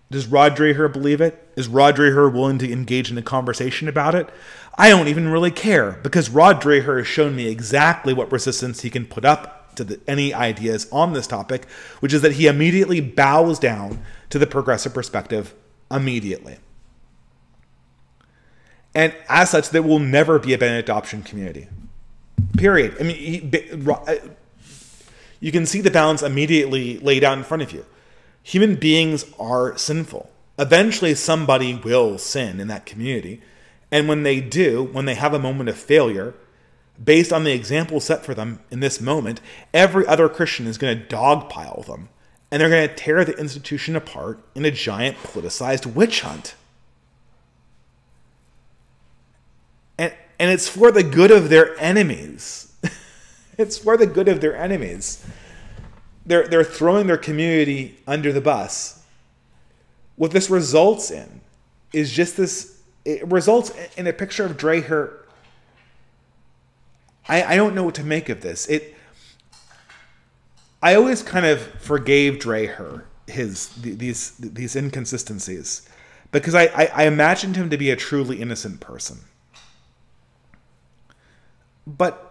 Does Rod Dreher believe it? Is Rod Dreher willing to engage in a conversation about it? I don't even really care because Rod Dreher has shown me exactly what resistance he can put up to the, any ideas on this topic, which is that he immediately bows down to the progressive perspective immediately. And as such, there will never be a Benedict Option community. Period. I mean, he, uh, you can see the balance immediately laid out in front of you human beings are sinful. Eventually, somebody will sin in that community. And when they do, when they have a moment of failure, based on the example set for them in this moment, every other Christian is going to dogpile them. And they're going to tear the institution apart in a giant politicized witch hunt. And, and it's for the good of their enemies. it's for the good of their enemies they're they're throwing their community under the bus. What this results in is just this. It results in a picture of Dreher. I I don't know what to make of this. It. I always kind of forgave Dreher his these these inconsistencies because I, I, I imagined him to be a truly innocent person. But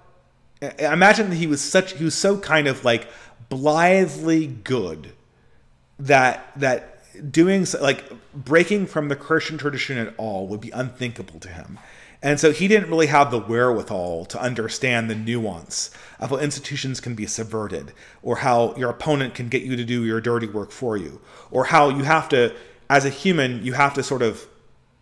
I imagine that he was such he was so kind of like blithely good that that doing so, like breaking from the Christian tradition at all would be unthinkable to him. And so he didn't really have the wherewithal to understand the nuance of how institutions can be subverted, or how your opponent can get you to do your dirty work for you, or how you have to, as a human, you have to sort of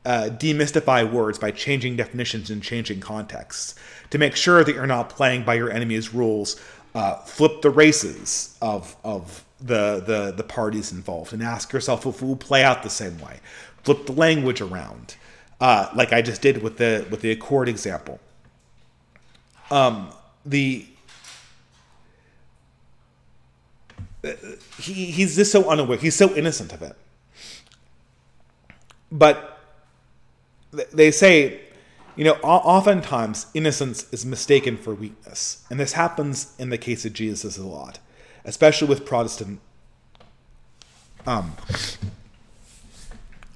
uh, demystify words by changing definitions and changing contexts to make sure that you're not playing by your enemy's rules uh, flip the races of of the, the the parties involved and ask yourself if it will play out the same way. Flip the language around, uh, like I just did with the with the Achord example. Um, the he he's just so unaware. He's so innocent of it. But they say you know, oftentimes innocence is mistaken for weakness, and this happens in the case of Jesus a lot, especially with Protestant, um,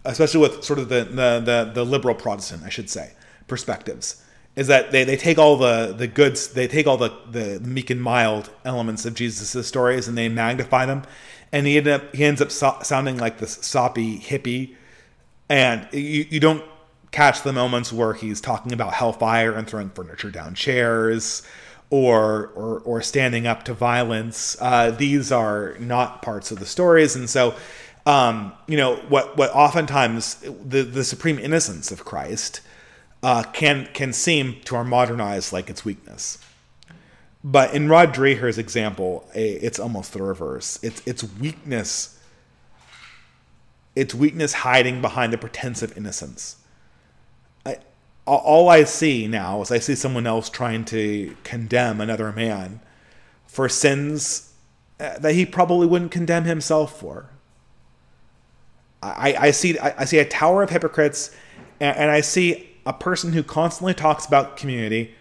especially with sort of the, the the, the liberal Protestant, I should say, perspectives. Is that they, they take all the, the goods, they take all the, the meek and mild elements of Jesus' stories and they magnify them and he, up, he ends up so- sounding like this soppy hippie. And you, you don't catch the moments where he's talking about hellfire and throwing furniture down chairs or or, or standing up to violence. Uh, these are not parts of the stories, and so um, you know what what oftentimes the the supreme innocence of Christ uh, can can seem to our modern eyes like its weakness. But in Rod Dreher's example, it's almost the reverse. It's it's weakness. It's weakness hiding behind the pretense of innocence. I, all I see now is I see someone else trying to condemn another man for sins uh, that he probably wouldn't condemn himself for. I, I see I, I see a tower of hypocrites, and, and I see a person who constantly talks about community,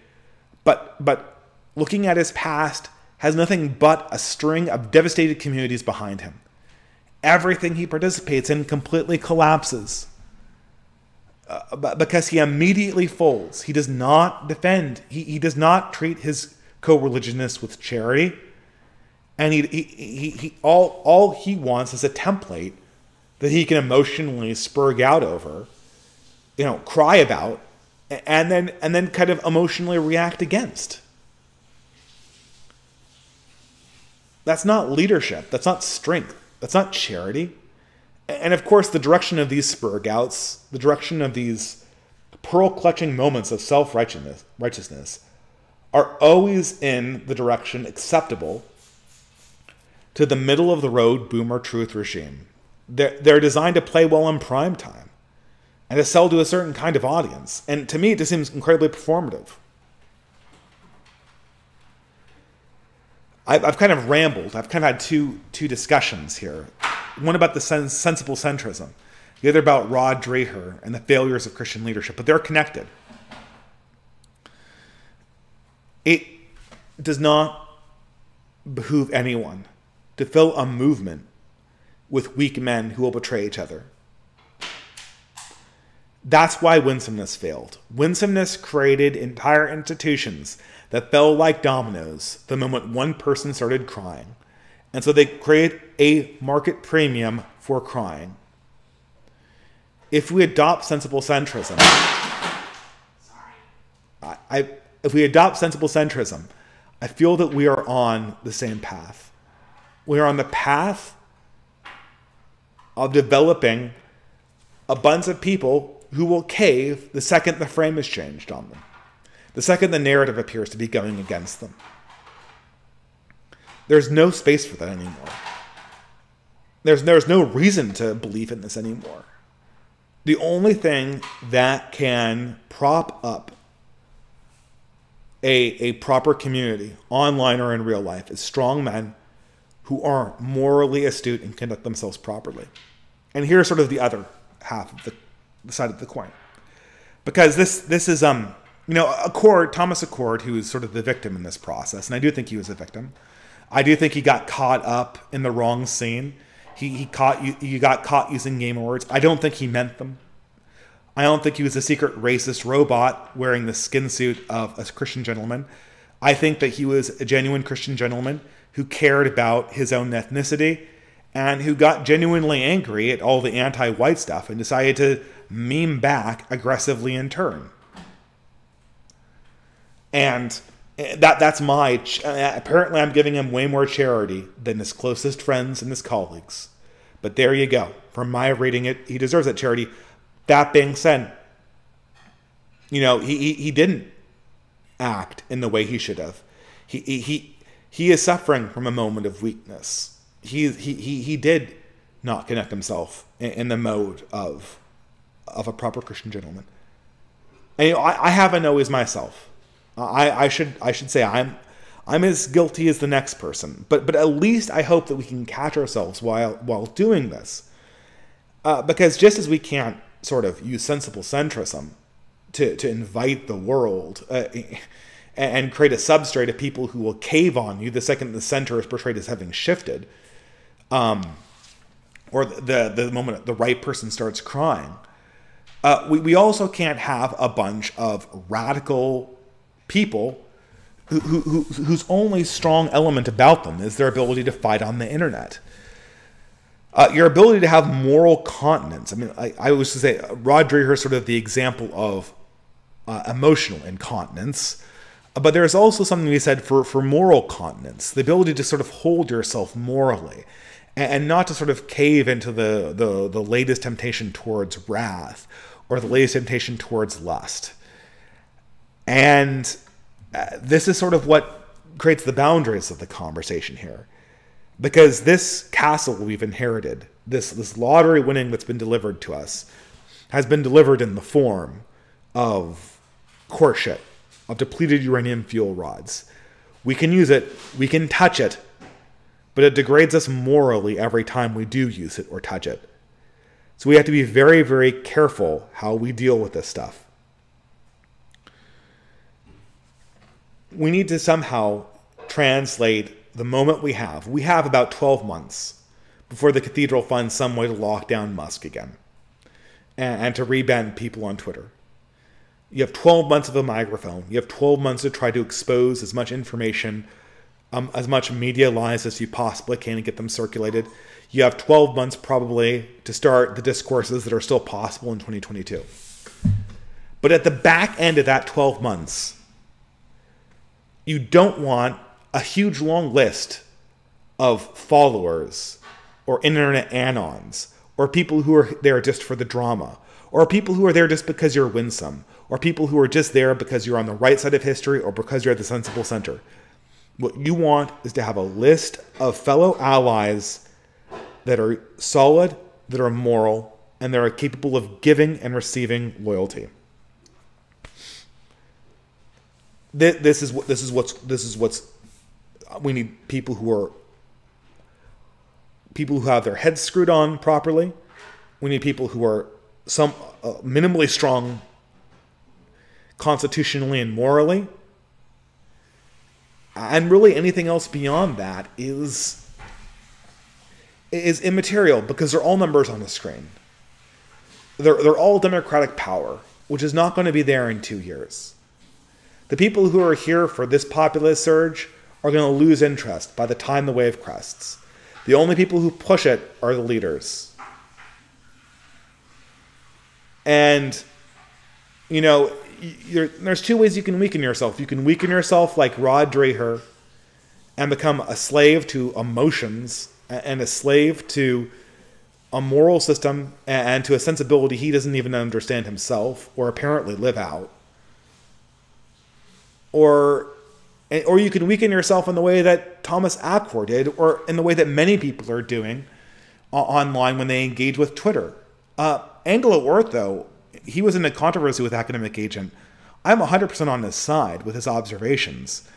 but but looking at his past, has nothing but a string of devastated communities behind him. Everything he participates in completely collapses uh, because he immediately folds. He does not defend, he, he does not treat his co religionists with charity. And he, he, he, he, all, all he wants is a template that he can emotionally spurg out over, you know, cry about, and then, and then kind of emotionally react against. That's not leadership. That's not strength. That's not charity. And of course, the direction of these spurgouts, the direction of these pearl clutching moments of self righteousness, are always in the direction acceptable to the middle of the road boomer truth regime. They're, they're designed to play well in prime time and to sell to a certain kind of audience. And to me, it just seems incredibly performative. I've, I've kind of rambled. I've kind of had two two discussions here. One about the sen- sensible centrism, the other about Rod Dreher and the failures of Christian leadership, but they're connected. It does not behoove anyone to fill a movement with weak men who will betray each other. That's why winsomeness failed. Winsomeness created entire institutions that fell like dominoes the moment one person started crying. And so they create a market premium for crying. If we adopt sensible centrism, I, I, if we adopt sensible centrism, I feel that we are on the same path. We are on the path of developing a bunch of people who will cave the second the frame is changed on them the second the narrative appears to be going against them. There's no space for that anymore. There's, there's no reason to believe in this anymore. The only thing that can prop up a, a proper community, online or in real life, is strong men who are morally astute and conduct themselves properly. And here's sort of the other half of the, the side of the coin. Because this this is um you know, Achord, Thomas Achord, who is sort of the victim in this process, and I do think he was a victim. I do think he got caught up in the wrong scene. He, he caught you he got caught using game words. I don't think he meant them. I don't think he was a secret racist robot wearing the skin suit of a Christian gentleman. I think that he was a genuine Christian gentleman who cared about his own ethnicity and who got genuinely angry at all the anti-white stuff and decided to meme back aggressively in turn and that that's my uh, apparently i'm giving him way more charity than his closest friends and his colleagues. But there you go. From my reading it he deserves that charity. That being said you know he he, he didn't act in the way he should have. He he he is suffering from a moment of weakness. He he he, he did not connect himself in, in the mode of of a proper christian gentleman. And you know, I, I haven't always myself I, I should I should say I'm I'm as guilty as the next person, but but at least I hope that we can catch ourselves while while doing this, uh, because just as we can't sort of use sensible centrism to to invite the world uh, and create a substrate of people who will cave on you the second the center is portrayed as having shifted, um, or the the moment the right person starts crying. Uh, we, we also can't have a bunch of radical people who, who, whose only strong element about them is their ability to fight on the internet. Uh, your ability to have moral continence. I mean, I, I was to say Rod Dreher is sort of the example of uh, emotional incontinence, but there's also something to be said for for moral continence, the ability to sort of hold yourself morally, and, and not to sort of cave into the the the latest temptation towards wrath or the latest temptation towards lust. And uh, this is sort of what creates the boundaries of the conversation here because this castle we've inherited, this this lottery winning that's been delivered to us, has been delivered in the form of horseshit, of depleted uranium fuel rods. We can use it, we can touch it, but it degrades us morally every time we do use it or touch it. So we have to be very, very careful how we deal with this stuff. We need to somehow translate the moment we have, we have about 12 months before the cathedral finds some way to lock down Musk again and, and to reban people on Twitter. You have 12 months of a microphone. You have 12 months to try to expose as much information, um, as much media lies as you possibly can and get them circulated. You have 12 months probably to start the discourses that are still possible in 2022. But at the back end of that 12 months, you don't want a huge long list of followers or internet anons or people who are there just for the drama or people who are there just because you're winsome or people who are just there because you're on the right side of history or because you're at the sensible center. What you want is to have a list of fellow allies that are solid, that are moral, and that are capable of giving and receiving loyalty. This is what this is what's this is what's we need people who are people who have their heads screwed on properly. We need people who are some uh, minimally strong constitutionally and morally. And really anything else beyond that is is immaterial because they're all numbers on the screen. They're, they're all democratic power, which is not going to be there in two years. The people who are here for this populist surge are going to lose interest by the time the wave crests. The only people who push it are the leaders. And, you know, there's two ways you can weaken yourself. You can weaken yourself like Rod Dreher and become a slave to emotions and a slave to a moral system and to a sensibility he doesn't even understand himself or apparently live out. Or or you can weaken yourself in the way that Thomas Achord did, or in the way that many people are doing uh, online when they engage with Twitter. Uh, Angelo Orth, though, he was in a controversy with Academic Agent. I'm 100% on his side with his observations.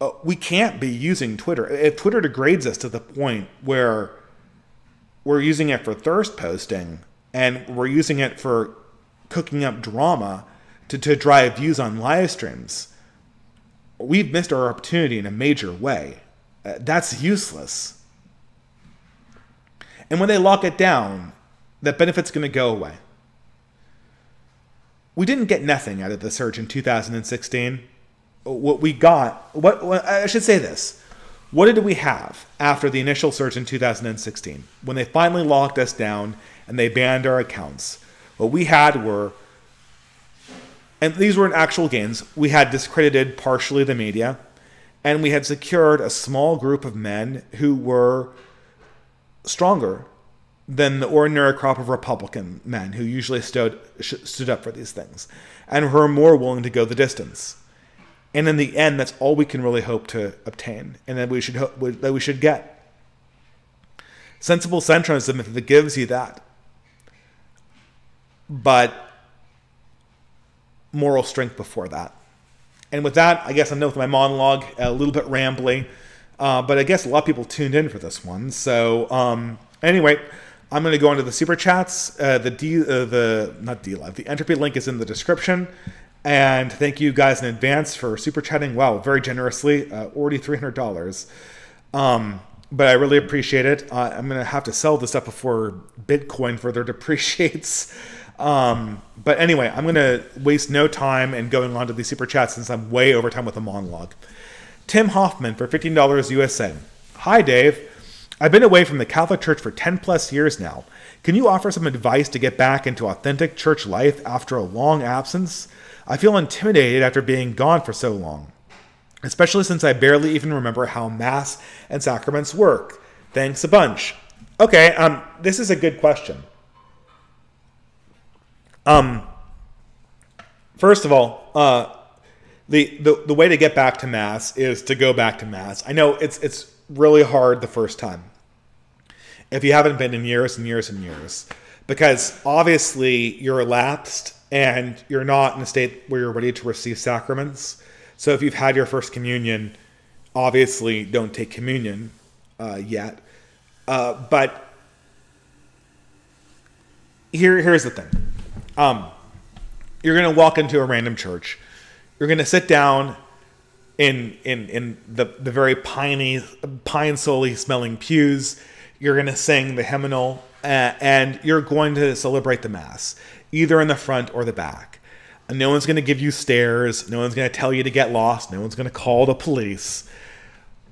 Uh, we can't be using Twitter. If Twitter degrades us to the point where we're using it for thirst posting and we're using it for cooking up drama to, to drive views on live streams, we've missed our opportunity in a major way. Uh, that's useless. And when they lock it down, that benefit's going to go away. We didn't get nothing out of the surge in 2016. What we got, what, what I should say this. What did we have after the initial surge in 2016 when they finally locked us down and they banned our accounts? What we had were and these weren't actual gains. We had discredited partially the media, and we had secured a small group of men who were stronger than the ordinary crop of Republican men who usually stood stood up for these things, and who are more willing to go the distance. And in the end, that's all we can really hope to obtain, and that we should that we should get. Sensible centrism that gives you that, but moral strength before that. And with that, I guess I'm done with my monologue, a little bit rambly, uh, but I guess a lot of people tuned in for this one. So um, anyway, I'm going to go into the super chats. Uh, the D, uh, the not D live, the entropy link is in the description. And thank you guys in advance for super chatting. Wow, very generously, uh, already three hundred dollars. Um, but I really appreciate it. Uh, I'm going to have to sell this stuff before Bitcoin further depreciates. Um, but anyway, I'm going to waste no time in going on to these super chats since I'm way over time with the monologue. Tim Hoffman for $15 USA. Hi, Dave. I've been away from the Catholic Church for 10 plus years now. Can you offer some advice to get back into authentic church life after a long absence? I feel intimidated after being gone for so long, especially since I barely even remember how Mass and sacraments work. Thanks a bunch. Okay, um, this is a good question. Um, first of all, uh, the, the the way to get back to mass is to go back to mass. I know it's it's really hard the first time if you haven't been in years and years and years, because obviously you're elapsed and you're not in a state where you're ready to receive sacraments. So if you've had your first communion, obviously don't take communion uh, yet. Uh, but here, here's the thing. Um, you're going to walk into a random church. You're going to sit down in in in the the very piney, pine solely smelling pews. You're going to sing the hymnal, uh, and you're going to celebrate the mass, either in the front or the back. And no one's going to give you stares. No one's going to tell you to get lost. No one's going to call the police.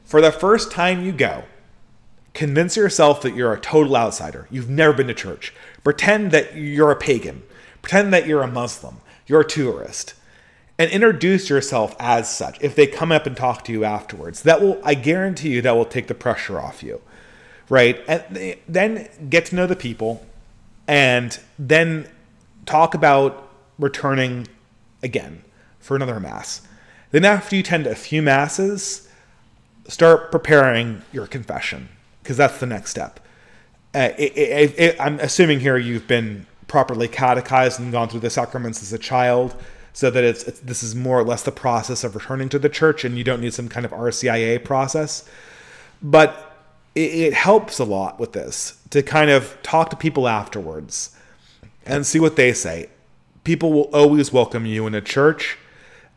For the first time you go, convince yourself that you're a total outsider. You've never been to church. Pretend that you're a pagan. Pretend that you're a Muslim. You're a tourist. And introduce yourself as such if they come up and talk to you afterwards. That will, I guarantee you, that will take the pressure off you. Right? And then get to know the people and then talk about returning again for another mass. Then, after you attend a few masses, start preparing your confession because that's the next step. Uh, it, it, it, I'm assuming here you've been properly catechized and gone through the sacraments as a child, so that it's, it's this is more or less the process of returning to the church, and you don't need some kind of RCIA process. But it helps a lot with this to kind of talk to people afterwards and see what they say. People will always welcome you in a church,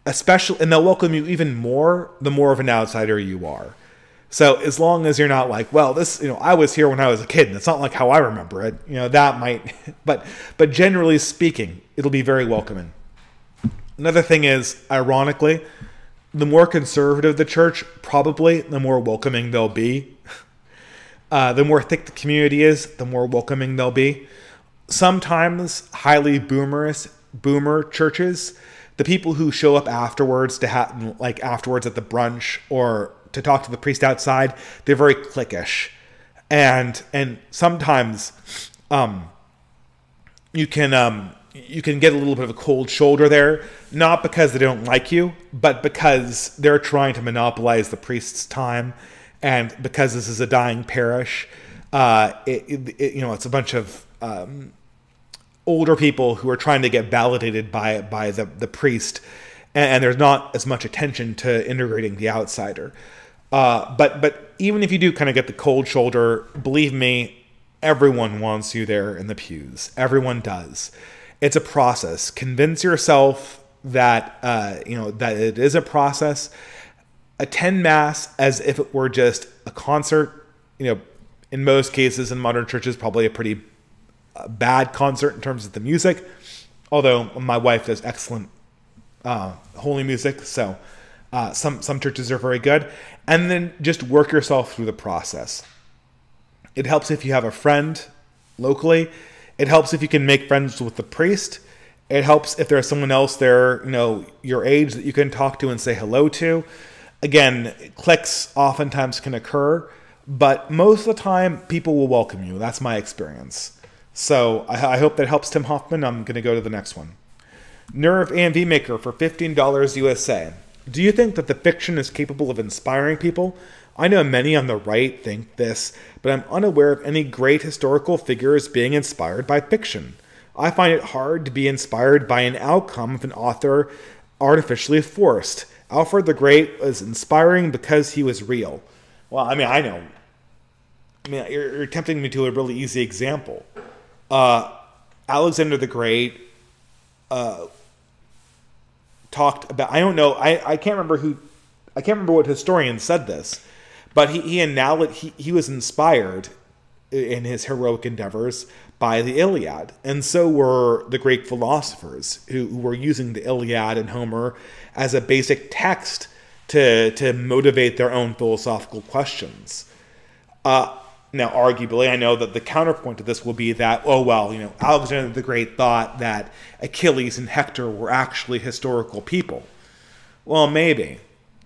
especially, and they'll welcome you even more the more of an outsider you are. So as long as you're not like, well, this, you know, I was here when I was a kid, and it's not like how I remember it. You know, that might, but but generally speaking, it'll be very welcoming. Another thing is, ironically, the more conservative the church, probably the more welcoming they'll be. Uh, the more thick the community is, the more welcoming they'll be. Sometimes highly boomerous boomer churches, the people who show up afterwards to have like afterwards at the brunch or to talk to the priest outside, they're very cliquish, and and sometimes, um, you can um you can get a little bit of a cold shoulder there, not because they don't like you, but because they're trying to monopolize the priest's time, and because this is a dying parish, uh, it, it, you know it's a bunch of um, older people who are trying to get validated by by the the priest, and, and there's not as much attention to integrating the outsider. Uh, but but even if you do kind of get the cold shoulder, believe me, everyone wants you there in the pews. Everyone does. It's a process. Convince yourself that uh, you know that it is a process. Attend mass as if it were just a concert. You know, in most cases in modern churches, probably a pretty uh, bad concert in terms of the music. Although my wife does excellent uh, holy music, so uh, some some churches are very good, and then just work yourself through the process. It helps if you have a friend locally. It helps if you can make friends with the priest. It helps if there's someone else there, you know, your age that you can talk to and say hello to. Again, clicks oftentimes can occur, but most of the time, people will welcome you. That's my experience. So I, I hope that helps Tim Hoffman. I'm going to go to the next one. Nerve AMV Maker for $15 USA. Do you think that the fiction is capable of inspiring people? I know many on the right think this, but I'm unaware of any great historical figures being inspired by fiction. I find it hard to be inspired by an outcome of an author artificially forced. Alfred the Great was inspiring because he was real. Well, I mean, I know. I mean, you're, you're tempting me to a really easy example. Uh, Alexander the Great uh, talked about. I don't know. I, I can't remember who. I can't remember what historian said this, but he he, analog, he he was inspired in his heroic endeavors by the Iliad, and so were the Greek philosophers who, who were using the Iliad and Homer as a basic text to to motivate their own philosophical questions. Uh, now, arguably, I know that the counterpoint to this will be that, oh, well, you know, Alexander the Great thought that Achilles and Hector were actually historical people. Well, maybe.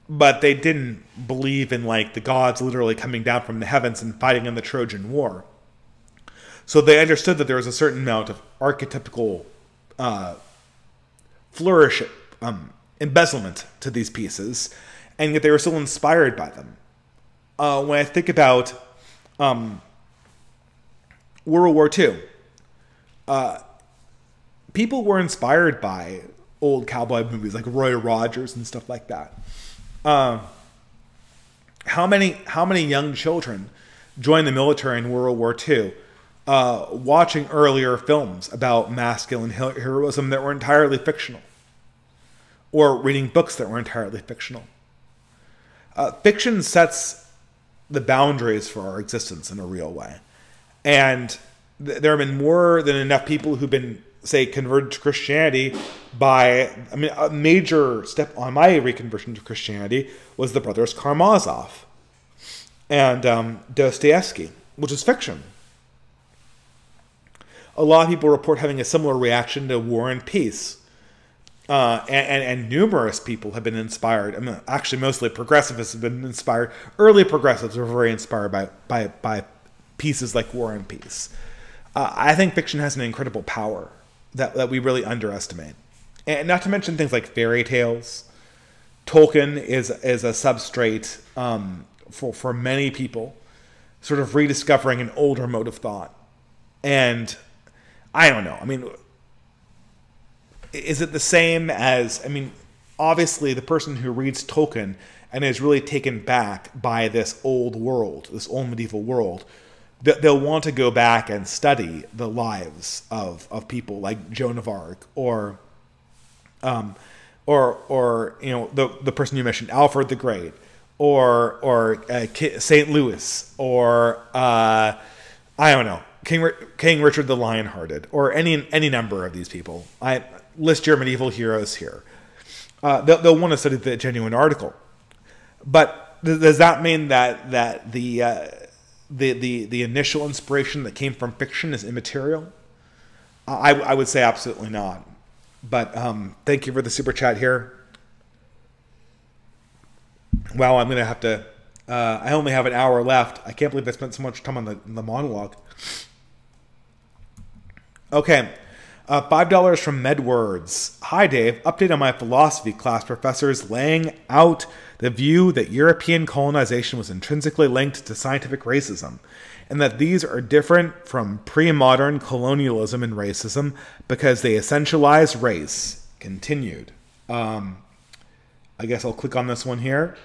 But they didn't believe in, like, the gods literally coming down from the heavens and fighting in the Trojan War. So they understood that there was a certain amount of archetypical uh, flourish, um, embezzlement to these pieces, and yet they were still inspired by them. Uh, when I think about um, World War II, uh, people were inspired by old cowboy movies like Roy Rogers and stuff like that. Uh, how many how many young children joined the military in World War II, uh, watching earlier films about masculine heroism that were entirely fictional, or reading books that were entirely fictional? Uh, fiction sets the boundaries for our existence in a real way. And th- there have been more than enough people who've been, say, converted to Christianity by, I mean, a major step on my reconversion to Christianity was the brothers Karamazov and um, Dostoevsky, which is fiction. A lot of people report having a similar reaction to War and Peace, uh, and, and, and, numerous people have been inspired. I mean, actually, mostly progressivists have been inspired. Early progressives were very inspired by by, by pieces like War and Peace. Uh, I think fiction has an incredible power that, that we really underestimate, and not to mention things like fairy tales. Tolkien is is a substrate um, for for many people, sort of rediscovering an older mode of thought, and I don't know. I mean, is it the same as I mean, obviously the person who reads Tolkien and is really taken back by this old world, this old medieval world, they'll want to go back and study the lives of, of people like Joan of Arc or um, or or you know the the person you mentioned Alfred the Great or or uh, St. Louis or uh, I don't know King King Richard the Lionhearted or any any number of these people. I list your medieval heroes here. Uh, they'll, they'll, want to study the genuine article, but th- does that mean that that the, uh, the the the initial inspiration that came from fiction is immaterial? I, I would say absolutely not. But um, thank you for the super chat here. Wow, I'm gonna have to. Uh, I only have an hour left. I can't believe I spent so much time on the, the monologue. Okay, uh, $5 from MedWords. Hi, Dave. Update on my philosophy class professors laying out the view that European colonization was intrinsically linked to scientific racism, and that these are different from pre modern colonialism and racism because they essentialize race. Continued. Um, I guess I'll click on this one here.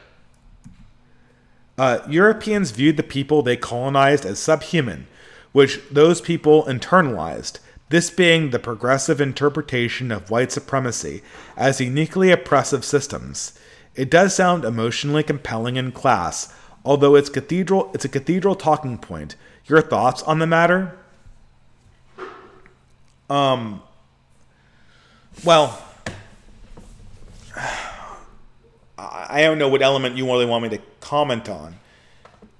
Uh, Europeans viewed the people they colonized as subhuman, which those people internalized this being the progressive interpretation of white supremacy as uniquely oppressive systems. It does sound emotionally compelling in class, although it's cathedral it's a cathedral talking point. Your thoughts on the matter? Um well, I don't know what element you really want me to comment on.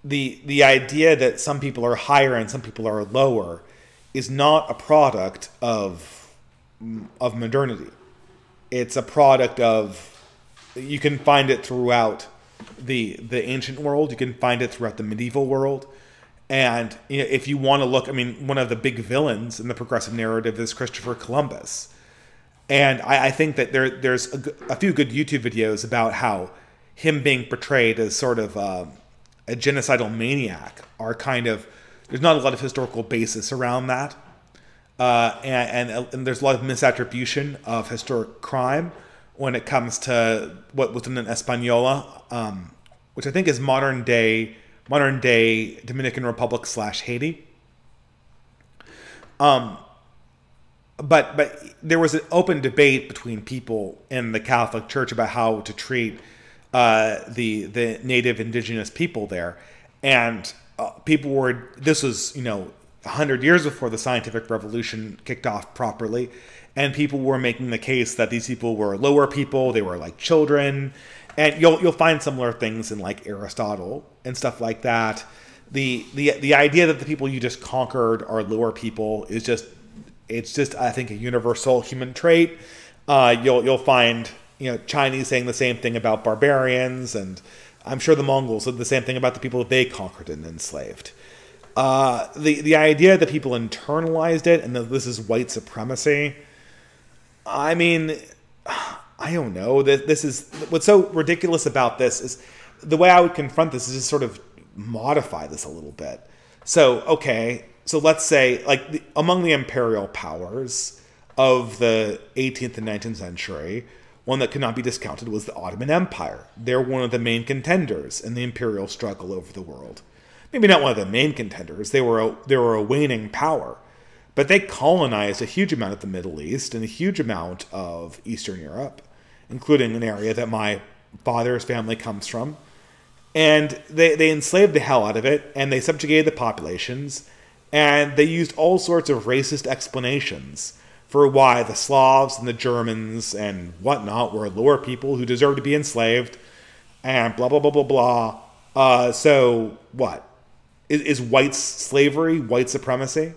The the idea that some people are higher and some people are lower is not a product of of modernity. It's a product of you can find it throughout the the ancient world. You can find it throughout the medieval world. And you know, if you want to look, I mean, one of the big villains in the progressive narrative is Christopher Columbus. And I, I think that there there's a, a, few good YouTube videos about how him being portrayed as sort of a genocidal maniac are kind of there's not a lot of historical basis around that. Uh, and, and, and, there's a lot of misattribution of historic crime when it comes to what was in Hispaniola, um, which I think is modern day modern day Dominican Republic slash Haiti. Um, but but there was an open debate between people in the Catholic Church about how to treat uh, the the native indigenous people there, and uh, people were this was you know 100 years before the scientific revolution kicked off properly and people were making the case that these people were lower people they were like children and you'll you'll find similar things in like Aristotle and stuff like that the the the idea that the people you just conquered are lower people is just it's just I think a universal human trait. Uh, you'll you'll find you know Chinese saying the same thing about barbarians, and I'm sure the Mongols said the same thing about the people that they conquered and enslaved. Uh, the the idea that people internalized it and that this is white supremacy. I mean, I don't know. That this is what's so ridiculous about this is the way I would confront this is just sort of modify this a little bit. So, okay, so let's say, like, the, among the imperial powers of the 18th and 19th century, one that could not be discounted was the Ottoman Empire. They're one of the main contenders in the imperial struggle over the world. Maybe not one of the main contenders. They were a, they were a waning power, but they colonized a huge amount of the Middle East and a huge amount of Eastern Europe, including an area that my father's family comes from and they, they enslaved the hell out of it and they subjugated the populations and they used all sorts of racist explanations for why the Slavs and the Germans and whatnot were lower people who deserved to be enslaved and blah blah blah blah blah. Uh, so what is, is white slavery white supremacy?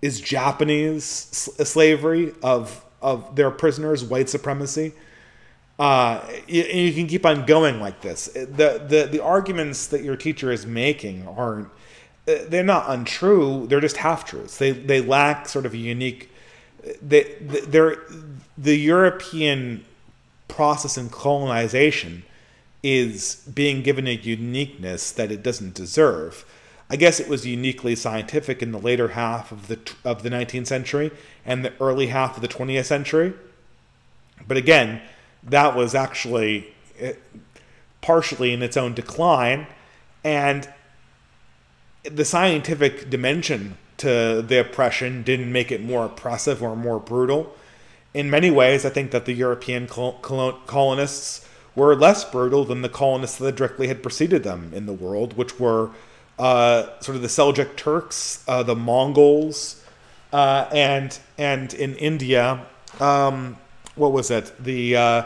Is Japanese slavery of of their prisoners white supremacy? Uh, you, you, can keep on going like this. The, the the arguments that your teacher is making aren't they're not untrue. They're just half truths. They they lack sort of a unique. They the European process in colonization is being given a uniqueness that it doesn't deserve. I guess it was uniquely scientific in the later half of the of the 19th century and the early half of the 20th century. But again, that was actually eh, partially in its own decline. And the scientific dimension to the oppression didn't make it more oppressive or more brutal. In many ways, I think that the European colonists were less brutal than the colonists that directly had preceded them in the world, which were uh, sort of the Seljuk Turks, uh, the Mongols, uh, and and in India, um, what was it? The uh,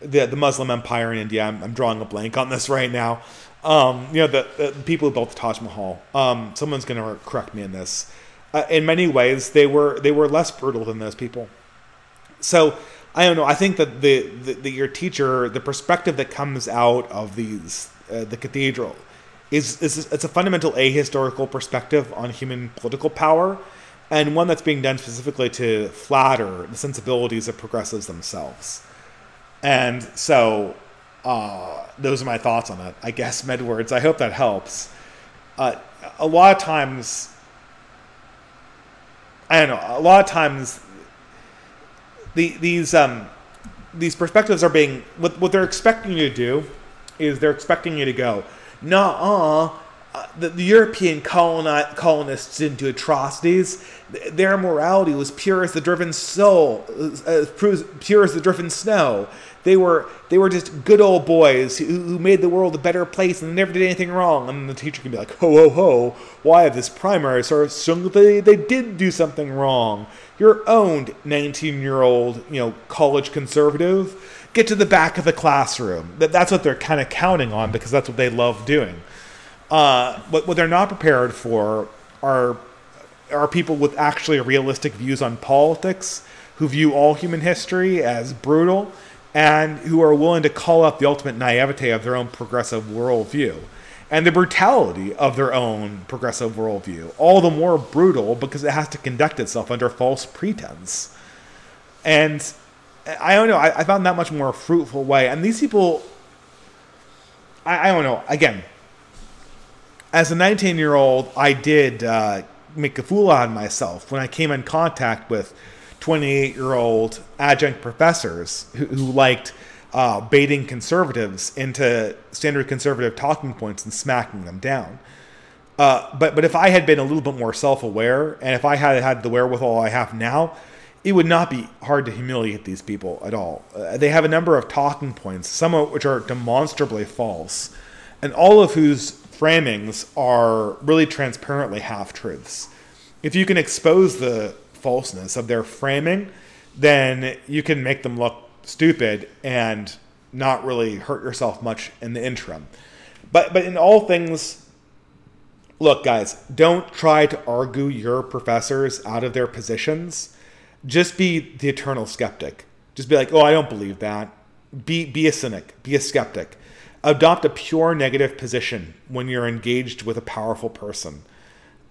the the Muslim Empire in India. I'm, I'm drawing a blank on this right now. Um, you know, the, the, people who built the Taj Mahal. Um, someone's going to correct me in this. Uh, in many ways, they were they were less brutal than those people. So I don't know. I think that the, the, the your teacher, the perspective that comes out of these uh, the cathedral, is, is it's a fundamental ahistorical perspective on human political power, and one that's being done specifically to flatter the sensibilities of progressives themselves. And so uh, those are my thoughts on it. I guess Medwards. I hope that helps. Uh, a lot of times, I don't know. A lot of times, the, these um, these perspectives are being what what they're expecting you to do is they're expecting you to go, nah, uh, the, the, European coloni- colonists didn't do atrocities. Their morality was pure as the driven soul, uh, pure as the driven snow. They were they were just good old boys who, who made the world a better place and never did anything wrong. And the teacher can be like, ho ho ho, why have this primary source they, they did do something wrong. Your own 19 year old, you know, college conservative, get to the back of the classroom. That, that's what they're kind of counting on because that's what they love doing. Uh, what, what they're not prepared for are are people with actually realistic views on politics who view all human history as brutal and who are willing to call up the ultimate naivete of their own progressive worldview and the brutality of their own progressive worldview. All the more brutal because it has to conduct itself under false pretense. And I don't know, I, I found that much more fruitful way. And these people, I, I don't know, again, as a 19 year old, I did uh, make a fool out of myself when I came in contact with 28 year old adjunct professors who, who liked uh, baiting conservatives into standard conservative talking points and smacking them down. Uh, but but if I had been a little bit more self aware and if I had had the wherewithal I have now, it would not be hard to humiliate these people at all. Uh, they have a number of talking points, some of which are demonstrably false, and all of whose framings are really transparently half truths. If you can expose the falseness of their framing, then you can make them look stupid and not really hurt yourself much in the interim. But but in all things, look, guys, don't try to argue your professors out of their positions. Just be the eternal skeptic. Just be like, oh, I don't believe that. Be be a cynic. Be a skeptic. Adopt a pure negative position when you're engaged with a powerful person,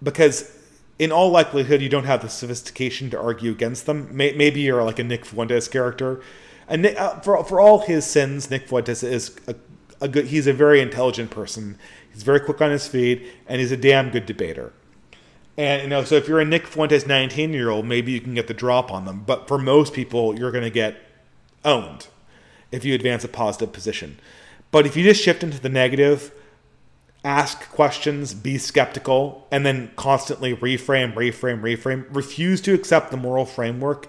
because in all likelihood, you don't have the sophistication to argue against them. Maybe you're like a Nick Fuentes character, and uh, for for all his sins, Nick Fuentes is a, a good. He's a very intelligent person. He's very quick on his feet, and he's a damn good debater. And you know, so if you're a Nick Fuentes 19 year old, maybe you can get the drop on them. But for most people, you're going to get owned if you advance a positive position. But if you just shift into the negative, ask questions, be skeptical, and then constantly reframe, reframe, reframe, refuse to accept the moral framework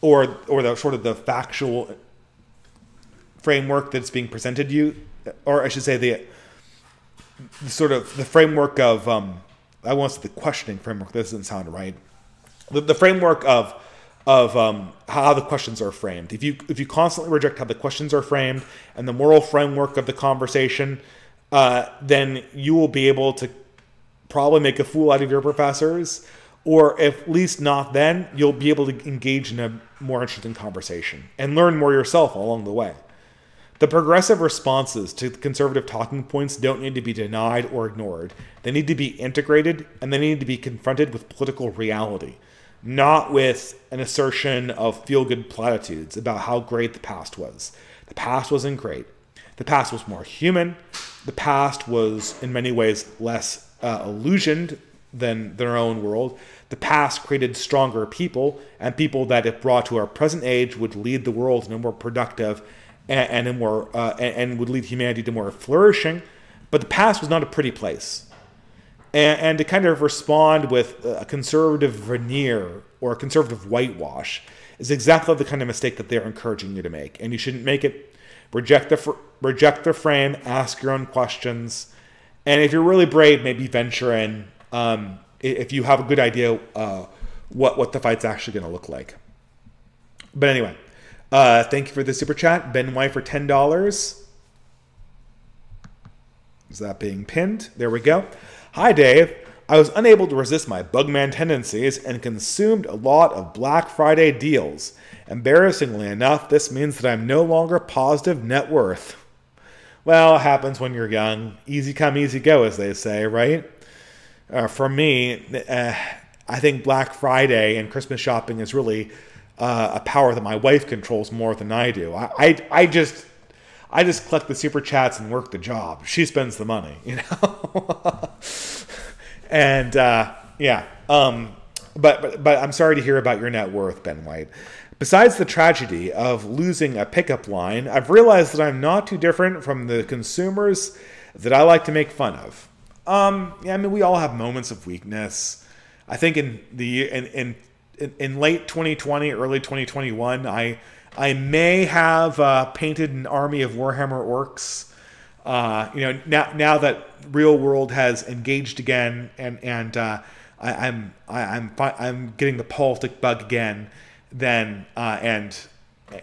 or or the sort of the factual framework that's being presented to you, or I should say the, the sort of the framework of um, I want to say the questioning framework. This doesn't sound right. The, the framework of of um, how the questions are framed. If you if you constantly reject how the questions are framed and the moral framework of the conversation, uh, then you will be able to probably make a fool out of your professors, or at least not then, you'll be able to engage in a more interesting conversation and learn more yourself along the way. The progressive responses to conservative talking points don't need to be denied or ignored. They need to be integrated and they need to be confronted with political reality not with an assertion of feel good platitudes about how great the past was. The past wasn't great. The past was more human. The past was, in many ways, less uh, illusioned than their own world. The past created stronger people, and people that, if brought to our present age, would lead the world in a more productive and, and a more uh, and, and would lead humanity to more flourishing. But the past was not a pretty place and, and to kind of respond with a conservative veneer or a conservative whitewash is exactly the kind of mistake that they're encouraging you to make, and you shouldn't make it. Reject the reject the frame. Ask your own questions, and if you're really brave, maybe venture in. Um, if you have a good idea uh, what what the fight's actually going to look like. But anyway, uh, thank you for the super chat, Ben White for ten dollars. Is that being pinned? There we go. Hi, Dave. I was unable to resist my bugman tendencies and consumed a lot of Black Friday deals. Embarrassingly enough, this means that I'm no longer positive net worth. Well, it happens when you're young. Easy come, easy go, as they say, right? Uh, for me, uh, I think Black Friday and Christmas shopping is really uh, a power that my wife controls more than I do. I, I, I just I just collect the super chats and work the job. She spends the money, you know. and uh, yeah, um, but, but but I'm sorry to hear about your net worth, Ben White. Besides the tragedy of losing a pickup line, I've realized that I'm not too different from the consumers that I like to make fun of. Um, yeah, I mean, we all have moments of weakness. I think in the in in, in late 2020, early 2021, I I may have uh, painted an army of Warhammer orcs. Uh, you know, now now that real world has engaged again, and and uh, I, am I'm I'm getting the politic bug again. Then uh, and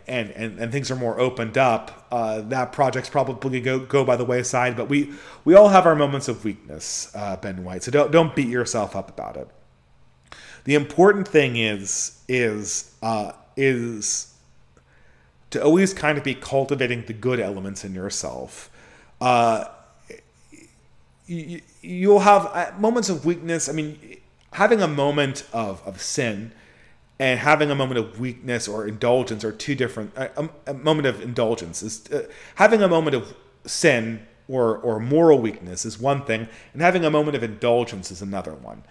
and, and and things are more opened up. Uh, that project's probably go go by the wayside. But we we all have our moments of weakness, uh, Ben White. So don't don't beat yourself up about it. The important thing is is is to always kind of be cultivating the good elements in yourself. Uh, you, you'll have uh, moments of weakness. I mean, having a moment of, of sin and having a moment of weakness or indulgence are two different. A, a moment of indulgence is uh, having a moment of sin or or moral weakness is one thing, and having a moment of indulgence is another one.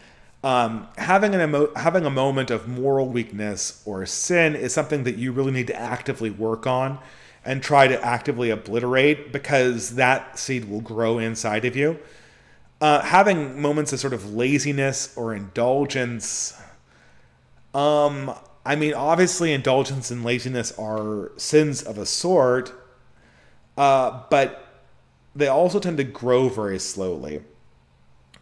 Um, having an emo- having a moment of moral weakness or sin is something that you really need to actively work on and try to actively obliterate because that seed will grow inside of you. Uh, having moments of sort of laziness or indulgence, um, I mean, obviously, indulgence and laziness are sins of a sort, uh, but they also tend to grow very slowly.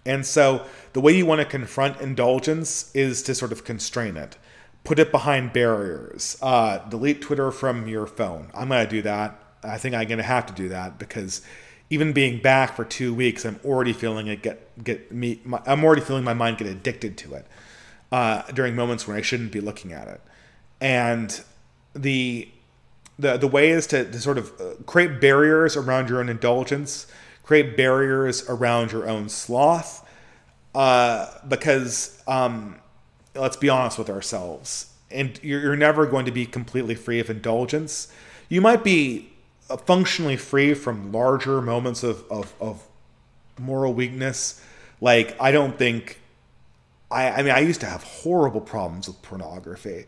And so the way you want to confront indulgence is to sort of constrain it, put it behind barriers, uh, delete Twitter from your phone. I'm going to do that. I think I'm going to have to do that because even being back for two weeks, I'm already feeling it get get me. My, I'm already feeling my mind get addicted to it uh, during moments when I shouldn't be looking at it, and the the the way is to, to sort of uh, create barriers around your own indulgence, create barriers around your own sloth, uh, because um, let's be honest with ourselves, and you're, you're never going to be completely free of indulgence. You might be uh, functionally free from larger moments of, of, of moral weakness. Like I don't think I I mean I used to have horrible problems with pornography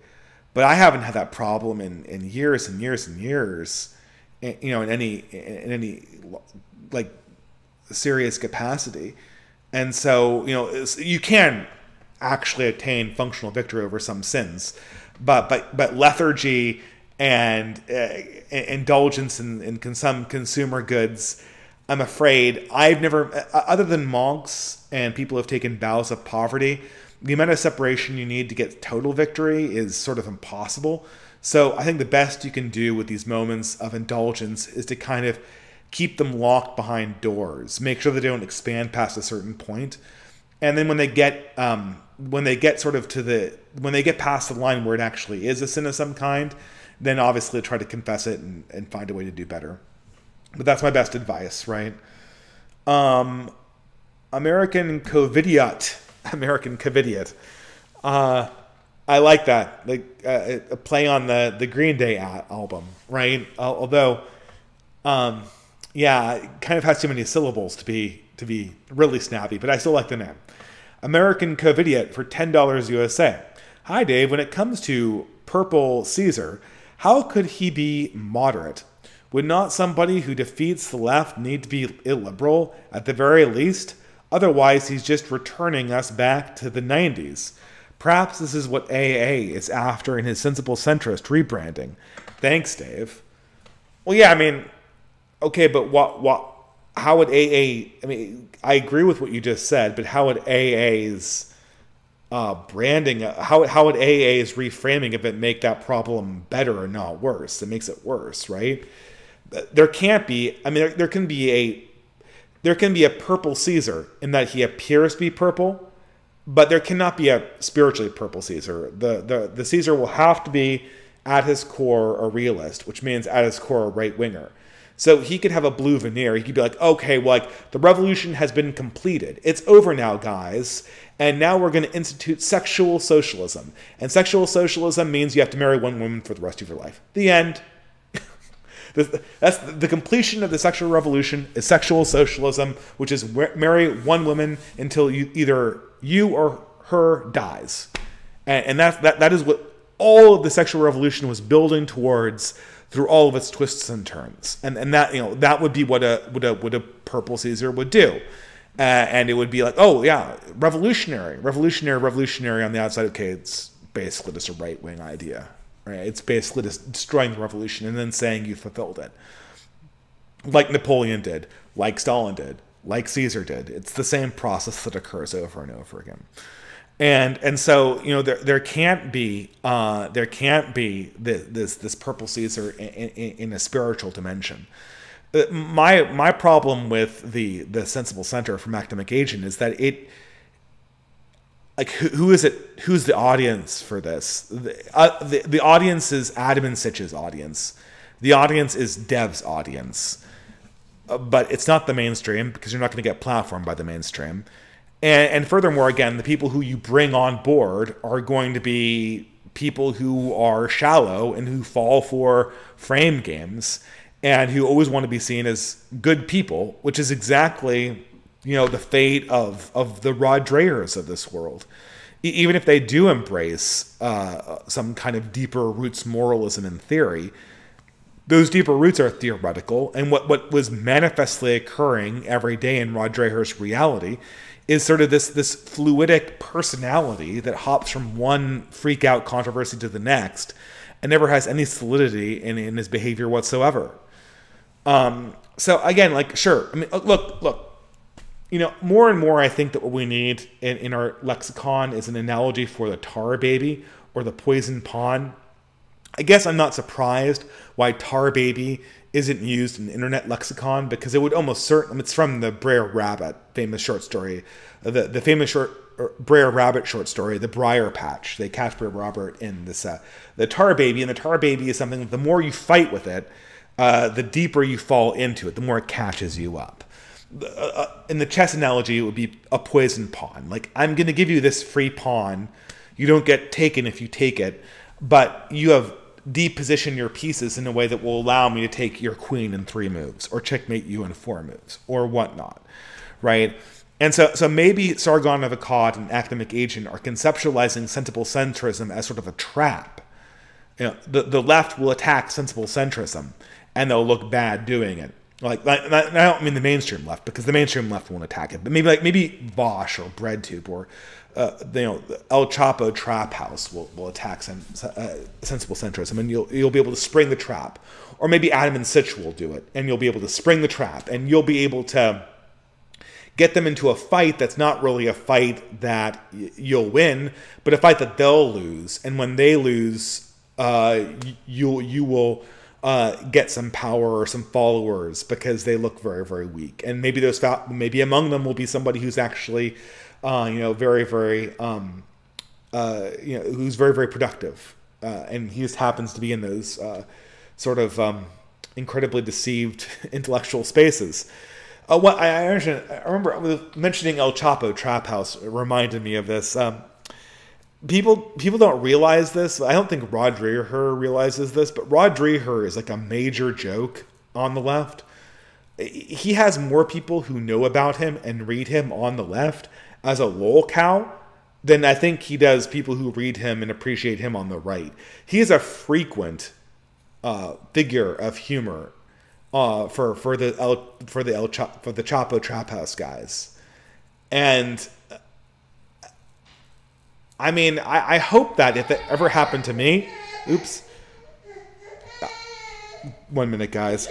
but I haven't had that problem in, in years and years and years, you know, in any in any like serious capacity. And so, you know, you can actually attain functional victory over some sins, but but but lethargy and uh, indulgence in, in some consumer goods. I'm afraid I've never, other than monks and people who have taken vows of poverty, the amount of separation you need to get total victory is sort of impossible. So I think the best you can do with these moments of indulgence is to kind of keep them locked behind doors, make sure they don't expand past a certain point, and then when they get um, when they get sort of to the when they get past the line where it actually is a sin of some kind, then obviously try to confess it and, and find a way to do better. But that's my best advice, right? Um, American Covidiot American Covidiot. Uh, I like that. Like uh, a play on the the Green Day album, right? Although, um, yeah, it kind of has too many syllables to be to be really snappy, but I still like the name. American Covidiot for ten dollars USA. Hi, Dave. When it comes to Purple Caesar, how could he be moderate? Would not somebody who defeats the left need to be illiberal at the very least? Otherwise, he's just returning us back to the 90s. Perhaps this is what AA is after in his sensible centrist rebranding. Thanks, Dave. Well, yeah, I mean, okay, but what, what, how would AA, I mean, I agree with what you just said, but how would AA's uh, branding, how, how would AA's reframing of it make that problem better or not worse? It makes it worse, right? There can't be, I mean, there, there can be a there can be a purple Caesar in that he appears to be purple, but there cannot be a spiritually purple Caesar. The, the, the Caesar will have to be at his core a realist, which means at his core a right winger. So he could have a blue veneer. He could be like, okay, well, like the revolution has been completed. It's over now, guys. And now we're going to institute sexual socialism. And sexual socialism means you have to marry one woman for the rest of your life. The end. That's the completion of the sexual revolution is sexual socialism, which is marry one woman until you either you or her dies, and, and that that that is what all of the sexual revolution was building towards through all of its twists and turns, and and that you know that would be what a what a what a purple Caesar would do. Uh, and it would be like, oh yeah, revolutionary, revolutionary, revolutionary on the outside. Okay, it's basically just a right wing idea. Right? It's basically just destroying the revolution and then saying you fulfilled it. Like Napoleon did, like Stalin did, like Caesar did. It's the same process that occurs over and over again. And and so you know there there can't be uh, there can't be this this, this purple Caesar in, in, in a spiritual dimension uh, my my problem with the the sensible center from academic agent is that it like who, who is it who's the audience for this? The, uh, the, the audience is adam and sitch's audience. The audience is dev's audience. Uh, but it's not the mainstream because you're not going to get platformed by the mainstream. And, and furthermore again the people who you bring on board are going to be people who are shallow and who fall for frame games and who always want to be seen as good people which is exactly you know the fate of of the Rod Drehers of this world. Even if they do embrace uh, some kind of deeper roots moralism in theory, those deeper roots are theoretical, and what what was manifestly occurring every day in Rod Dreher's reality is sort of this this fluidic personality that hops from one freak out controversy to the next and never has any solidity in, in his behavior whatsoever. Um, so again, like sure, I mean, look, look, you know, more and more, I think that what we need in, in our lexicon is an analogy for the tar baby or the poison pawn. I guess I'm not surprised why tar baby isn't used in internet lexicon because it would almost certainly it's from the Brer Rabbit famous short story, the the famous short Brer Rabbit short story, The Briar Patch. They catch Brer Rabbit in this uh, the Tar Baby, and the Tar Baby is something. The more you fight with it, uh, the deeper you fall into it, the more it catches you up. Uh, uh in the chess analogy, it would be a poison pawn. Like I'm going to give you this free pawn. You don't get taken if you take it, but you have deposition your pieces in a way that will allow me to take your queen in three moves, or checkmate you in four moves, or whatnot, right? And so, so maybe Sargon of Akkad and Academic Agent are conceptualizing sensible centrism as sort of a trap. You know, the, the left will attack sensible centrism, and they'll look bad doing it. Like, like I don't mean the mainstream left because the mainstream left won't attack it, but maybe like maybe Vaush or BreadTube or uh, you know El Chapo Trap House will, will attack sen- uh, sensible centrism, and you'll you'll be able to spring the trap, or maybe Adam and Sich will do it, and you'll be able to spring the trap, and you'll be able to get them into a fight that's not really a fight that you'll win, but a fight that they'll lose. And when they lose, uh, you you will uh, get some power or some followers because they look very very weak. And maybe those fa- maybe among them will be somebody who's actually, uh, you know, very very um, uh, you know who's very very productive, uh, and he just happens to be in those uh, sort of um, incredibly deceived intellectual spaces. Uh, what I, I, I remember mentioning El Chapo Trap House reminded me of this. Um, people people don't realize this. I don't think Rod Dreher realizes this, but Rod Dreher is like a major joke on the left. He has more people who know about him and read him on the left as a lol cow than I think he does people who read him and appreciate him on the right. He is a frequent uh, figure of humor uh, for for the El, for the El for the Chapo Trap House guys, and I mean, I, I hope that if it ever happened to me, oops. One minute, guys.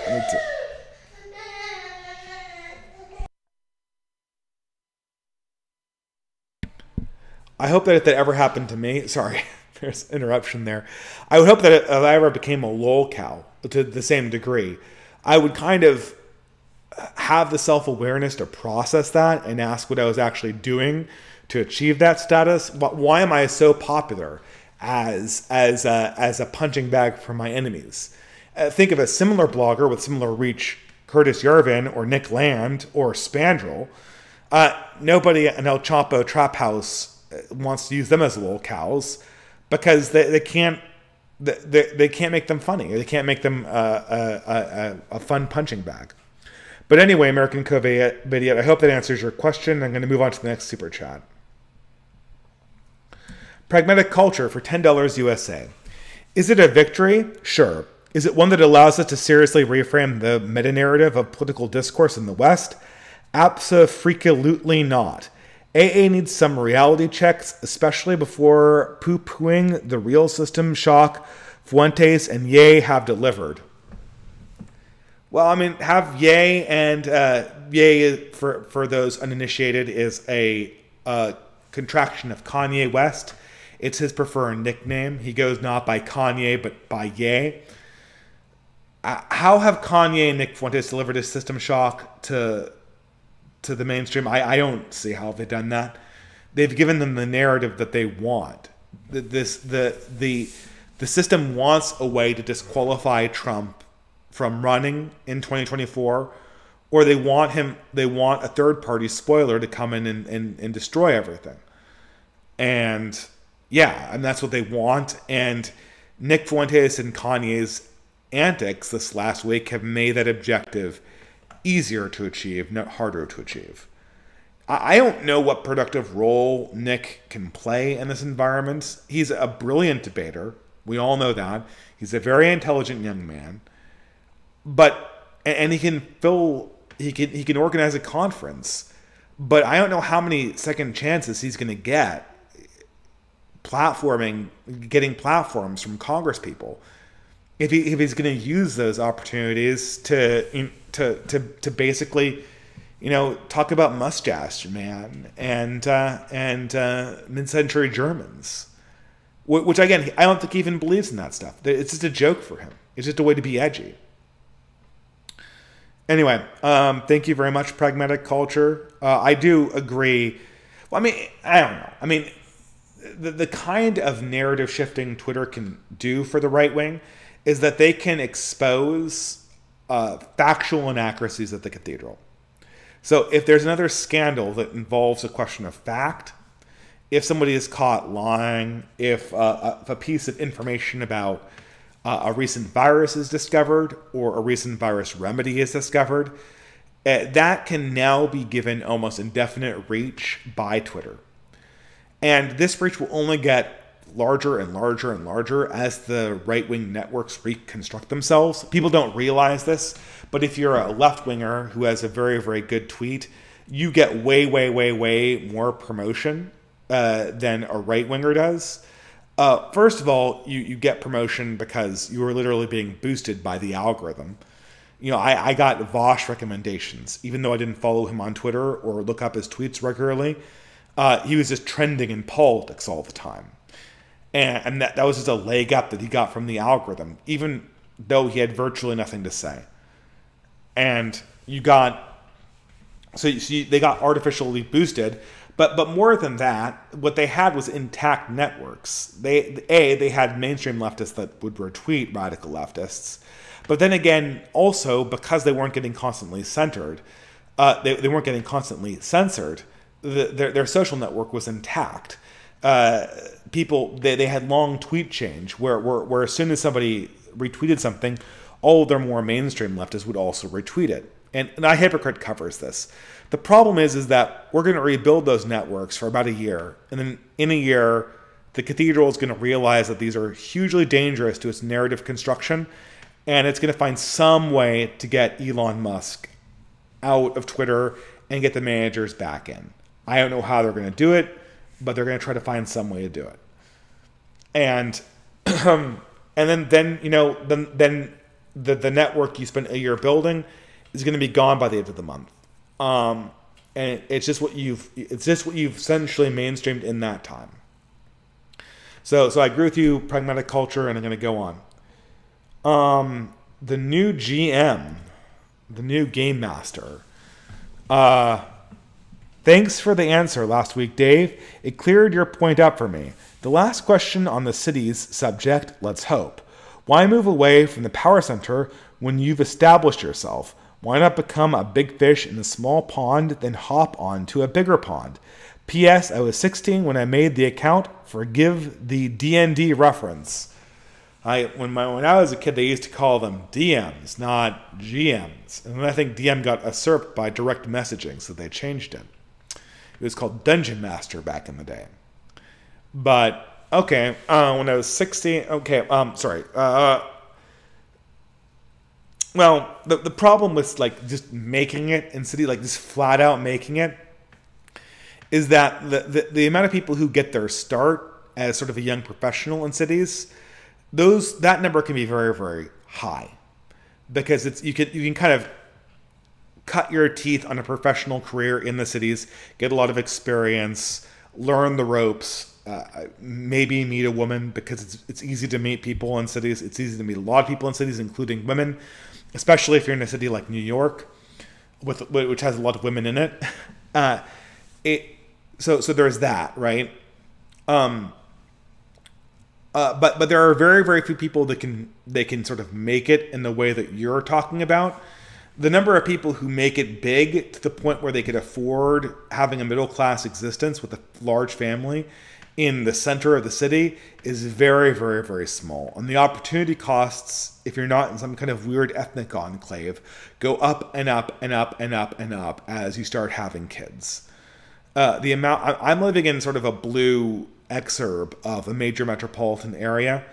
I hope that if that ever happened to me, sorry, there's interruption there. I would hope that if I ever became a lol cow to the same degree, I would kind of have the self awareness to process that and ask what I was actually doing to achieve that status. But why am I so popular as as a, as a punching bag for my enemies? Uh, think of a similar blogger with similar reach, Curtis Yarvin or Nick Land or Spandrell. Uh, nobody in El Chapo Trap House uh, wants to use them as little cows because they, they can't they, they can't make them funny. They can't make them uh, a, a, a, fun punching bag. But anyway, American Covidiot, I hope that answers your question. I'm going to move on to the next super chat. Pragmatic culture for $10 USA. Is it a victory? Sure. Is it one that allows us to seriously reframe the meta narrative of political discourse in the West? Absolutely not. AA needs some reality checks, especially before poo pooing the real system shock Fuentes and Ye have delivered. Well, I mean, have Ye and uh, Ye, for, for those uninitiated, is a uh, contraction of Kanye West. It's his preferred nickname. He goes not by Kanye, but by Ye. Uh, how have Kanye and Nick Fuentes delivered a system shock to to the mainstream. I, I don't see how they've done that. They've given them the narrative that they want. This the the the system wants a way to disqualify Trump from running in 2024, or they want him. They want a third party spoiler to come in and, and, and destroy everything. And yeah, and that's what they want. And Nick Fuentes and Kanye's antics this last week have made that objective easier to achieve, not harder to achieve. I don't know what productive role Nick can play in this environment. He's a brilliant debater. We all know that. He's a very intelligent young man. But and he can fill he can he can organize a conference. But I don't know how many second chances he's going to get platforming getting platforms from congress people if, he, if he's going to use those opportunities to to to to basically, you know, talk about mustache man and uh, and uh, mid-century Germans, which again I don't think he even believes in that stuff. It's just a joke for him. It's just a way to be edgy. Anyway, um, thank you very much, Pragmatic Culture. Uh, I do agree. Well, I mean, I don't know. I mean, the, the kind of narrative shifting Twitter can do for the right wing is that they can expose uh, factual inaccuracies at the cathedral. So if there's another scandal that involves a question of fact, if somebody is caught lying, if, uh, if a piece of information about uh, a recent virus is discovered or a recent virus remedy is discovered, uh, that can now be given almost indefinite reach by Twitter. And this breach will only get larger and larger and larger as the right wing networks reconstruct themselves. People don't realize this, but if you're a left winger who has a very, very good tweet, you get way, way, way, way more promotion uh, than a right winger does. Uh, first of all, you, you get promotion because you are literally being boosted by the algorithm. You know, I, I got Vaush recommendations, even though I didn't follow him on Twitter or look up his tweets regularly. Uh, he was just trending in politics all the time. And, and that, that was just a leg up that he got from the algorithm, even though he had virtually nothing to say. And you got, so you see, they got artificially boosted but but more than that, what they had was intact networks. They a they had mainstream leftists that would retweet radical leftists, but then again, also because they weren't getting constantly centered, uh, they, they weren't getting constantly censored. The, their their social network was intact. Uh, people they, they had long tweet change where, where where as soon as somebody retweeted something, all their more mainstream leftists would also retweet it. And, and hypocrite covers this. The problem is, is that we're going to rebuild those networks for about a year, and then in a year, the cathedral is going to realize that these are hugely dangerous to its narrative construction, and it's going to find some way to get Elon Musk out of Twitter and get the managers back in. I don't know how they're going to do it, but they're going to try to find some way to do it. And and then then you know then then the the network you spent a year building is going to be gone by the end of the month. Um, and it's just what you've it's just what you've essentially mainstreamed in that time. So so I agree with you, pragmatic culture, and I'm going to go on. Um, the new GM, the new game master. Uh, thanks for the answer last week, Dave. It cleared your point up for me. The last question on the city's subject, let's hope. Why move away from the power center when you've established yourself? Why not become a big fish in a small pond, then hop on to a bigger pond? P.S. I was 16 when I made the account. Forgive the DND reference. I when my when I was a kid, they used to call them DMs, not GMs, and I think DM got usurped by direct messaging, so they changed it. It was called Dungeon Master back in the day. But okay, uh, when I was 16, okay, um, sorry, uh, well, the, the problem with like just making it in city, like just flat out making it, is that the, the, the amount of people who get their start as sort of a young professional in cities, those that number can be very very high, because it's you can you can kind of cut your teeth on a professional career in the cities, get a lot of experience, learn the ropes, uh, maybe meet a woman because it's it's easy to meet people in cities. It's easy to meet a lot of people in cities, including women especially if you're in a city like New York, with which has a lot of women in it. Uh, it so so there's that right. Um, uh, but but there are very very few people that can they can sort of make it in the way that you're talking about. The number of people who make it big to the point where they could afford having a middle class existence with a large family in the center of the city is very, very, very small. And the opportunity costs, if you're not in some kind of weird ethnic enclave, go up and up and up and up and up as you start having kids. Uh, the amount I'm living in sort of a blue exurb of a major metropolitan area,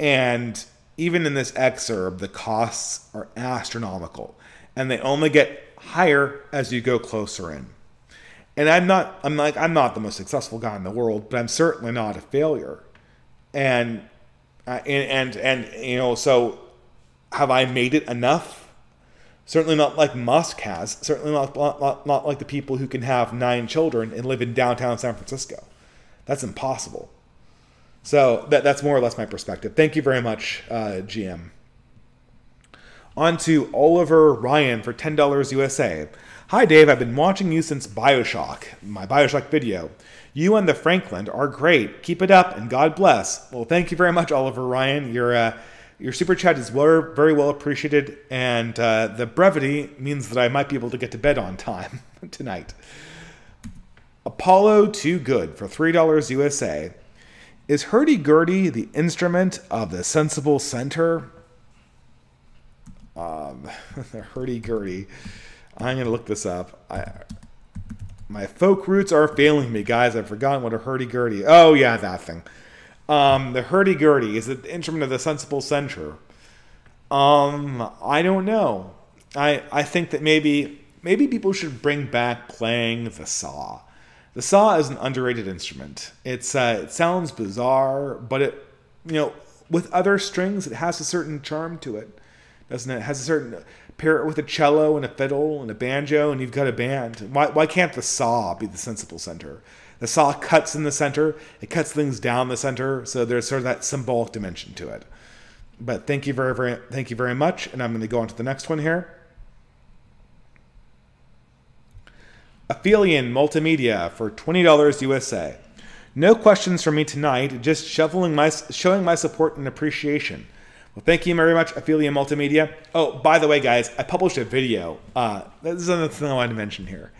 and even in this exurb, the costs are astronomical, and they only get higher as you go closer in and I'm not I'm like I'm not the most successful guy in the world, but I'm certainly not a failure. And uh, and, and and you know, so have I made it enough? Certainly not like Musk has. Certainly not, not, not like the people who can have nine children and live in downtown San Francisco. That's impossible. So that, that's more or less my perspective. Thank you very much, uh, GM. On to Oliver Ryan for $10 USA. Hi Dave, I've been watching you since Bioshock, my Bioshock video. You and the Franklin are great. Keep it up and God bless. Well, thank you very much, Oliver Ryan. Your uh, your super chat is well, very well appreciated, and uh, the brevity means that I might be able to get to bed on time tonight. Apollo Too Good for $3 USA. Is hurdy-gurdy the instrument of the sensible center? Um, the hurdy-gurdy. I'm going to look this up. I, my folk roots are failing me, guys. I've forgotten what a hurdy-gurdy. Oh, yeah, that thing. Um, the hurdy-gurdy is the instrument of the sensible center. Um, I don't know. I I think that maybe maybe people should bring back playing the saw. The saw is an underrated instrument. It's uh, it sounds bizarre, but it you know with other strings it has a certain charm to it, doesn't it? It has a certain pair it with a cello and a fiddle and a banjo, and you've got a band. Why why can't the saw be the sensible center? The saw cuts in the center. It cuts things down the center, so there's sort of that symbolic dimension to it. But thank you very very thank you very much, and I'm going to go on to the next one here. Aphelion Multimedia for $20 USA. No questions from me tonight, just shoveling my, showing my support and appreciation. Well, thank you very much, Aphelion Multimedia. Oh, by the way, guys, I published a video. Uh, this is another thing I wanted to mention here.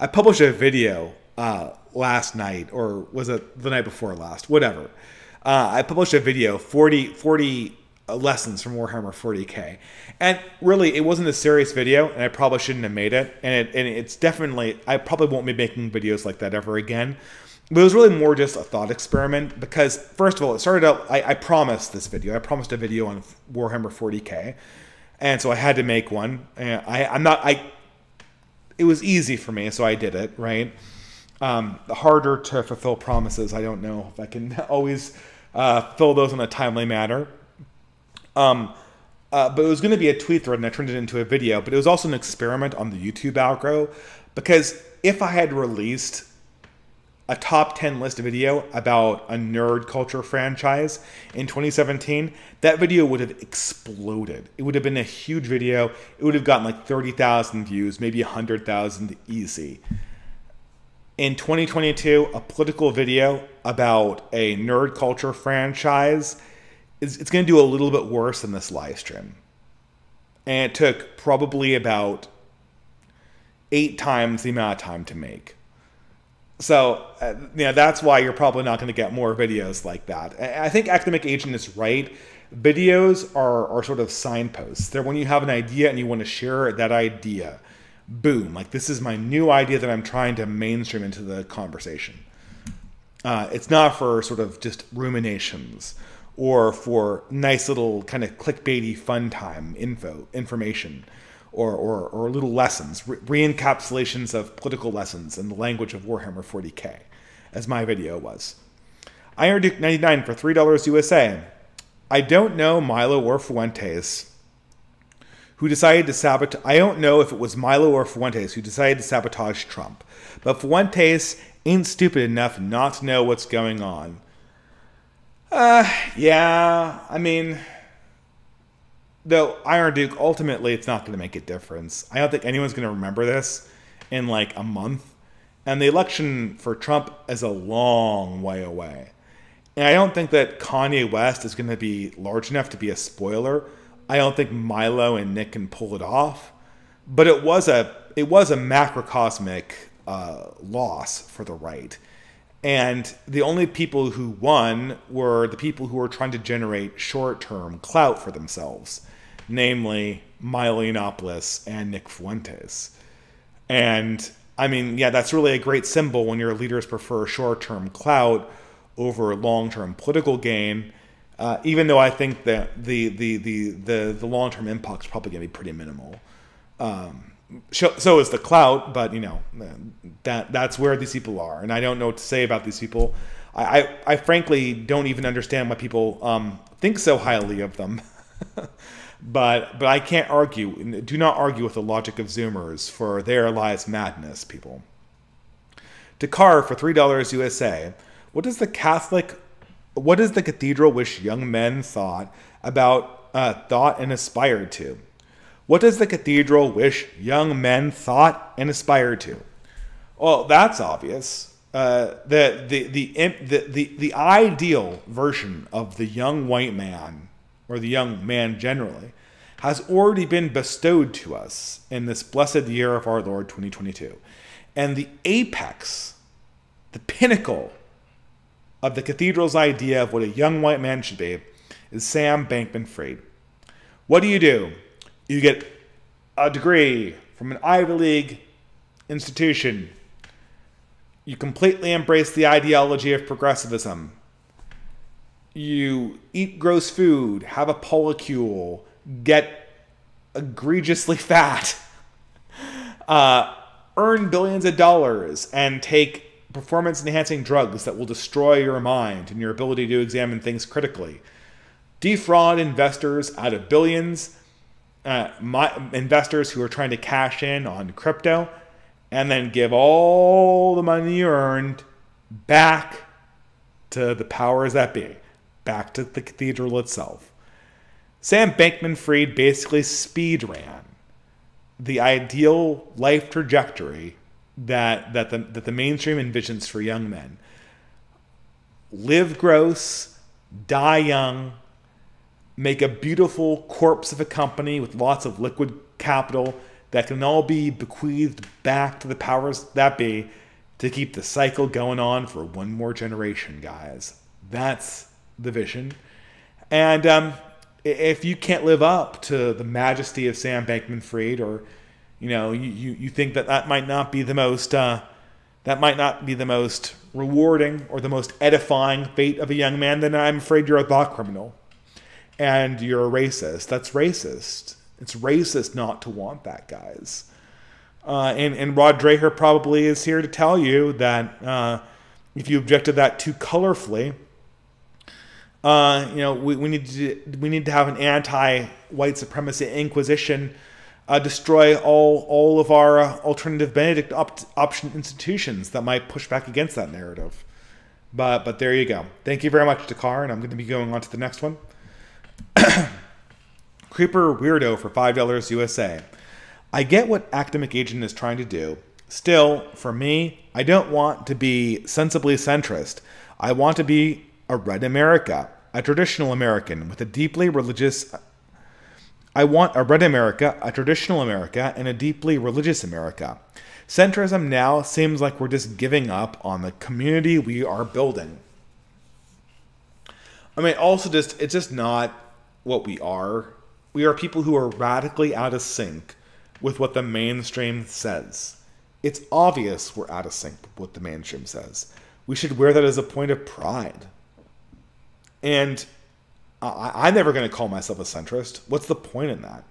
I published a video uh, last night, or was it the night before last? Whatever. Uh, I published a video, 40, 40 uh, lessons from Warhammer 40k. And really, it wasn't a serious video, and I probably shouldn't have made it. And, it, and it's definitely, I probably won't be making videos like that ever again. But it was really more just a thought experiment because, first of all, it started out, I, I promised this video. I promised a video on Warhammer 40k. And so I had to make one. And I, I'm not, I, it was easy for me, so I did it, right? Um, harder to fulfill promises. I don't know if I can always uh, fill those in a timely manner. Um, uh, but it was going to be a tweet thread and I turned it into a video. But it was also an experiment on the YouTube algo because if I had released a top 10 list video about a nerd culture franchise in 2017, that video would have exploded. It would have been a huge video. It would have gotten like 30,000 views, maybe 100,000 easy. In 2022, a political video about a nerd culture franchise it's, it's going to do a little bit worse than this live stream. And it took probably about eight times the amount of time to make. So, uh, yeah, that's why you're probably not going to get more videos like that. I think Academic Agent is right. Videos are, are sort of signposts. They're when you have an idea and you want to share that idea. Boom. Like, this is my new idea that I'm trying to mainstream into the conversation. Uh, it's not for sort of just ruminations or for nice little kind of clickbaity fun time info information or, or, or little lessons re- encapsulations of political lessons in the language of warhammer 40k as my video was iron duke 99 for $3 usa i don't know milo or fuentes who decided to sabotage i don't know if it was milo or fuentes who decided to sabotage trump but fuentes ain't stupid enough not to know what's going on uh, yeah. I mean, though Iron Duke, ultimately, it's not going to make a difference. I don't think anyone's going to remember this in like a month. And the election for Trump is a long way away. And I don't think that Kanye West is going to be large enough to be a spoiler. I don't think Milo and Nick can pull it off. But it was a it was a macrocosmic uh, loss for the right. And the only people who won were the people who were trying to generate short term clout for themselves, namely Milo Yiannopoulos and Nick Fuentes. And I mean, yeah, that's really a great symbol when your leaders prefer short term clout over long term political gain. Uh, even though I think that the the the the, the long term impact is probably going to be pretty minimal. Um, so is the clout, but you know that that's where these people are, and I don't know what to say about these people. I I, I frankly don't even understand why people um, think so highly of them. but but I can't argue. Do not argue with the logic of Zoomers, for there lies madness, people. Dakar for three dollars USA. What does the Catholic, what does the cathedral wish young men thought about, uh, thought and aspired to? What does the cathedral wish young men thought and aspired to? Well, that's obvious. Uh, the, the, the, the, the, the ideal version of the young white man, or the young man generally, has already been bestowed to us in this blessed year of our Lord 2022. And the apex, the pinnacle of the cathedral's idea of what a young white man should be is Sam Bankman Fried. What do you do? You get a degree from an Ivy League institution. You completely embrace the ideology of progressivism. You eat gross food, have a polycule, get egregiously fat, uh, earn billions of dollars, and take performance enhancing drugs that will destroy your mind and your ability to examine things critically. Defraud investors out of billions, uh, my, investors who are trying to cash in on crypto, and then give all the money you earned back to the powers that be, back to the cathedral itself. Sam Bankman Fried basically speed ran the ideal life trajectory that that the that the mainstream envisions for young men. Live gross, die young, make a beautiful corpse of a company with lots of liquid capital that can all be bequeathed back to the powers that be to keep the cycle going on for one more generation, guys. That's the vision. And um, if you can't live up to the majesty of Sam Bankman Fried or you know, you, you, think that that might not be the most uh, that might not be the most rewarding or the most edifying fate of a young man, then I'm afraid you're a thought criminal and you're a racist. That's racist. It's racist not to want that, guys. Uh, and, and Rod Dreher probably is here to tell you that uh, if you objected that too colorfully, uh, you know, we, we, need to, we need to have an anti-white supremacy inquisition uh, destroy all all of our uh, alternative Benedict op- option institutions that might push back against that narrative. But but there you go. Thank you very much, Dakar, and I'm going to be going on to the next one. Creeper Weirdo for five dollars USA. I get what academic agent is trying to do. Still, for me, I don't want to be sensibly centrist. I want to be a red America, a traditional American with a deeply religious I want a red America, a traditional America, and a deeply religious America. Centrism now seems like we're just giving up on the community we are building. I mean, also just it's just not what we are. We are people who are radically out of sync with what the mainstream says. It's obvious we're out of sync with what the mainstream says. We should wear that as a point of pride. And I, am never going to call myself a centrist. What's the point in that?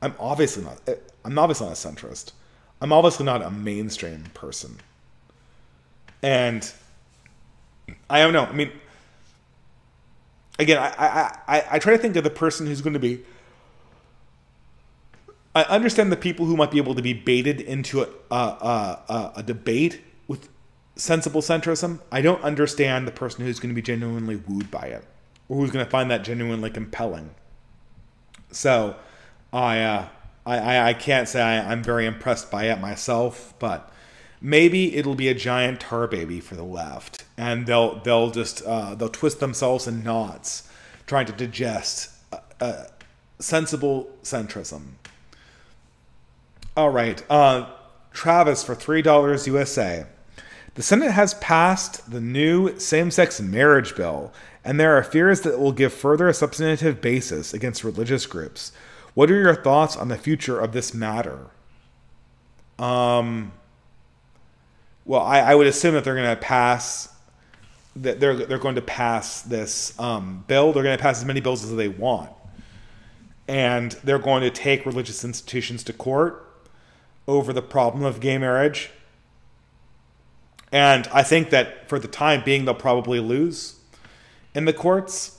I'm obviously not. Eh, I'm obviously not a centrist. I'm obviously not a mainstream person. And I don't know. I mean, again, I, I, I, I try to think of the person who's going to be. I understand the people who might be able to be baited into a, a, a, a debate sensible centrism. I don't understand the person who's going to be genuinely wooed by it or who's going to find that genuinely compelling. So, I, uh, I, I can't say I, I'm very impressed by it myself, but maybe it'll be a giant tar baby for the left, and they'll they'll just uh, they'll twist themselves in knots trying to digest a, a sensible centrism. All right, uh, Travis for three dollars USA. The Senate has passed the new same-sex marriage bill and there are fears that it will give further a substantive basis against religious groups. What are your thoughts on the future of this matter? Um, well, I, I would assume that they're going to pass that they're they're going to pass this um, bill. They're going to pass as many bills as they want, and they're going to take religious institutions to court over the problem of gay marriage. And I think that for the time being, they'll probably lose in the courts.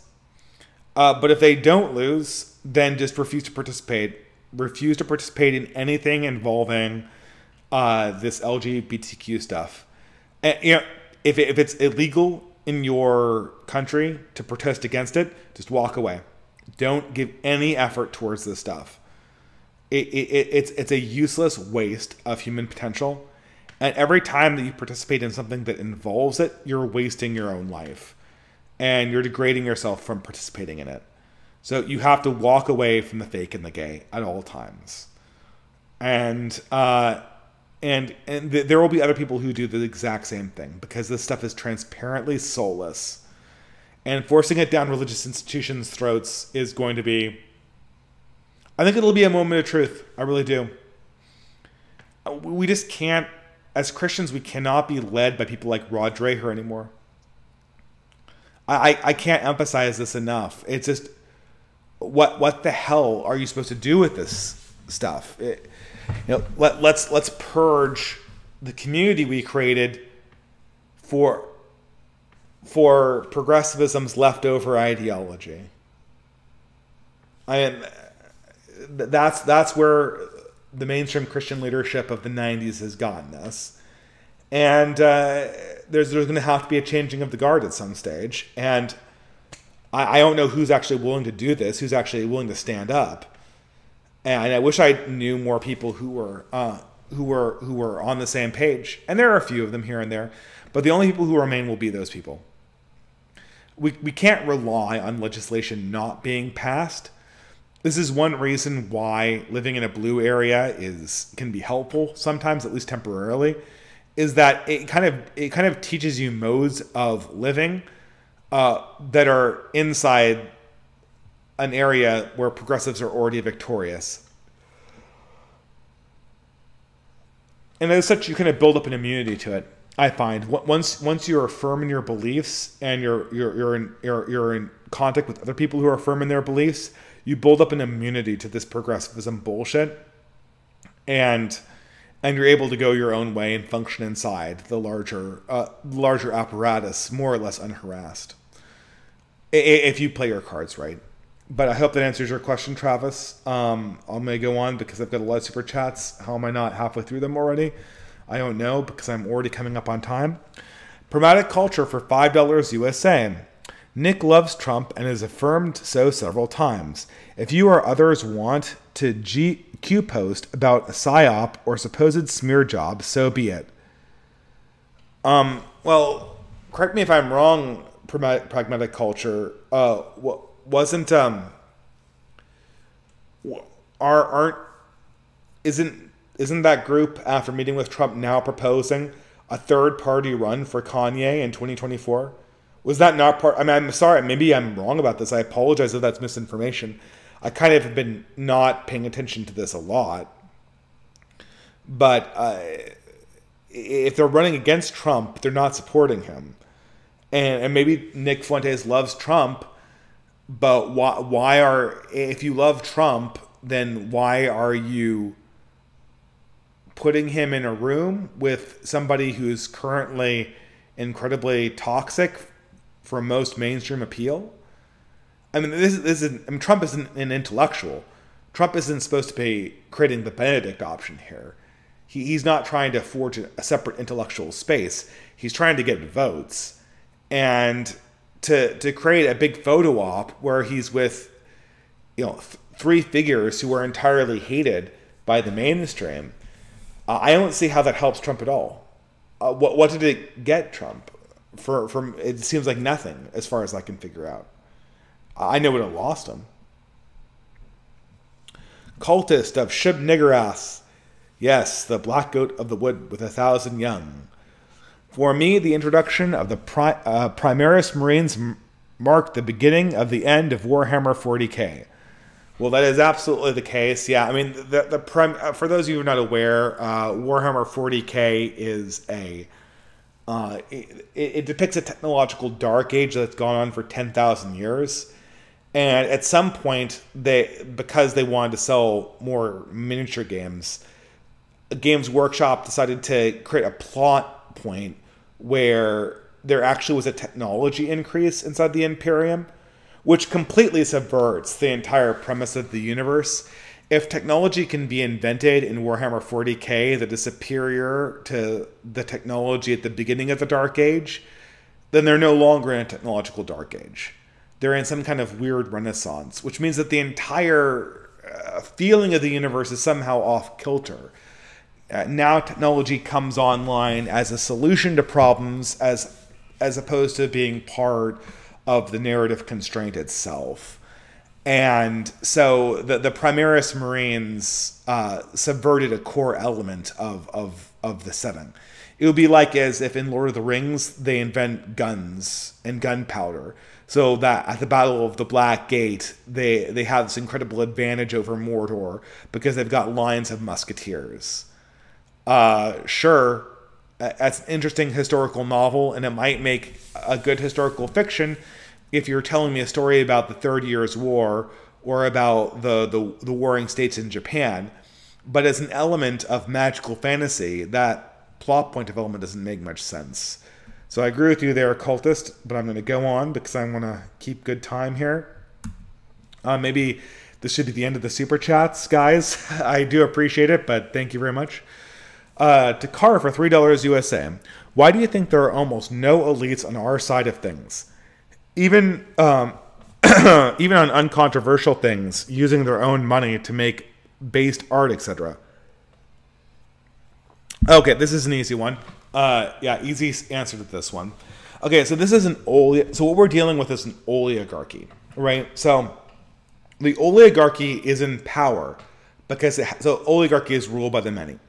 Uh, but if they don't lose, then just refuse to participate. Refuse to participate in anything involving uh, this LGBTQ stuff. And, you know, if, if it's illegal in your country to protest against it, just walk away. Don't give any effort towards this stuff. it, it, it's it's a useless waste of human potential. And every time that you participate in something that involves it, you're wasting your own life, and you're degrading yourself from participating in it. So you have to walk away from the fake and the gay at all times. And uh, and and th- there will be other people who do the exact same thing because this stuff is transparently soulless and forcing it down religious institutions throats is going to be i think it'll be a moment of truth i really do we just can't as christians we cannot be led by people like rod dreher anymore. I i can't emphasize this enough. It's just what what the hell are you supposed to do with this stuff? It, you know, let, let's let's purge the community we created for for progressivism's leftover ideology. I am that's that's where the mainstream Christian leadership of the '90s has gotten us, and uh, there's there's going to have to be a changing of the guard at some stage, and I, I don't know who's actually willing to do this, who's actually willing to stand up and I wish I knew more people who were uh, who were who were on the same page. And there are a few of them here and there, but the only people who remain will be those people. We we can't rely on legislation not being passed. This is one reason why living in a blue area is can be helpful sometimes, at least temporarily, is that it kind of it kind of teaches you modes of living uh, that are inside an area where progressives are already victorious. And as such, you kind of build up an immunity to it. I find once once you're firm in your beliefs and you're you're you're in you're, you're in contact with other people who are firm in their beliefs, you build up an immunity to this progressivism bullshit, and and you're able to go your own way and function inside the larger uh, larger apparatus more or less unharassed if you play your cards right but I hope that answers your question, Travis. Um, going to go on because I've got a lot of super chats. How am I not halfway through them already? I don't know because I'm already coming up on time. Pragmatic Culture for $5 USA. Nick loves Trump and has affirmed so several times. If you or others want to GQ post about a PSYOP or supposed smear job, so be it. Um, well, correct me if I'm wrong, Pragmatic Culture. Uh, wasn't um are aren't isn't isn't that group after meeting with Trump now proposing a third party run for Kanye in 2024? Was that not part? I mean, I'm sorry. Maybe I'm wrong about this. I apologize if that's misinformation. I kind of have been not paying attention to this a lot. But uh, if they're running against Trump, they're not supporting him. And, and maybe Nick Fuentes loves Trump, but why why are if you love Trump, then why are you putting him in a room with somebody who's currently incredibly toxic for most mainstream appeal? I mean, this, this is I mean, Trump isn't an intellectual. Trump isn't supposed to be creating the Benedict option here. He, he's not trying to forge a separate intellectual space. He's trying to get votes. And to to create a big photo op where he's with you know th- three figures who are entirely hated by the mainstream. Uh, I don't see how that helps Trump at all. Uh, what what did it get Trump? For from it seems like nothing as far as I can figure out. I know it lost him. Cultist of Niggurath. Yes, the black goat of the wood with a thousand young. For me, the introduction of the Pri- uh, Primaris Marines marked the beginning of the end of Warhammer 40k. Well, that is absolutely the case. Yeah, I mean, the the prim- uh, for those of you who are not aware, uh, Warhammer 40k is a uh, it, it, depicts a technological dark age that's gone on for 10,000 years. And at some point, they because they wanted to sell more miniature games, Games Workshop decided to create a plot point where there actually was a technology increase inside the Imperium, which completely subverts the entire premise of the universe. If technology can be invented in Warhammer 40k that is superior to the technology at the beginning of the Dark Age, then they're no longer in a technological Dark Age. They're in some kind of weird renaissance, which means that the entire uh, feeling of the universe is somehow off kilter. Uh, now technology comes online as a solution to problems as as opposed to being part of the narrative constraint itself. And so the, the Primaris Marines uh, subverted a core element of, of, of the setting. It would be like as if in Lord of the Rings they invent guns and gunpowder, so that at the Battle of the Black Gate they they have this incredible advantage over Mordor because they've got lines of musketeers. Uh, sure, that's an interesting historical novel, and it might make a good historical fiction if you're telling me a story about the Thirty Years' War or about the, the, the warring states in Japan. But as an element of magical fantasy, that plot point development doesn't make much sense. So I agree with you there, occultist, but I'm going to go on because I want to keep good time here. Uh, maybe this should be the end of the super chats, guys. I do appreciate it, but thank you very much. Uh, Dakar for $3 USA. Why do you think there are almost no elites on our side of things? Even um, even on uncontroversial things, using their own money to make based art, etc. Okay, this is an easy one. Uh, yeah, easy answer to this one. Okay, so this is an oli- so what we're dealing with is an oligarchy, right? So the oligarchy is in power because it ha- so oligarchy is ruled by the many,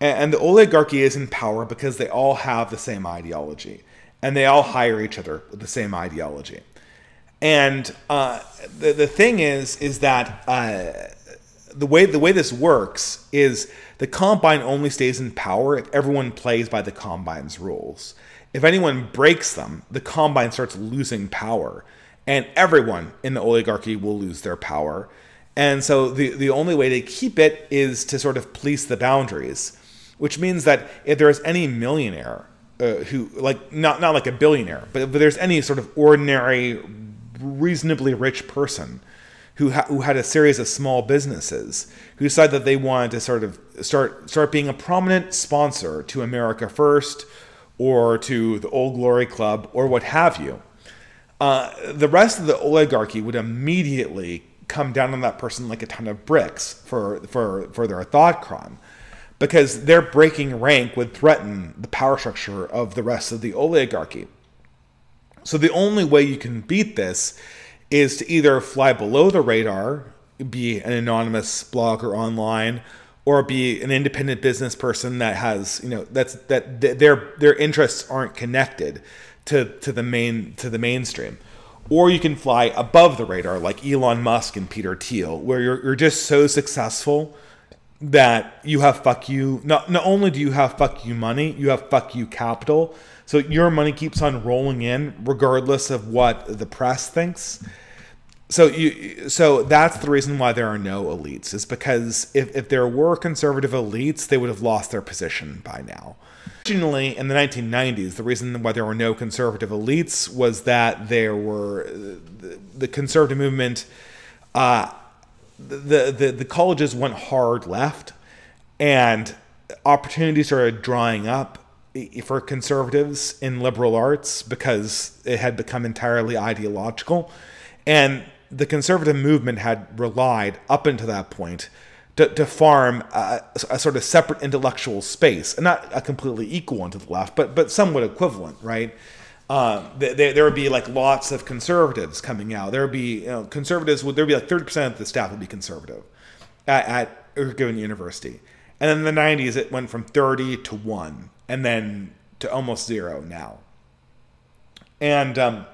and, and the oligarchy is in power because they all have the same ideology and they all hire each other with the same ideology. And uh, the the thing is is that uh, the way the way this works is the combine only stays in power if everyone plays by the combine's rules. If anyone breaks them, the combine starts losing power, and everyone in the oligarchy will lose their power. And so the the only way to keep it is to sort of police the boundaries, which means that if there is any millionaire uh, who like not not like a billionaire, but if there's any sort of ordinary, reasonably rich person who ha- who had a series of small businesses who decided that they wanted to sort of start start being a prominent sponsor to America First or to the Old Glory Club or what have you. Uh, the rest of the oligarchy would immediately come down on that person like a ton of bricks for for for their thought crime because their breaking rank would threaten the power structure of the rest of the oligarchy. So the only way you can beat this is to either fly below the radar, be an anonymous blogger online, or be an independent business person that has, you know, that's that their their interests aren't connected to to the main to the mainstream. Or you can fly above the radar like Elon Musk and Peter Thiel, where you're, you're just so successful that you have fuck you. Not not only do you have fuck you money, you have fuck you capital. So your money keeps on rolling in regardless of what the press thinks. So you so that's the reason why there are no elites is because if, if there were conservative elites, they would have lost their position by now. Originally, in the 1990s, the reason why there were no conservative elites was that there were the, the conservative movement uh, the, the, the colleges went hard left and opportunities started drying up for conservatives in liberal arts because it had become entirely ideological. And the conservative movement had relied up until that point to, to farm a, a, sort of separate intellectual space, and not a completely equal one to the left, but but somewhat equivalent, right? Uh, there, there would be like lots of conservatives coming out. There would be you know, conservatives. Would there be like thirty percent of the staff would be conservative at, at a given university, and then in the '90s it went from thirty to one, and then to almost zero now. And um,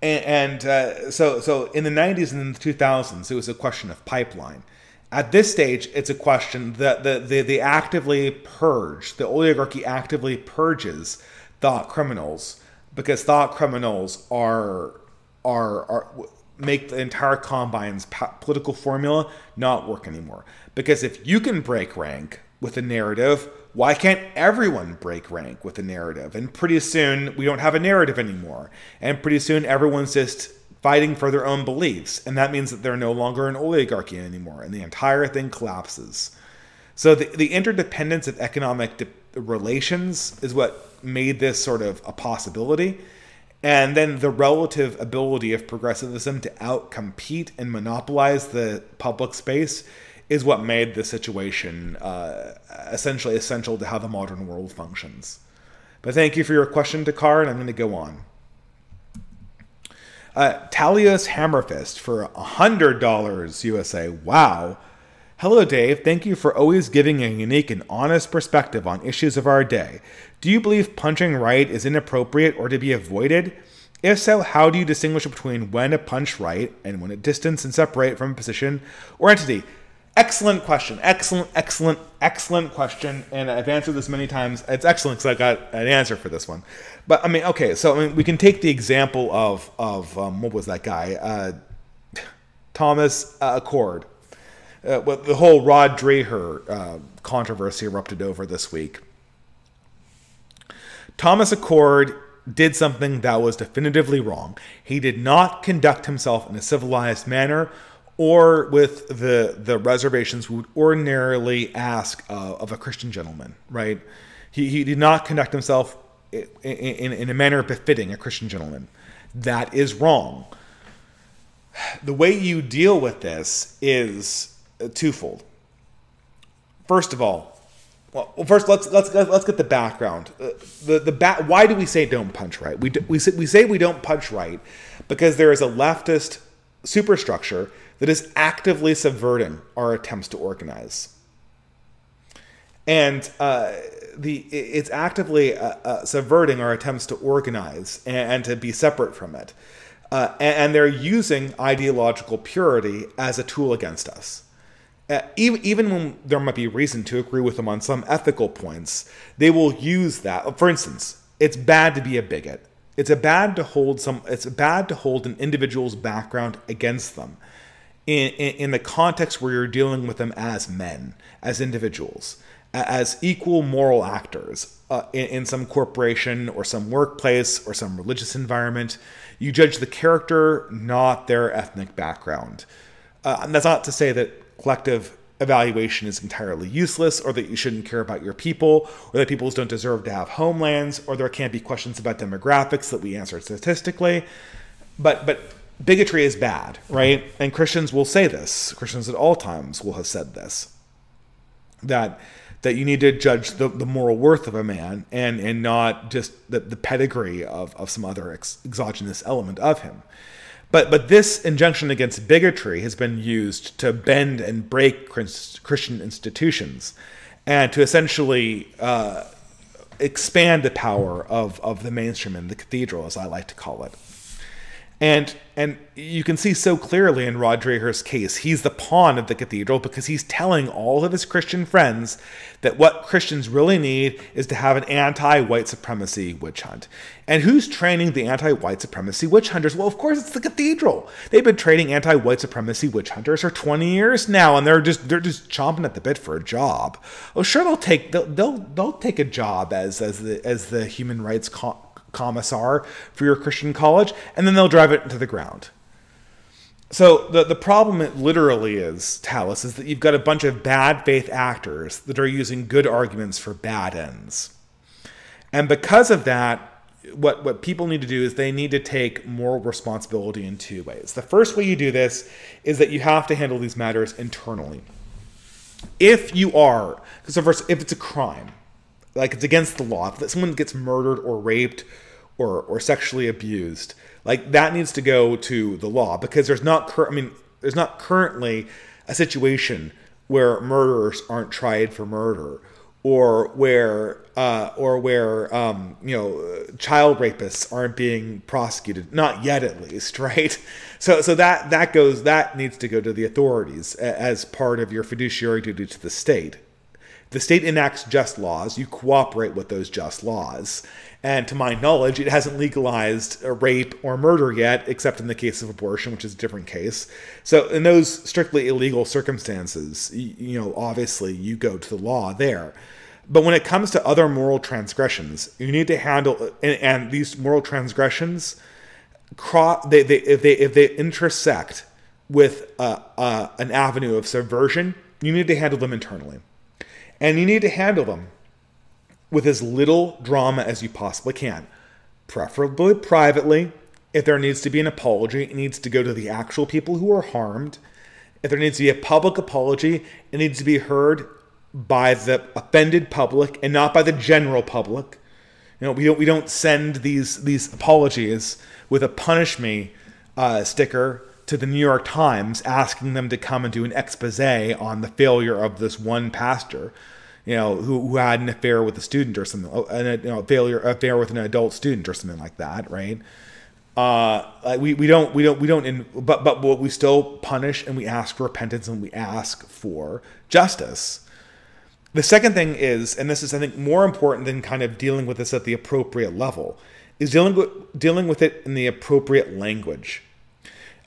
and, uh, so so in the '90s and in the 2000s it was a question of pipeline. At this stage, it's a question that the, the, they actively purge, the oligarchy actively purges thought criminals because thought criminals are are are make the entire combine's political formula not work anymore. Because if you can break rank with a narrative, why can't everyone break rank with a narrative? And pretty soon we don't have a narrative anymore. And pretty soon everyone's just fighting for their own beliefs. And that means that they're no longer an oligarchy anymore. And the entire thing collapses. So the, the interdependence of economic de- relations is what made this sort of a possibility. And then the relative ability of progressivism to outcompete and monopolize the public space is what made the situation uh, essentially essential to how the modern world functions. But thank you for your question, Dakar, and I'm going to go on. Uh, Talius Hammerfist for $100 USA. Wow. Hello, Dave. Thank you for always giving a unique and honest perspective on issues of our day. Do you believe punching right is inappropriate or to be avoided? If so, how do you distinguish between when to punch right and when to distance and separate from a position or entity? Excellent question. Excellent, excellent, excellent question. And I've answered this many times. It's excellent because I got an answer for this one. But I mean, okay, so I mean, we can take the example of of um, what was that guy, uh, Thomas uh, Achord. Uh, what the whole Rod Dreher uh, controversy erupted over this week. Thomas Achord did something that was definitively wrong. He did not conduct himself in a civilized manner or with the the reservations we would ordinarily ask uh, of a Christian gentleman, right? He, he did not conduct himself in, in, in a manner befitting a Christian gentleman. That is wrong. The way you deal with this is twofold. First of all, well, first let's let's let's get the background. Uh, the the ba- why do we say don't punch right? We do, we say, we say we don't punch right because there is a leftist superstructure that is actively subverting our attempts to organize. And uh, the it's actively uh, uh, subverting our attempts to organize and, and to be separate from it. Uh, and, they're using ideological purity as a tool against us. Uh, even, even when there might be reason to agree with them on some ethical points, they will use that. For instance, it's bad to be a bigot. It's a bad to hold some. It's bad to hold an individual's background against them in, in, in the context where you're dealing with them as men, as individuals, as equal moral actors uh, in, in some corporation or some workplace or some religious environment. You judge the character, not their ethnic background. Uh, and that's not to say that collective evaluation is entirely useless or that you shouldn't care about your people or that peoples don't deserve to have homelands or there can't be questions about demographics that we answer statistically but but bigotry is bad, right? And Christians will say this. Christians at all times will have said this. That that you need to judge the, the moral worth of a man and and not just the, the pedigree of, of some other ex, exogenous element of him. But but this injunction against bigotry has been used to bend and break Christian institutions and to essentially uh, expand the power of, of the mainstream and the cathedral, as I like to call it. And and you can see so clearly in Rod Dreher's case, he's the pawn of the cathedral because he's telling all of his Christian friends that what Christians really need is to have an anti-white supremacy witch hunt. And who's training the anti-white supremacy witch hunters? Well, of course, it's the cathedral. They've been training anti-white supremacy witch hunters for 20 years now, and they're just they're just chomping at the bit for a job. Oh, sure, they'll take they'll they'll, they'll take a job as as the as the human rights. Co- commissar for your Christian college, and then they'll drive it into the ground. So the, the problem it literally is, Talus, is that you've got a bunch of bad faith actors that are using good arguments for bad ends. And because of that, what, what people need to do is they need to take moral responsibility in two ways. The first way you do this is that you have to handle these matters internally. If you are, so first, if it's a crime, like it's against the law, if someone gets murdered or raped or or sexually abused, like that needs to go to the law because there's not cur- I mean there's not currently a situation where murderers aren't tried for murder or where uh, or where um, you know child rapists aren't being prosecuted not yet at least right? So so that that goes that needs to go to the authorities as part of your fiduciary duty to the state. The state enacts just laws. You cooperate with those just laws and to my knowledge, it hasn't legalized rape or murder yet, except in the case of abortion, which is a different case. So, in those strictly illegal circumstances, you, know, obviously you go to the law there. But when it comes to other moral transgressions, you need to handle, and, and these moral transgressions, cross, they, they, if, they, if they intersect with uh, uh, an avenue of subversion, you need to handle them internally. And you need to handle them with as little drama as you possibly can. preferably privately. If there needs to be an apology, it needs to go to the actual people who are harmed. If there needs to be a public apology, it needs to be heard by the offended public and not by the general public. You know, we don't we don't send these these apologies with a punish me uh, sticker to the New York Times asking them to come and do an expose on the failure of this one pastor, you know, who, who had an affair with a student or something, an a you know, failure affair with an adult student or something like that, right? Uh, like we, we don't we don't we don't in, but but what we still punish and we ask for repentance and we ask for justice. The second thing is, and this is I think more important than kind of dealing with this at the appropriate level, is dealing with dealing with it in the appropriate language.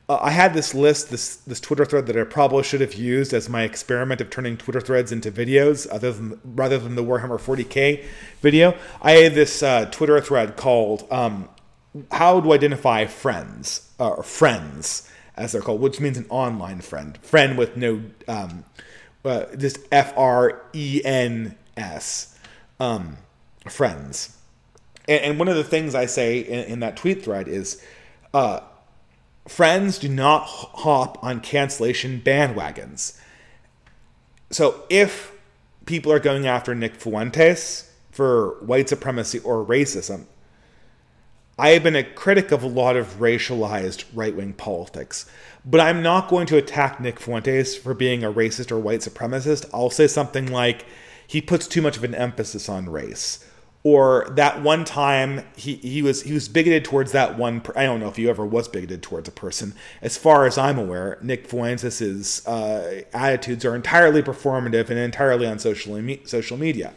Uh, I had this list, this this Twitter thread that I probably should have used as my experiment of turning Twitter threads into videos, other than rather than the Warhammer 40k video. I had this uh, Twitter thread called um, "How to Identify Friends" or "Friends" as they're called, which means an online friend, friend with no um, uh, just F R E N S, um, friends. And, and, one of the things I say in, in that tweet thread is. Friends do not hop on cancellation bandwagons. So if people are going after Nick Fuentes for white supremacy or racism, I have been a critic of a lot of racialized right wing politics, but I'm not going to attack Nick Fuentes for being a racist or white supremacist. I'll say something like he puts too much of an emphasis on race or that one time he, he was he was bigoted towards that one I don't know if he ever was bigoted towards a person. As far as I'm aware Nick Fuentes' uh, attitudes are entirely performative and entirely on social social media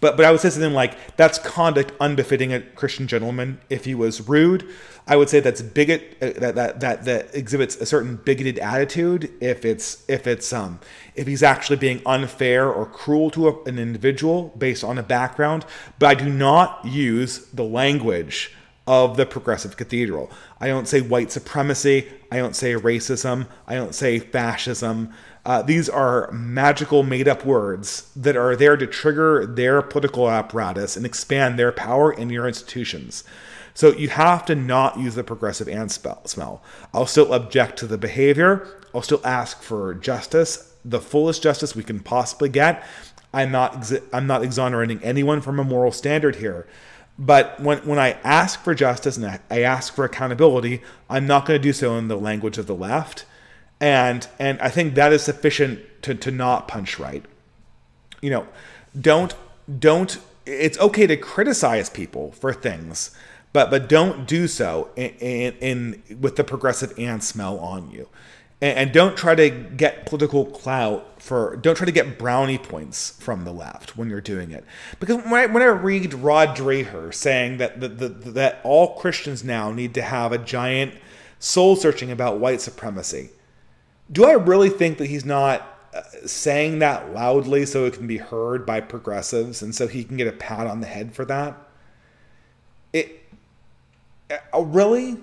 but but I would say something like that's conduct unbefitting a Christian gentleman if he was rude I would say that's bigot uh, that, that that that exhibits a certain bigoted attitude if it's if it's um if he's actually being unfair or cruel to a, an individual based on a background. But I do not use the language of the progressive cathedral. I don't say white supremacy. I don't say racism. I don't say fascism. Uh, these are magical made up words that are there to trigger their political apparatus and expand their power in your institutions. So you have to not use the progressive and spell, smell. I'll still object to the behavior. I'll still ask for justice, the fullest justice we can possibly get. I'm not I'm not exonerating anyone from a moral standard here. But when, when I ask for justice and I, I ask for accountability, I'm not going to do so in the language of the left. And and I think that is sufficient to, to not punch right. You know, don't don't it's okay to criticize people for things but but don't do so in, in, in with the progressive and smell on you and, and, don't try to get political clout for don't try to get brownie points from the left when you're doing it because when I, when I read Rod Dreher saying that the, the, that all Christians now need to have a giant soul searching about white supremacy do I really think that he's not uh, saying that loudly so it can be heard by progressives and so he can get a pat on the head for that it uh, really?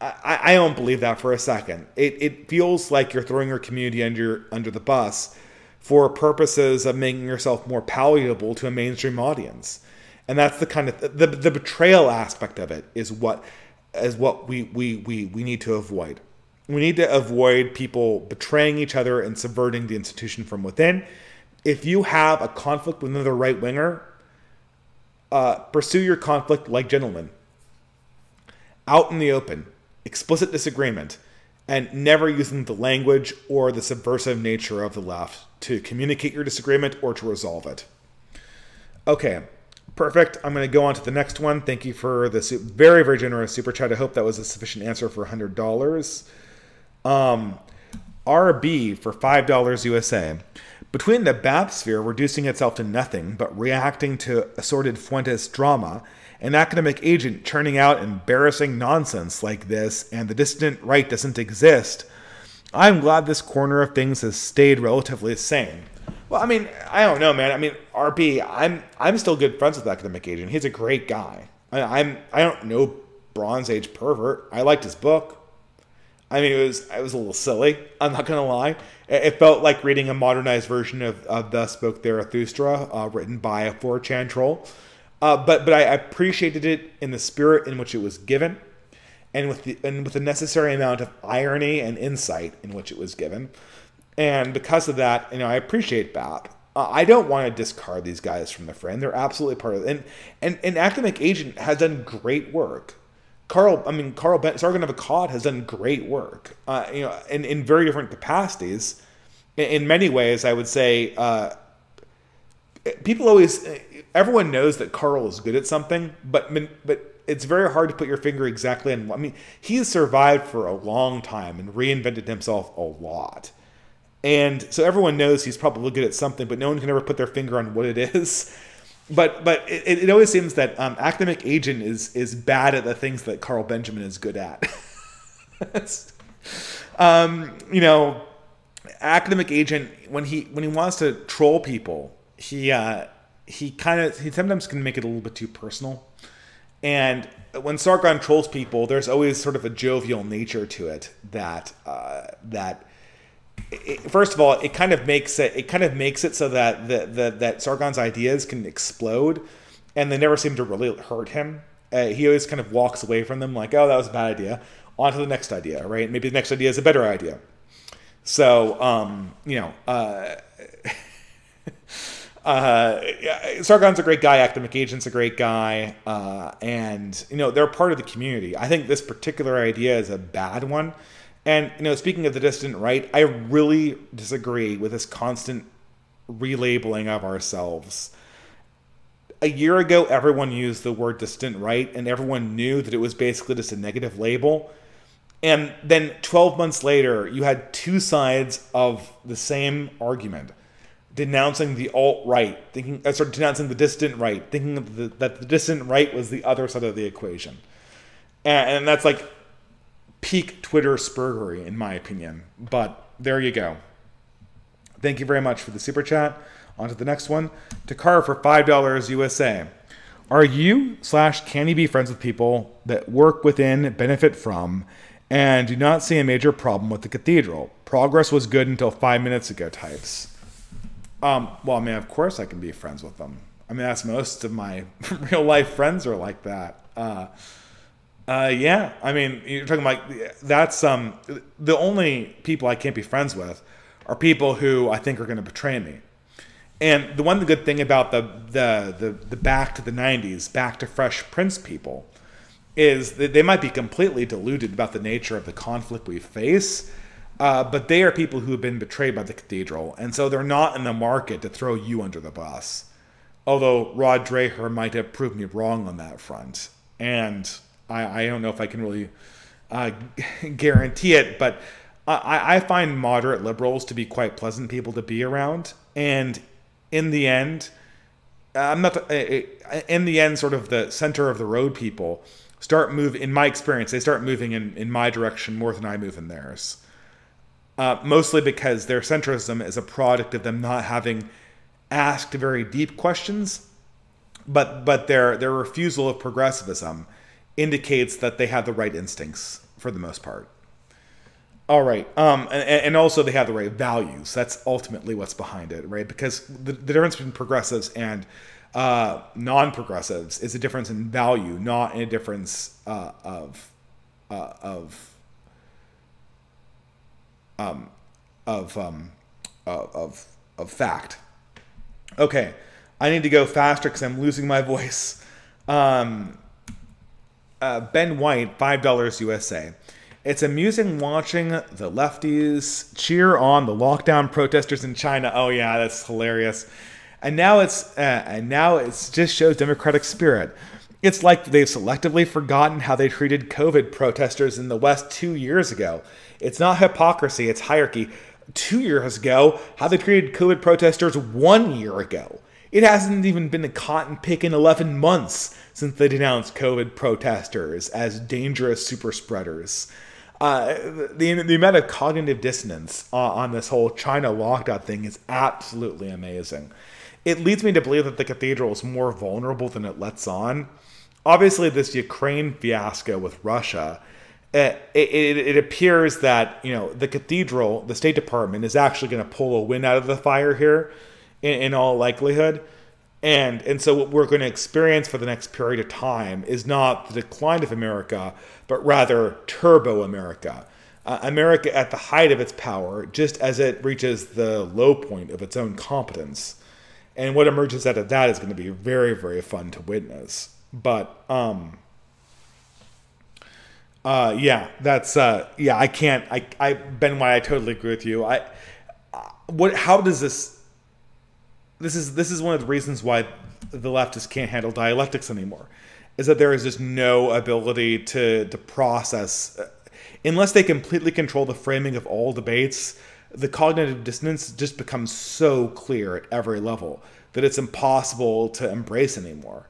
I, I don't believe that for a second. It, it feels like you're throwing your community under under the bus for purposes of making yourself more palatable to a mainstream audience. And that's the kind of the, the betrayal aspect of it is what is what we, we, we, we need to avoid. We need to avoid people betraying each other and subverting the institution from within. If you have a conflict with another right winger, uh, pursue your conflict like gentlemen out in the open, explicit disagreement, and never using the language or the subversive nature of the left to communicate your disagreement or to resolve it. Okay, perfect. I'm going to go on to the next one. Thank you for the very, very generous super chat. I hope that was a sufficient answer for $100. Um, RB for $5 USA. Between the bathysphere reducing itself to nothing but reacting to assorted Fuentes drama an academic agent churning out embarrassing nonsense like this and the dissident right doesn't exist, I'm glad this corner of things has stayed relatively sane. Well, I mean, I don't know, man. I mean, RB, I'm I'm still good friends with academic agent. He's a great guy. I, I'm I don't know Bronze Age pervert. I liked his book. I mean, it was it was a little silly. I'm not gonna lie. It, felt like reading a modernized version of, of "Thus Spoke Zarathustra," uh, written by a 4chan troll. Uh, but but I appreciated it in the spirit in which it was given, and with the and with the necessary amount of irony and insight in which it was given. And because of that, you know, I appreciate BAP. Uh, I don't want to discard these guys from the frame. They're absolutely part of it. And and, and Academic Agent has done great work. Carl, I mean, Carl ben, Sargon of Akkad has done great work, uh, you know, in, in very different capacities. In, in many ways, I would say, uh, people always, everyone knows that Carl is good at something, but but it's very hard to put your finger exactly on. I mean, he's survived for a long time and reinvented himself a lot. And so everyone knows he's probably good at something, but no one can ever put their finger on what it is. But but it, it always seems that um, academic agent is is bad at the things that Carl Benjamin is good at. um, you know, academic agent when he when he wants to troll people, he uh, he kind of he sometimes can make it a little bit too personal. And when Sargon trolls people, there's always sort of a jovial nature to it that uh, that it, first of all, it kind of makes it it kind of makes it so that the, the that Sargon's ideas can explode, and they never seem to really hurt him. Uh, he always kind of walks away from them like, "Oh, that was a bad idea." On to the next idea, right? Maybe the next idea is a better idea. So, um, you know, uh, uh, Sargon's a great guy. Academic Agent's a great guy, uh, and you know they're part of the community. I think this particular idea is a bad one and you know, speaking of the dissident right, I really disagree with this constant relabeling of ourselves. A year ago, everyone used the word dissident right, and everyone knew that it was basically just a negative label. And then 12 months later, you had two sides of the same argument denouncing the alt right, thinking, uh, sorry, denouncing the dissident right, thinking the, that the dissident right was the other side of the equation. And, and that's like peak Twitter spurgery, in my opinion. But there you go. Thank you very much for the super chat. On to the next one. Takara for $5 USA. Are you slash can you be friends with people that work within, benefit from, and do not see a major problem with the cathedral? Progress was good until five minutes ago types. Um, well, I mean, of course I can be friends with them. I mean, that's most of my real life friends are like that. Uh, uh, yeah, I mean, you're talking like that's um the only people I can't be friends with are people who I think are going to betray me. And the one good thing about the, the the the back to the '90s, back to Fresh Prince people, is that they might be completely deluded about the nature of the conflict we face, uh, but they are people who have been betrayed by the cathedral, and so they're not in the market to throw you under the bus. Although Rod Dreher might have proved me wrong on that front, and I, I don't know if I can really uh, guarantee it, but I, I find moderate liberals to be quite pleasant people to be around. And in the end, I'm not in the end sort of the center of the road people start moving. In my experience, they start moving in in my direction more than I move in theirs. Uh, mostly because their centrism is a product of them not having asked very deep questions, but but their their refusal of progressivism indicates that they have the right instincts for the most part. All right. Um, and, and also they have the right values. That's ultimately what's behind it, right? Because the, the difference between progressives and uh, non-progressives is a difference in value, not in a difference uh, of uh, of um, of um, of of fact. Okay, I need to go faster because I'm losing my voice. Um, uh, Ben White, $5 USA. It's amusing watching the lefties cheer on the lockdown protesters in China. Oh yeah, that's hilarious. And now it's uh, and now it just shows democratic spirit. It's like they've selectively forgotten how they treated COVID protesters in the West two years ago. It's not hypocrisy, it's hierarchy. Two years ago, how they treated COVID protesters one year ago. It hasn't even been a cotton pick in 11 months since they denounced COVID protesters as dangerous super spreaders. Uh, the, the amount of cognitive dissonance uh, on this whole China lockdown thing is absolutely amazing. It leads me to believe that the cathedral is more vulnerable than it lets on. Obviously, this Ukraine fiasco with Russia, it, it, it appears that you know the cathedral, the State Department, is actually going to pull a win out of the fire here in, in all likelihood. And, and so what we're going to experience for the next period of time is not the decline of America, but rather turbo America. Uh, America at the height of its power, just as it reaches the low point of its own competence. And what emerges out of that is going to be very, very fun to witness. But, um, uh, yeah, that's, uh, yeah, I can't, I, I, Ben White, I totally agree with you. I, uh, what, how does this, this is, this is one of the reasons why the leftists can't handle dialectics anymore, is that there is just no ability to, to process, uh, unless they completely control the framing of all debates, the cognitive dissonance just becomes so clear at every level that it's impossible to embrace anymore.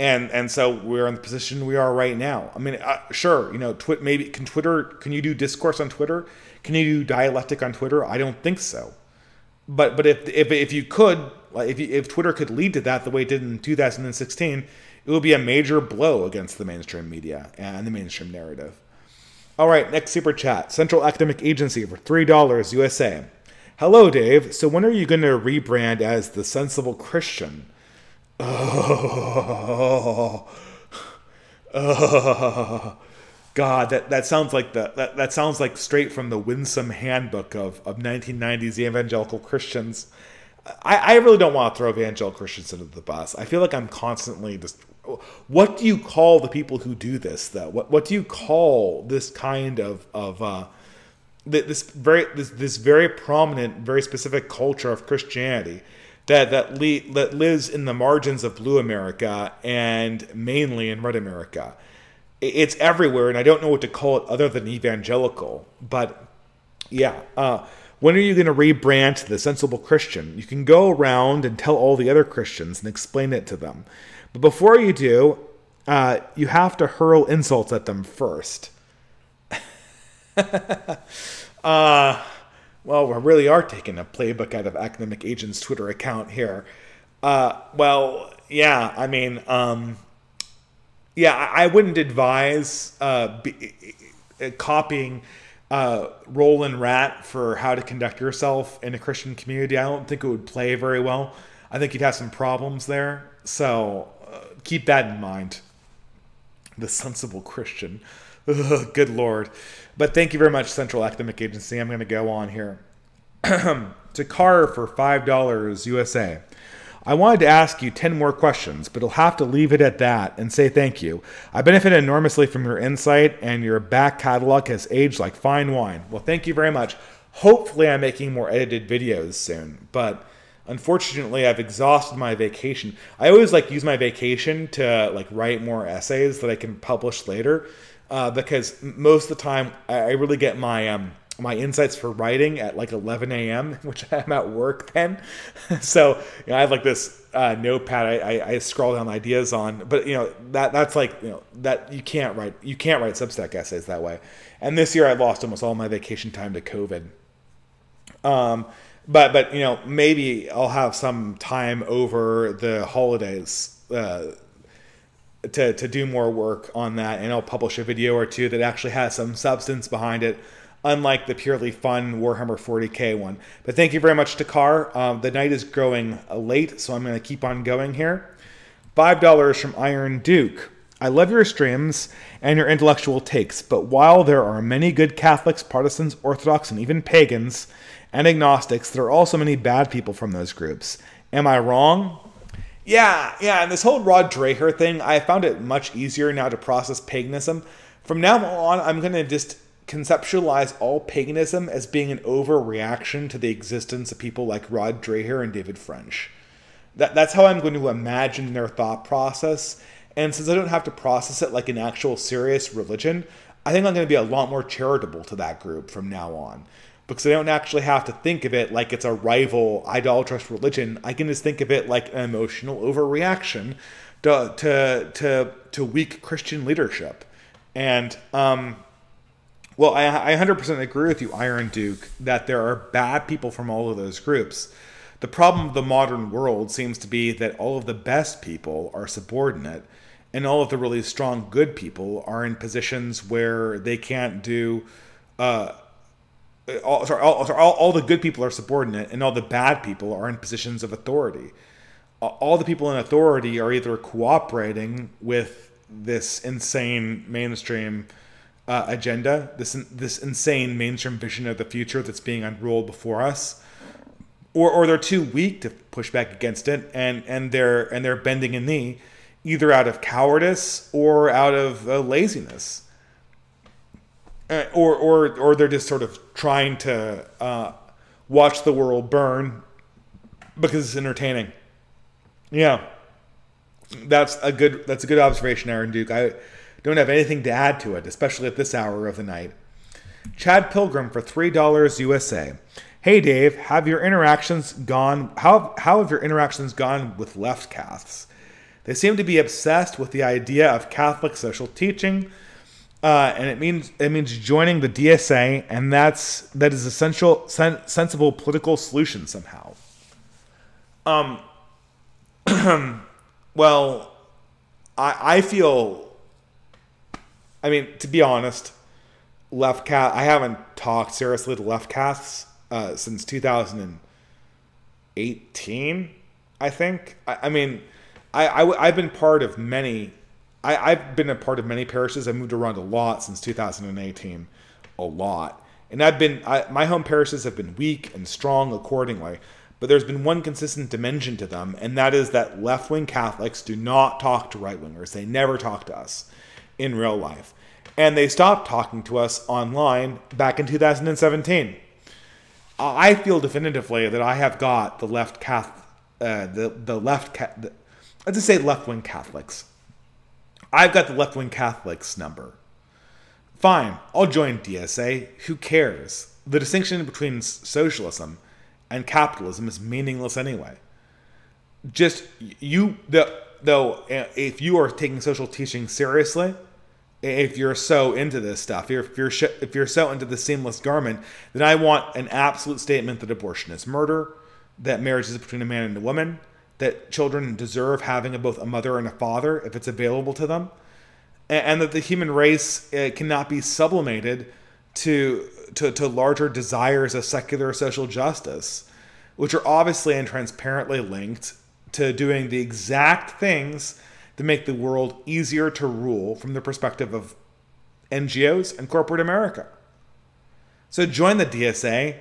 And and so we're in the position we are right now. I mean, uh, sure, you know, twit maybe can Twitter can you do discourse on Twitter? Can you do dialectic on Twitter? I don't think so. But but if if if you could, like if you, if Twitter could lead to that the way it did in 2016, it would be a major blow against the mainstream media and the mainstream narrative. All right, next super chat. Central Academic Agency for $3 USA. Hello, Dave. So when are you going to rebrand as the Sensible Christian? Oh, oh, God, that, that sounds like the that, that sounds like straight from the winsome handbook of, of 1990s evangelical Christians. I, I really don't want to throw evangelical Christians into the bus. I feel like I'm constantly just what do you call the people who do this though? What what do you call this kind of of uh, this very this, this very prominent, very specific culture of Christianity that that, le- that lives in the margins of Blue America and mainly in Red America? It's everywhere, and I don't know what to call it other than evangelical. But yeah, uh, when are you going to rebrand to the sensible Christian? You can go around and tell all the other Christians and explain it to them. But before you do, uh, you have to hurl insults at them first. uh, well, we really are taking a playbook out of Academic Agent's Twitter account here. Uh, well, yeah, I mean, um, yeah, I, wouldn't advise uh, be, uh, copying uh, Roland Rat for how to conduct yourself in a Christian community. I don't think it would play very well. I think you'd have some problems there. So keep that in mind. The sensible Christian. Ugh, good lord. But thank you very much, Central Academic Agency. I'm going to go on here. Dakar for $5 USA. I wanted to ask you 10 more questions, but I'll have to leave it at that and say thank you. I benefit enormously from your insight, and your back catalog has aged like fine wine. Well, thank you very much. Hopefully, I'm making more edited videos soon, but unfortunately i've exhausted my vacation i always like use my vacation to like write more essays that i can publish later uh, because most of the time i really get my um, my insights for writing at like 11 a.m which i'm at work then. So you know, i have like this uh, notepad I, I, I, scroll down ideas on but you know that that's like you know that you can't write you can't write substack essays that way. And this year i lost almost all my vacation time to covid. Um, but but you know maybe I'll have some time over the holidays uh, to to do more work on that, and I'll publish a video or two that actually has some substance behind it, unlike the purely fun Warhammer 40k one. But thank you very much to Car. Um, the night is growing late, so I'm going to keep on going here. Five dollars from Iron Duke. I love your streams and your intellectual takes, but while there are many good Catholics, Protestants, Orthodox, and even pagans and agnostics, there are also many bad people from those groups. Am I wrong? Yeah, yeah, and this whole Rod Dreher thing, I found it much easier now to process paganism. From now on, I'm going to just conceptualize all paganism as being an overreaction to the existence of people like Rod Dreher and David French. That, that's how I'm going to imagine their thought process. And since I don't have to process it like an actual serious religion, I think I'm going to be a lot more charitable to that group from now on because I don't actually have to think of it like it's a rival idolatrous religion. I can just think of it like an emotional overreaction to to to, to weak Christian leadership. And um, well, I, I 100% agree with you, Iron Duke, that there are bad people from all of those groups. The problem of the modern world seems to be that all of the best people are subordinate, and all of the really strong, good people are in positions where they can't do. Uh, all, sorry, all, sorry, all, all, the good people are subordinate and all the bad people are in positions of authority. all the people in authority are either cooperating with this insane mainstream uh, agenda, this this insane mainstream vision of the future that's being unrolled before us, or or they're too weak to push back against it, and and they're and they're bending a knee, either out of cowardice or out of uh, laziness, uh, or or or they're just sort of trying to uh, watch the world burn because it's entertaining. Yeah, that's a good that's a good observation, Iron Duke. I don't have anything to add to it, especially at this hour of the night. Chad Pilgrim for three dollars USA. Hey Dave, have your interactions gone? How how have your interactions gone with left Caths? They seem to be obsessed with the idea of Catholic social teaching, uh, and it means it means joining the DSA, and that's that is essential sen- sensible political solution somehow. Um, well, I, I feel, I mean, to be honest, left cat, I haven't talked seriously to left Caths uh, since 2018, I think. I, I mean, I, I, have been part of many, I, I've been a part of many parishes. I moved around a lot since 2018, a lot. And I've been, I, my home parishes have been weak and strong accordingly. But there's been one consistent dimension to them, and that is that left wing Catholics do not talk to right wingers. They never talk to us in real life. And they stopped talking to us online back in 2017. I feel definitively that I have got the left Catholic, uh, the, the left, the, let's just say left wing Catholics. I've got the left wing Catholics number. Fine, I'll join DSA. Who cares? The distinction between socialism and capitalism is meaningless anyway. Just you, the, though, if you are taking social teaching seriously, if you're so into this stuff, if you're if you're so into the seamless garment, then I want an absolute statement that abortion is murder, that marriage is between a man and a woman, that children deserve having a, both a mother and a father if it's available to them, and, and that the human race uh, cannot be sublimated to, to, to larger desires of secular social justice, which are obviously and transparently linked to doing the exact things to make the world easier to rule from the perspective of NGOs and corporate America. So join the DSA,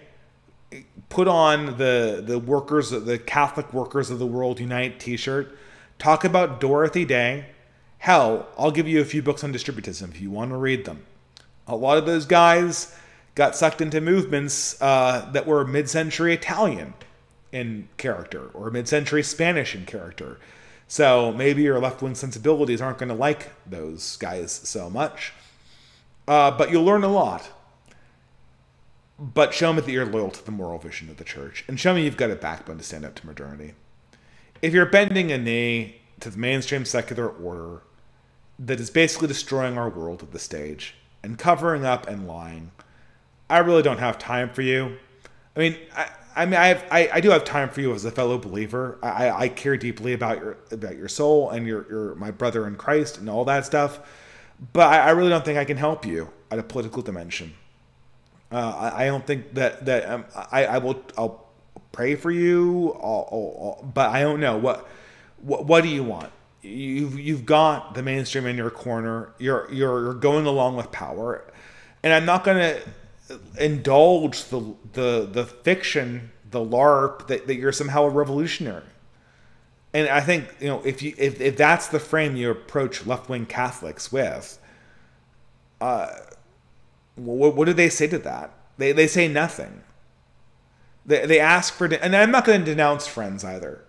put on the the workers, the Catholic Workers of the World Unite T-shirt, talk about Dorothy Day. Hell, I'll give you a few books on distributism if you want to read them a lot of those guys got sucked into movements uh, that were mid-century Italian in character or mid-century Spanish in character. So maybe your left-wing sensibilities aren't going to like those guys so much, uh, but you'll learn a lot. But show me that you're loyal to the moral vision of the church, and show me you've got a backbone to stand up to modernity. If you're bending a knee to the mainstream secular order that is basically destroying our world at the stage, and covering up and lying. I really don't have time for you. I mean, I, I mean, I, have, I, I do have time for you as a fellow believer. I, I care deeply about your about your soul and your, your my brother in Christ and all that stuff. But I, I really don't think I can help you at a political dimension. Uh, I, I, don't think that that um, I, I will I'll pray for you. I'll, I'll, but I don't know what what what do you want? you've you've got the mainstream in your corner. You're You're you're going along with power, and I'm not going to indulge the the the fiction, the LARP that, that you're somehow a revolutionary. And I think you know if you if, if that's the frame you approach left wing Catholics with, uh, what, what do they say to that? They they say nothing. They they ask for and I'm not going to denounce friends either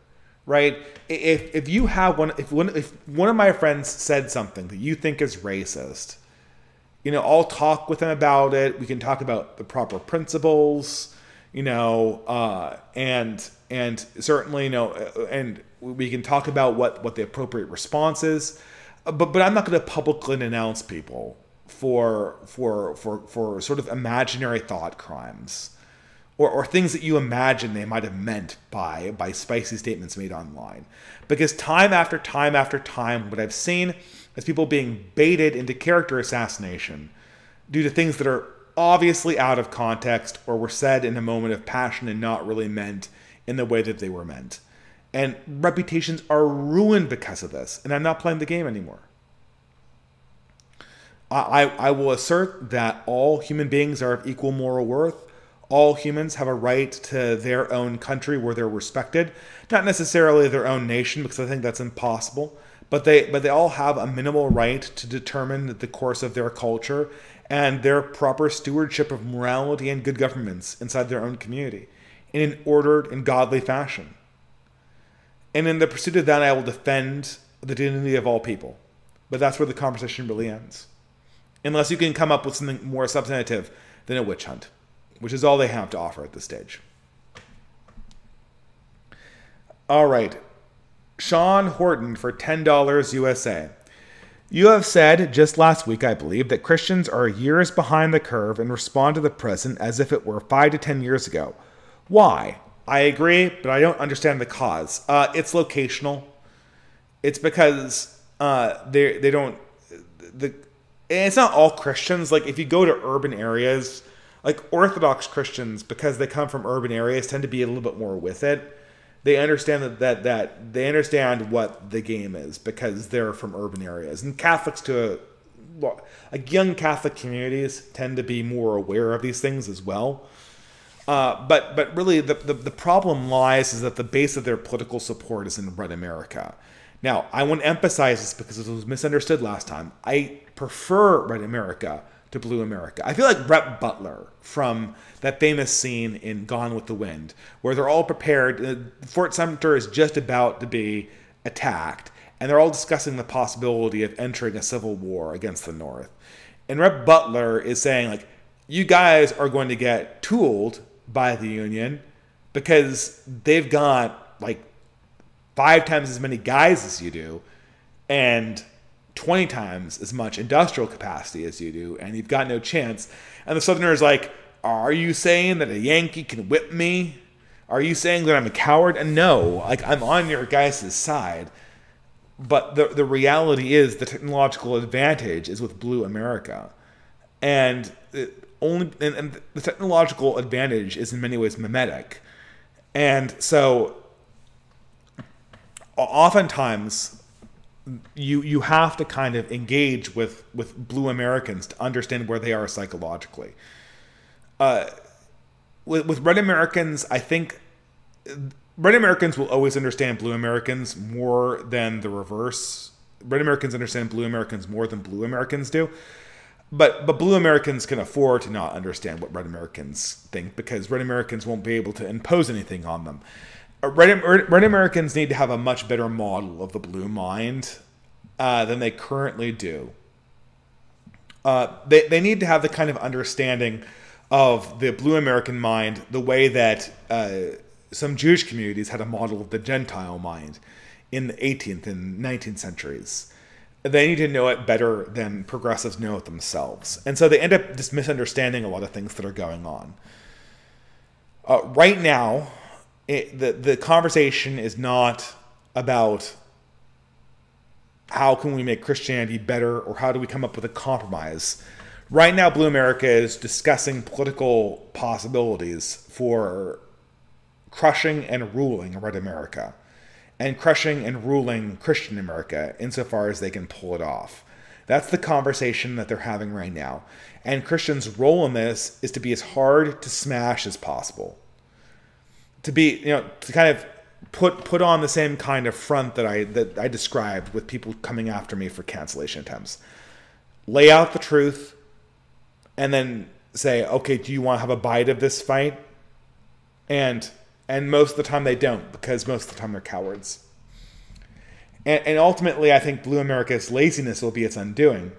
right? If if you have one, if one if one of my friends said something that you think is racist, you know, I'll talk with them about it. We can talk about the proper principles, you know, uh, and and certainly, you know, and we can talk about what what the appropriate response is. But but I'm not going to publicly announce people for for for for sort of imaginary thought crimes or, or things that you imagine they might have meant by by spicy statements made online. Because time after time after time, what I've seen is people being baited into character assassination due to things that are obviously out of context or were said in a moment of passion and not really meant in the way that they were meant. And reputations are ruined because of this. And I'm not playing the game anymore. I, I will assert that all human beings are of equal moral worth. All humans have a right to their own country where they're respected. Not necessarily their own nation, because I think that's impossible. But they but they all have a minimal right to determine the course of their culture and their proper stewardship of morality and good governments inside their own community in an ordered and godly fashion. And in the pursuit of that, I will defend the dignity of all people. But that's where the conversation really ends. Unless you can come up with something more substantive than a witch hunt, which is all they have to offer at this stage. All right. Sean Horton for $10 USA. You have said just last week, I believe, that Christians are years behind the curve and respond to the present as if it were five to 10 years ago. Why? I agree, but I don't understand the cause. Uh, it's locational. It's because uh, they they don't the. it's not all Christians. Like if you go to urban areas, like Orthodox Christians, because they come from urban areas, tend to be a little bit more with it. They understand that that that they understand what the game is because they're from urban areas, and Catholics to a young Catholic communities tend to be more aware of these things as well. Uh, but but really the, the, the problem lies is that the base of their political support is in red America. Now I want to emphasize this because it was misunderstood last time. I prefer red America to blue America. I feel like Rhett Butler from that famous scene in Gone with the Wind, where they're all prepared. Uh, Fort Sumter is just about to be attacked, and they're all discussing the possibility of entering a civil war against the North. And Rhett Butler is saying like, you guys are going to get tooled by the union because they've got like five times as many guys as you do and 20 times as much industrial capacity as you do, and you've got no chance. And the Southerner is like, Are you saying that a Yankee can whip me? Are you saying that I'm a coward? And no, like I'm on your guys' side. But the, the reality is the technological advantage is with Blue America. And only and, and the technological advantage is in many ways mimetic and so oftentimes you you have to kind of engage with with blue Americans to understand where they are psychologically. Uh, with, with red Americans, I think red Americans will always understand blue Americans more than the reverse. Red Americans understand blue Americans more than blue Americans do but but blue Americans can afford to not understand what red Americans think because red Americans won't be able to impose anything on them. Uh, red, red Americans need to have a much better model of the blue mind uh, than they currently do. Uh, they, they need to have the kind of understanding of the blue American mind the way that uh, some Jewish communities had a model of the Gentile mind in the 18th and 19th centuries they need to know it better than progressives know it themselves. And so they end up just misunderstanding a lot of things that are going on. Uh, right now, it, the, the conversation is not about how can we make Christianity better or how do we come up with a compromise. Right now, Blue America is discussing political possibilities for crushing and ruling Red America and crushing and ruling Christian America insofar as they can pull it off. That's the conversation that they're having right now. And Christians' role in this is to be as hard to smash as possible. To be, you know, to kind of put put on the same kind of front that I that I described with people coming after me for cancellation attempts. Lay out the truth and then say, okay, do you want to have a bite of this fight? And and most of the time they don't because most of the time they're cowards. And, and ultimately, I think Blue America's laziness will be its undoing,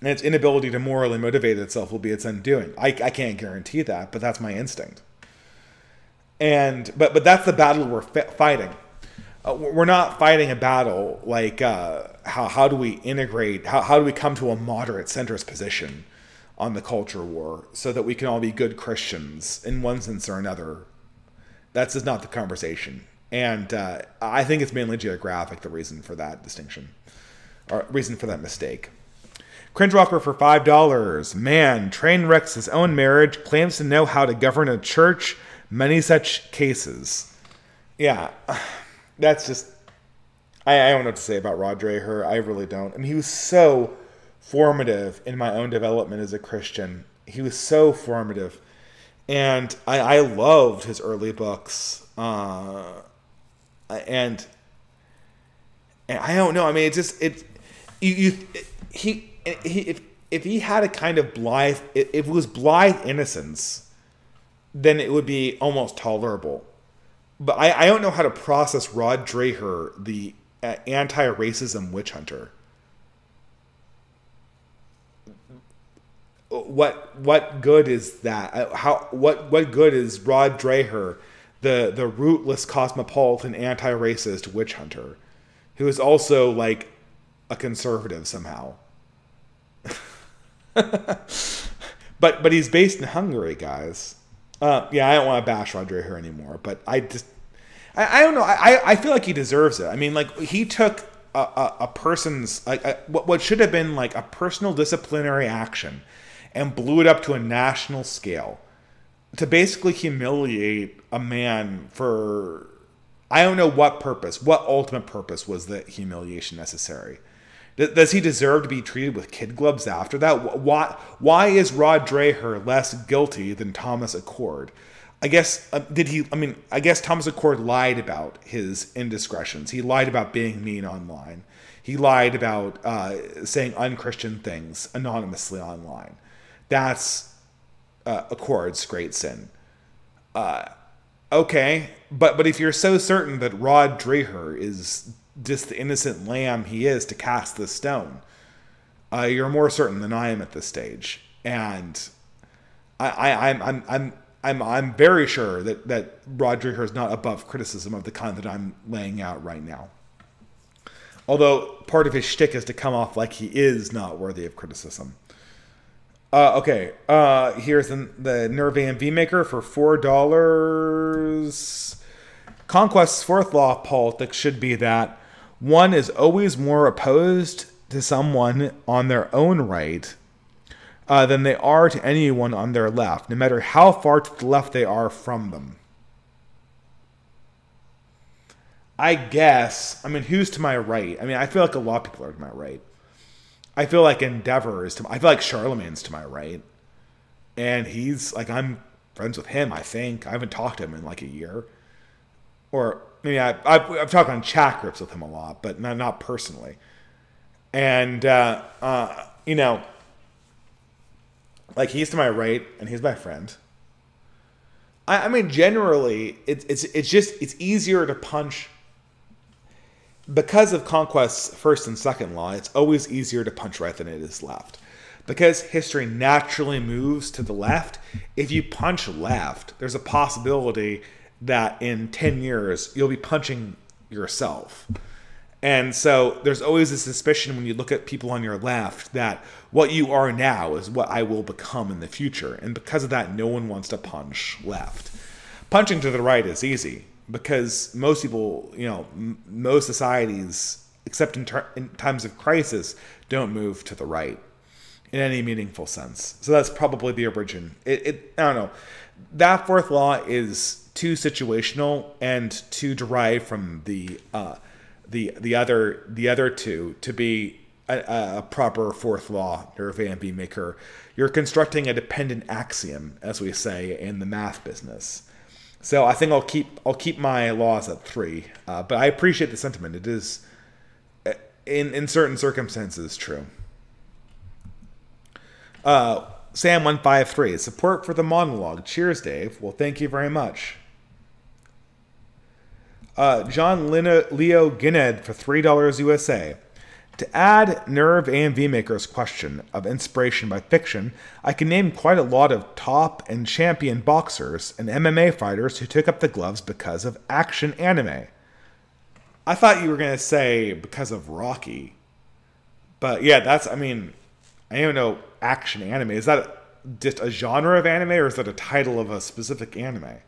and its inability to morally motivate itself will be its undoing. I, I can't guarantee that, but that's my instinct. And but but that's the battle we're fighting. Uh, we're not fighting a battle like uh, how how do we integrate how how do we come to a moderate centrist position on the culture war so that we can all be good Christians in one sense or another that's just not the conversation. And uh, I think it's mainly geographic, the reason for that distinction, or reason for that mistake. Cringe Walker for $5. Man, train wrecks his own marriage, claims to know how to govern a church, many such cases. Yeah. that's just I, I don't know what to say about Rod Dreher. I really don't. I mean, he was so formative in my own development as a Christian. He was so formative, and I, I loved his early books. Uh, and and I don't know. I mean, it just it you, you he he if if he had a kind of blithe if it was blithe innocence, then it would be almost tolerable. But I, I don't know how to process Rod Dreher, the uh, anti-racism witch hunter. What what good is that? Uh, how what what good is Rod Dreher, the the rootless cosmopolitan anti-racist witch hunter, who is also like a conservative somehow? but but he's based in Hungary, guys. Uh, yeah, I don't want to bash Rod here anymore, but I just I, I don't know. I, I feel like he deserves it. I mean, like he took a, a, a person's like a, what should have been like a personal disciplinary action and blew it up to a national scale to basically humiliate a man for I don't know what purpose, what ultimate purpose was the humiliation necessary. Does he deserve to be treated with kid gloves after that? Why, why is Rod Dreher less guilty than Thomas Achord? I guess uh, did he? I mean, I guess Thomas Achord lied about his indiscretions. He lied about being mean online. He lied about uh, saying unchristian things anonymously online. That's uh, Achord's great sin. Uh, okay, but but if you're so certain that Rod Dreher is just the innocent lamb he is to cast the stone, uh, you're more certain than I am at this stage, and I, I I'm I'm I'm I'm I'm very sure that that Rod Dreher is not above criticism of the kind that I'm laying out right now. Although part of his shtick is to come off like he is not worthy of criticism. Uh, okay, uh, here's the, the Nerve AMV maker for four dollars. Conquest's fourth law of politics should be that one is always more opposed to someone on their own right uh, than they are to anyone on their left, no matter how far to the left they are from them. I guess, I mean, who's to my right? I mean, I feel like a lot of people are to my right. I feel like Endeavor is to my, I feel like Charlemagne's to my right. And he's like, I'm friends with him, I think. I haven't talked to him in like a year. Or, I mean, I, I've, I've talked on chat groups with him a lot, but not, not personally. And, uh, uh, you know, like he's to my right, and he's my friend. I, I mean, generally, it's it's it's just it's easier to punch because of conquest's first and second law. It's always easier to punch right than it is left because history naturally moves to the left. If you punch left, there's a possibility that in 10 years you'll be punching yourself. And so there's always a suspicion when you look at people on your left that what you are now is what I will become in the future. And because of that, no one wants to punch left. Punching to the right is easy because most people, you know, most societies, except in, in times of crisis, don't move to the right in any meaningful sense. So that's probably the origin. It, it I don't know. That fourth law is too situational and too derived from the uh, the the other the other two to be a, a proper fourth law or Van B maker. You're constructing a dependent axiom, as we say in the math business. So I think I'll keep I'll keep my laws at three. Uh, but I appreciate the sentiment. It is uh, in in certain circumstances true. Uh, Sam one five three support for the monologue. Cheers, Dave. Well, thank you very much. Uh, John Leo Ginned for $3 USA. To add Nerve AMV Maker's question of inspiration by fiction, I can name quite a lot of top and champion boxers and MMA fighters who took up the gloves because of action anime. I thought you were going to say because of Rocky. But yeah, that's, I mean, I don't know action anime. Is that just a genre of anime or is that a title of a specific anime?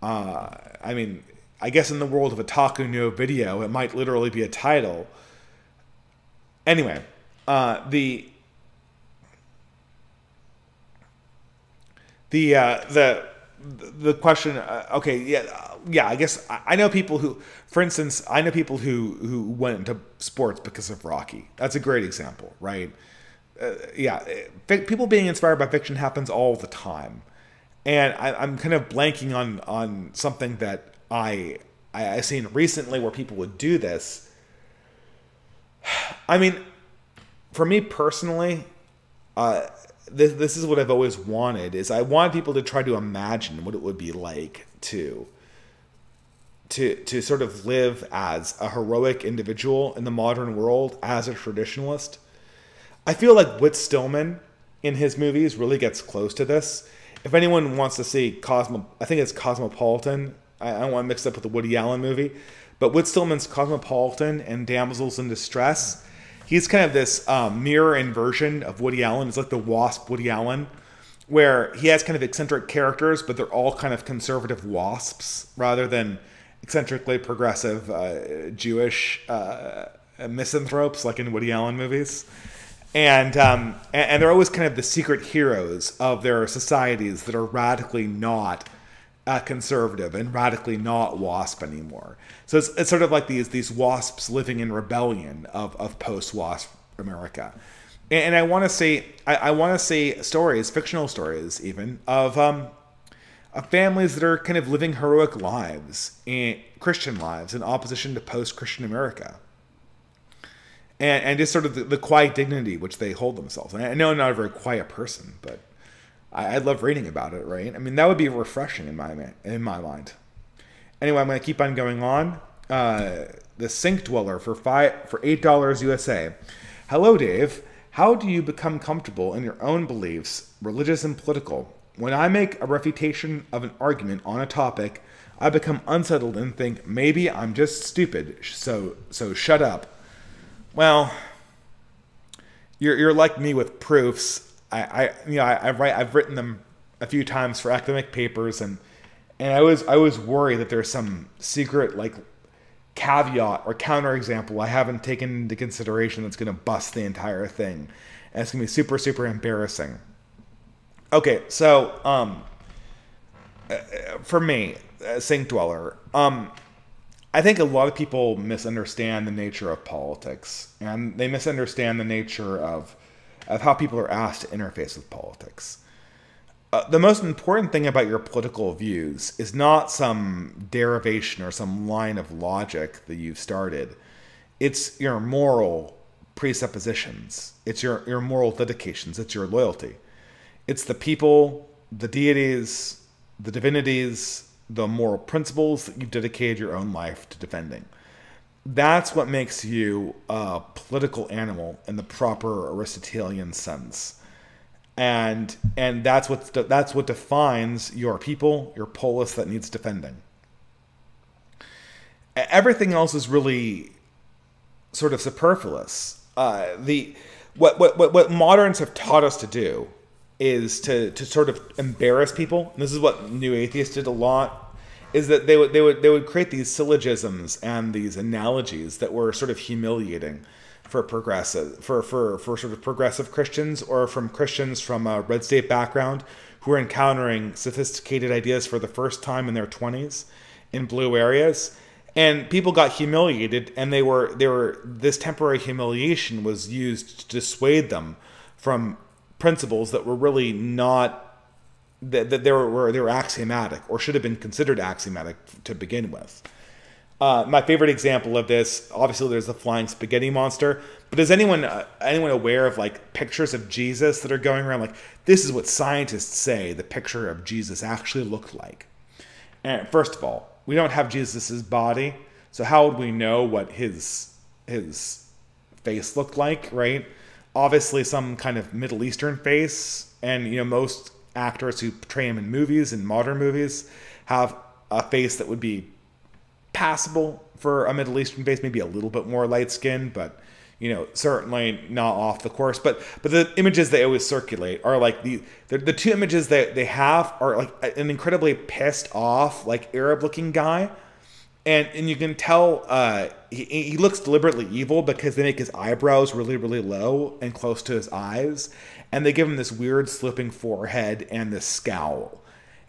Uh, I mean, I guess in the world of Otaku no video, it might literally be a title. Anyway, uh, the the uh, the the question uh, okay yeah yeah i guess I, I know people who for instance i know people who who went into sports because of rocky. That's a great example right? Uh, yeah fi- people being inspired by fiction happens all the time. And I, i'm kind of blanking on on something that i i i seen recently where people would do this i mean for me personally uh this, this is what I've always wanted is I want people to try to imagine what it would be like to to to sort of live as a heroic individual in the modern world as a traditionalist. I feel like Whit Stillman in his movies really gets close to this. If anyone wants to see Cosmo, I think it's Cosmopolitan. I, don't want to mix it up with the Woody Allen movie, but Whit Stillman's Cosmopolitan and Damsels in Distress he's kind of this um, mirror inversion of Woody Allen. It's like the wasp Woody Allen, where he has kind of eccentric characters, but they're all kind of conservative wasps rather than eccentrically progressive uh, Jewish uh, misanthropes like in Woody Allen movies. And, um, and they're always kind of the secret heroes of their societies that are radically not uh, conservative and radically not WASP anymore. So it's, it's sort of like these these WASPs living in rebellion of, of post WASP America. And, and I want to say I, I want to say stories, fictional stories, even of um, of families that are kind of living heroic lives, in, Christian lives, in opposition to post Christian America. And, and just sort of the, the quiet dignity which they hold themselves. And I know I'm not a very quiet person, but I, I love reading about it, right? I mean, that would be refreshing in my in my mind. Anyway, I'm going to keep on going on. Uh, the Sink Dweller for five for eight dollars USA. Hello, Dave. How do you become comfortable in your own beliefs, religious and political? When I make a refutation of an argument on a topic, I become unsettled and think maybe I'm just stupid. So so shut up. Well, you're you're like me with proofs. I, I you know I, I write I've written them a few times for academic papers and and I was I was worried that there's some secret like caveat or counterexample I haven't taken into consideration that's going to bust the entire thing, and it's going to be super super embarrassing. Okay, so um, for me, Sink Dweller, um, I think a lot of people misunderstand the nature of politics, and they misunderstand the nature of of how people are asked to interface with politics. Uh, the most important thing about your political views is not some derivation or some line of logic that you've started. It's your moral presuppositions. It's your, your moral dedications. It's your loyalty. It's the people, the deities, the divinities, the moral principles that you've dedicated your own life to defending that's what makes you a political animal in the proper Aristotelian sense. And and that's what that's what defines your people, your polis that needs defending. Everything else is really sort of superfluous. Uh, the what, what what moderns have taught us to do is to to sort of embarrass people. And this is what New Atheists did a lot is that they would they would they would create these syllogisms and these analogies that were sort of humiliating for progressive for for for sort of progressive Christians or from Christians from a red state background who are encountering sophisticated ideas for the first time in their 20s in blue areas. And people got humiliated and they were they were this temporary humiliation was used to dissuade them from principles that were really not that, that they were they were axiomatic or should have been considered axiomatic to begin with. Uh, my favorite example of this, obviously, there's the flying spaghetti monster. But is anyone uh, anyone aware of like pictures of Jesus that are going around? Like this is what scientists say the picture of Jesus actually looked like. And first of all, we don't have Jesus's body, so how would we know what his his face looked like? Right? Obviously, some kind of Middle Eastern face, and you know most actors who portray him in movies and modern movies have a face that would be passable for a Middle Eastern face, maybe a little bit more light skinned, but you know, certainly not off the course. But but the images they always circulate are like the the, two images that they have are like an incredibly pissed off, like Arab looking guy. And, and you can tell uh, he, he looks deliberately evil because they make his eyebrows really, really low and close to his eyes and they give him this weird slipping forehead and this scowl.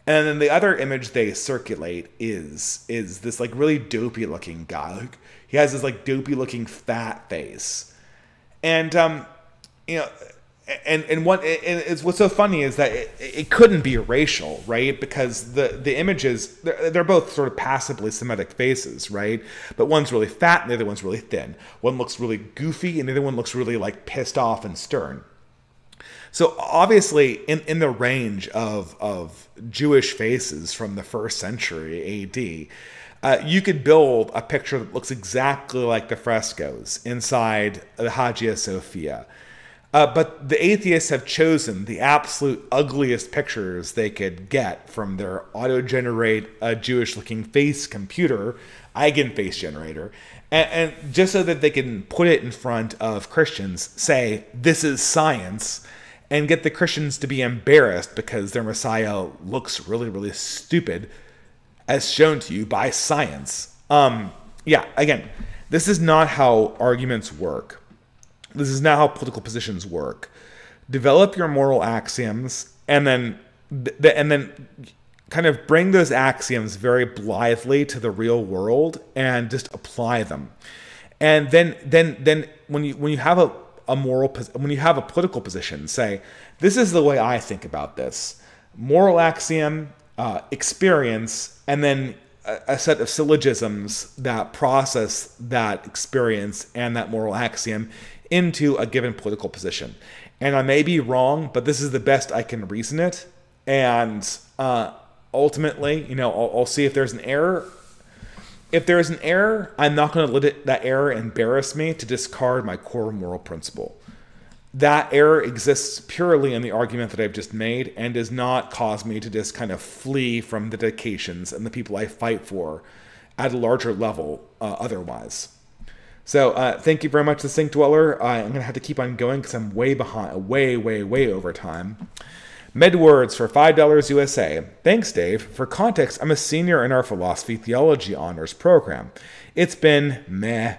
And then the other image they circulate is is this like really dopey looking guy. Like, he has this like dopey looking fat face, and um, you know, and and what and it's what's so funny is that it, it couldn't be racial, right? Because the the images they're, they're both sort of passively Semitic faces, right? But one's really fat and the other one's really thin. One looks really goofy and the other one looks really like pissed off and stern. So obviously, in, in the range of, of Jewish faces from the first century AD, uh, you could build a picture that looks exactly like the frescoes inside the Hagia Sophia. Uh, but the atheists have chosen the absolute ugliest pictures they could get from their auto-generate uh, Jewish-looking face computer, eigenface generator, and, and just so that they can put it in front of Christians, say this is science, and get the Christians to be embarrassed because their Messiah looks really, really stupid, as shown to you by science. Um, yeah, again, this is not how arguments work. This is not how political positions work. Develop your moral axioms, and then, and then, kind of bring those axioms very blithely to the real world, and just apply them. And then, then, then, when you when you have a a moral when you have a political position say this is the way i think about this. Moral axiom uh, experience and then a, a set of syllogisms that process that experience and that moral axiom into a given political position. And i may be wrong but this is the best i can reason it. And uh, ultimately you know I'll, I'll see if there's an error if there is an error, I'm not going to let it, that error embarrass me to discard my core moral principle. That error exists purely in the argument that I've just made and does not cause me to just kind of flee from the dedications and the people I fight for at a larger level uh, otherwise. So uh, thank you very much, the Sink Dweller. Uh, I'm going to have to keep on going because I'm way behind, way, way, way over time. Medwords for $5 USA. Thanks, Dave. For context, I'm a senior in our philosophy theology honors program. It's been meh.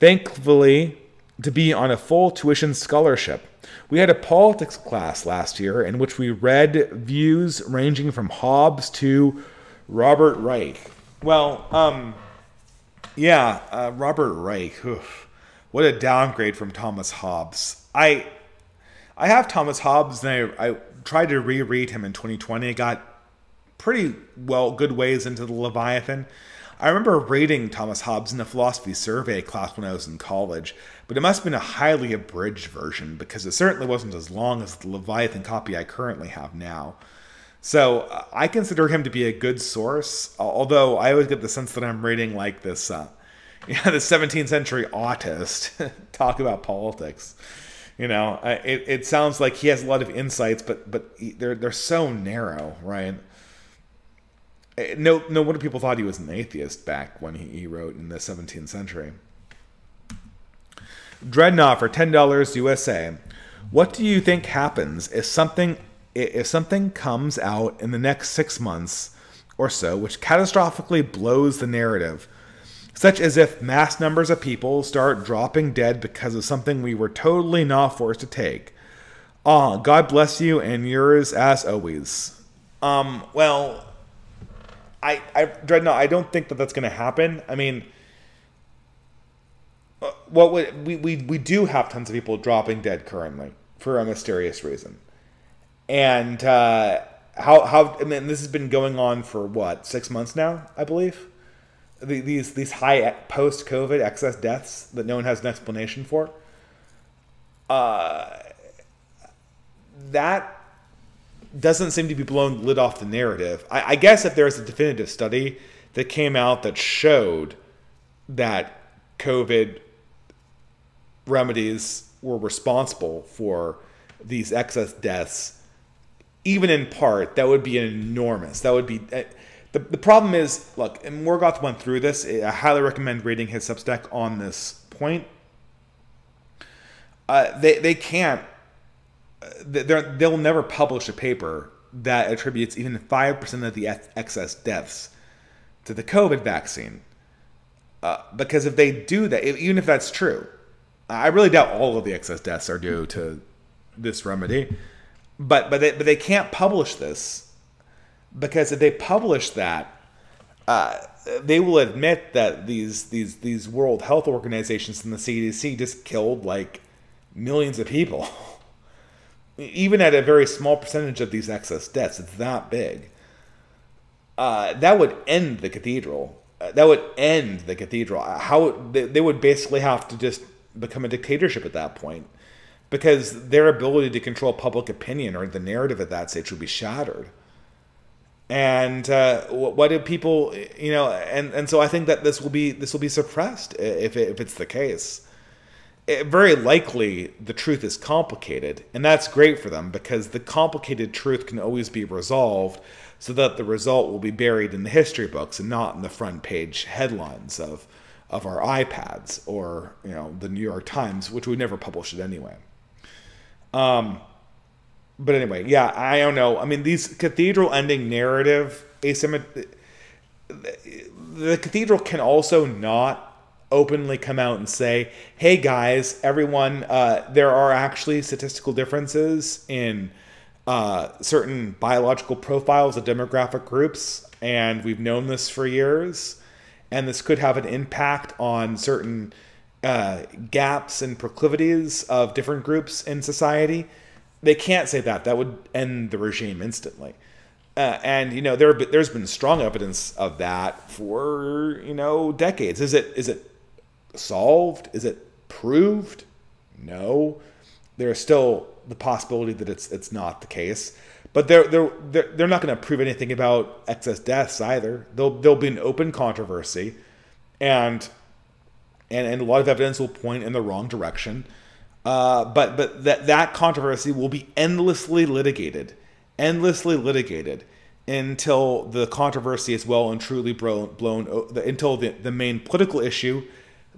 Thankfully, to be on a full tuition scholarship. We had a politics class last year in which we read views ranging from Hobbes to Robert Reich. Well, um, yeah, uh, Robert Reich. Oof. What a downgrade from Thomas Hobbes. I, I have Thomas Hobbes, and I, I tried to reread him in 2020. I got pretty well good ways into the Leviathan. I remember reading Thomas Hobbes in a philosophy survey class when I was in college, but it must have been a highly abridged version because it certainly wasn't as long as the Leviathan copy I currently have now. So uh, I consider him to be a good source, although I always get the sense that I'm reading like this, uh, yeah, the 17th century autist talk about politics. You know, it, it sounds like he has a lot of insights, but but they're they're so narrow, right? Eh, no, no wonder people thought he was an atheist back when he, he wrote in the 17th century. Dreadnought for ten dollars USA. What do you think happens if something if something comes out in the next six months or so, which catastrophically blows the narrative? Such as if mass numbers of people start dropping dead because of something we were totally not forced to take. Ah, God bless you and yours as always. Um, well, I, I, Dreadnought, I don't think that that's going to happen. I mean, uh, well, we, we, we do have tons of people dropping dead currently for a mysterious reason. And, uh, how, how, I mean, this has been going on for what, six months now, I believe? These these high post COVID excess deaths that no one has an explanation for. Uh, that doesn't seem to be blowing the lid off the narrative. I, I guess if there's a definitive study that came out that showed that COVID remedies were responsible for these excess deaths, even in part, that would be enormous. That would be the, the problem is, look, and Morgoth went through this. I highly recommend reading his Substack on this point. Uh, they they can't. Uh, they'll never publish a paper that attributes even five percent of the excess deaths to the COVID vaccine. Uh, because if they do that, even if that's true, I really doubt all of the excess deaths are due to this remedy. But but they, but they can't publish this because if they publish that, uh, they will admit that these these these World Health Organizations and the CDC just killed like millions of people. Even at a very small percentage of these excess deaths, it's that big. Uh, that would end the cathedral. Uh, that would end the cathedral. How they, they would basically have to just become a dictatorship at that point, because their ability to control public opinion or the narrative at that stage would be shattered and uh, what do people you know and and so i think that this will be this will be suppressed if, it, if it's the case. It, very likely the truth is complicated and that's great for them because the complicated truth can always be resolved so that the result will be buried in the history books and not in the front page headlines of of our ipads or you know the new york times which would never publish it anyway. Um but anyway, yeah, I don't know. I mean, these cathedral ending narrative asymmetry. The cathedral can also not openly come out and say, "Hey guys, everyone, uh, there are actually statistical differences in uh, certain biological profiles of demographic groups, and we've known this for years, and this could have an impact on certain uh, gaps and proclivities of different groups in society." They can't say that. That would end the regime instantly. Uh, and you know there there's been strong evidence of that for you know decades. Is it is it solved? Is it proved? No. There's still the possibility that it's it's not the case. But they're they're they're, they're not going to prove anything about excess deaths either. There'll there'll be an open controversy, and and and a lot of evidence will point in the wrong direction. Uh, but but that that controversy will be endlessly litigated, endlessly litigated until the controversy is well and truly blown, blown until the, the main political issue,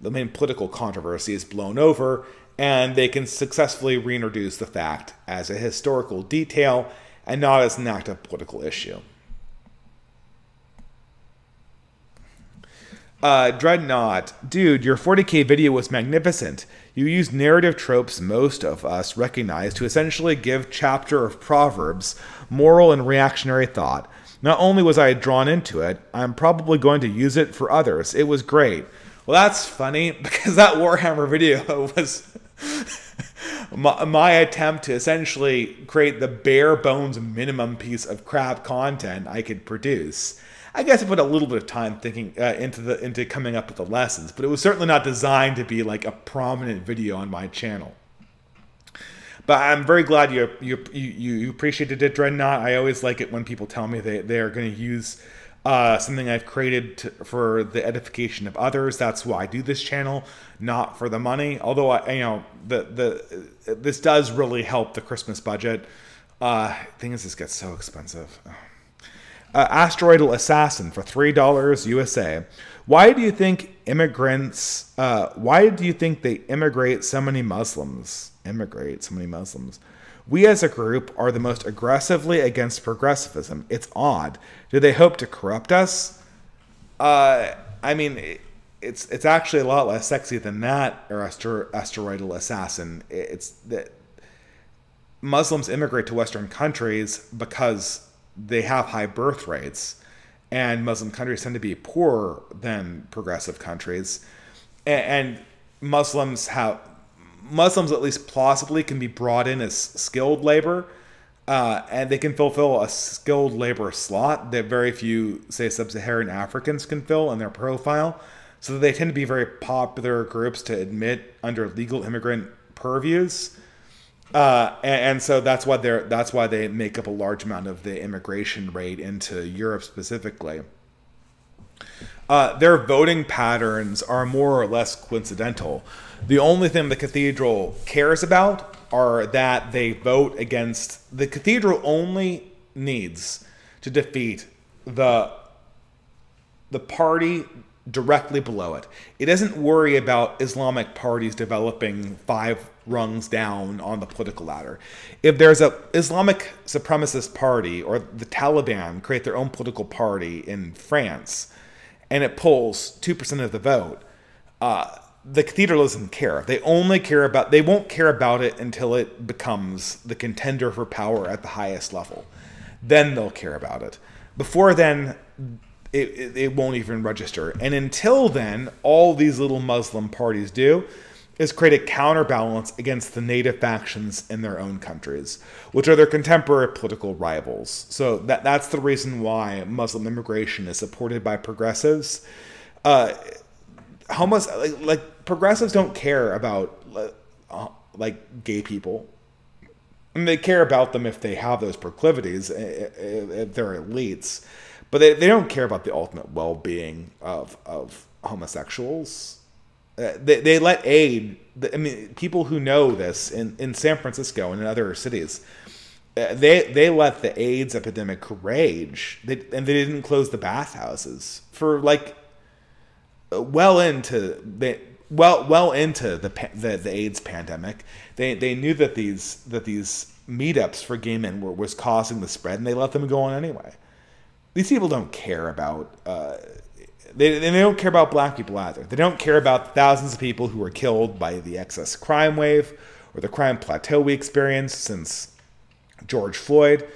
the main political controversy is blown over, and they can successfully reintroduce the fact as a historical detail and not as an active political issue. Uh, Dreadnought, dude, your 40k video was magnificent. You use narrative tropes most of us recognize to essentially give chapter of Proverbs moral and reactionary thought. Not only was I drawn into it, I'm probably going to use it for others. It was great. Well, that's funny because that Warhammer video was my, my, attempt to essentially create the bare bones minimum piece of crap content I could produce. I guess I put a little bit of time thinking uh, into the into coming up with the lessons, but it was certainly not designed to be like a prominent video on my channel. But I'm very glad you you you, you appreciated it, Dreadnought. I always like it when people tell me they they are going to use uh, something I've created to, for the edification of others. That's why I do this channel, not for the money. Although I, you know, the the this does really help the Christmas budget. Uh, thing is, this gets so expensive. Uh, asteroidal assassin for three dollars USA. Why do you think immigrants? Uh, why do you think they immigrate so many Muslims? Immigrate so many Muslims. We as a group are the most aggressively against progressivism. It's odd. Do they hope to corrupt us? Uh, I mean, it's it's actually a lot less sexy than that. Or asteroidal assassin. It's that Muslims immigrate to Western countries because they have high birth rates, and Muslim countries tend to be poorer than progressive countries, and, Muslims have Muslims at least plausibly can be brought in as skilled labor. Uh, and they can fulfill a skilled labor slot that very few, say, sub-Saharan Africans can fill in their profile. So they tend to be very popular groups to admit under legal immigrant purviews. Uh, and, and, so that's why they're that's why they make up a large amount of the immigration rate into Europe specifically. Uh, their voting patterns are more or less coincidental. The only thing the cathedral cares about are that they vote against the cathedral only needs to defeat the the party directly below it. It doesn't worry about Islamic parties developing five rungs down on the political ladder. If there's a Islamic supremacist party or the Taliban create their own political party in France and it pulls 2% of the vote, uh, the cathedral doesn't care. They only care about, they won't care about it until it becomes the contender for power at the highest level. Then they'll care about it. Before then, it, it, it won't even register. And until then, all these little Muslim parties do is create a counterbalance against the native factions in their own countries, which are their contemporary political rivals. So that that's the reason why Muslim immigration is supported by progressives. Uh, like, like progressives don't care about uh, like gay people. They care about them if they have those proclivities, if they're elites, but they, they don't care about the ultimate well being of of homosexuals uh, they, they let aid. I mean, people who know this in, in San Francisco and in other cities, uh, they they let the AIDS epidemic rage, they, and they didn't close the bathhouses for like well into the well well into the the, the AIDS pandemic. They they knew that these that these meetups for gay men were was causing the spread, and they let them go on anyway. These people don't care about. Uh, they, they don't care about black people either. They don't care about thousands of people who were killed by the excess crime wave or the crime plateau we experienced since George Floyd.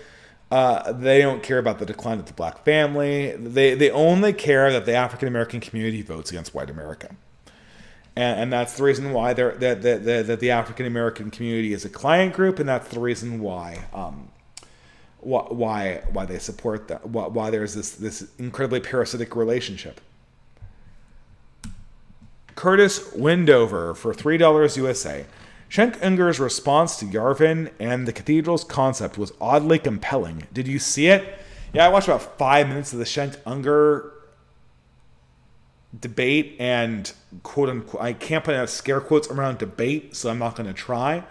Uh, they don't care about the decline of the black family. They, they only care that the African American community votes against white America. And, and that's the reason why they're, that, that, that, that the African American community is a client group, and that's the reason why um, why why they support that why, why there's this this incredibly parasitic relationship. Curtis Windover for three dollars USA. Cenk Uygur's response to Yarvin and the cathedral's concept was oddly compelling. Did you see it? Yeah, I watched about five minutes of the Cenk Unger debate and quote unquote. I can't put scare quotes around debate, so I'm not going to try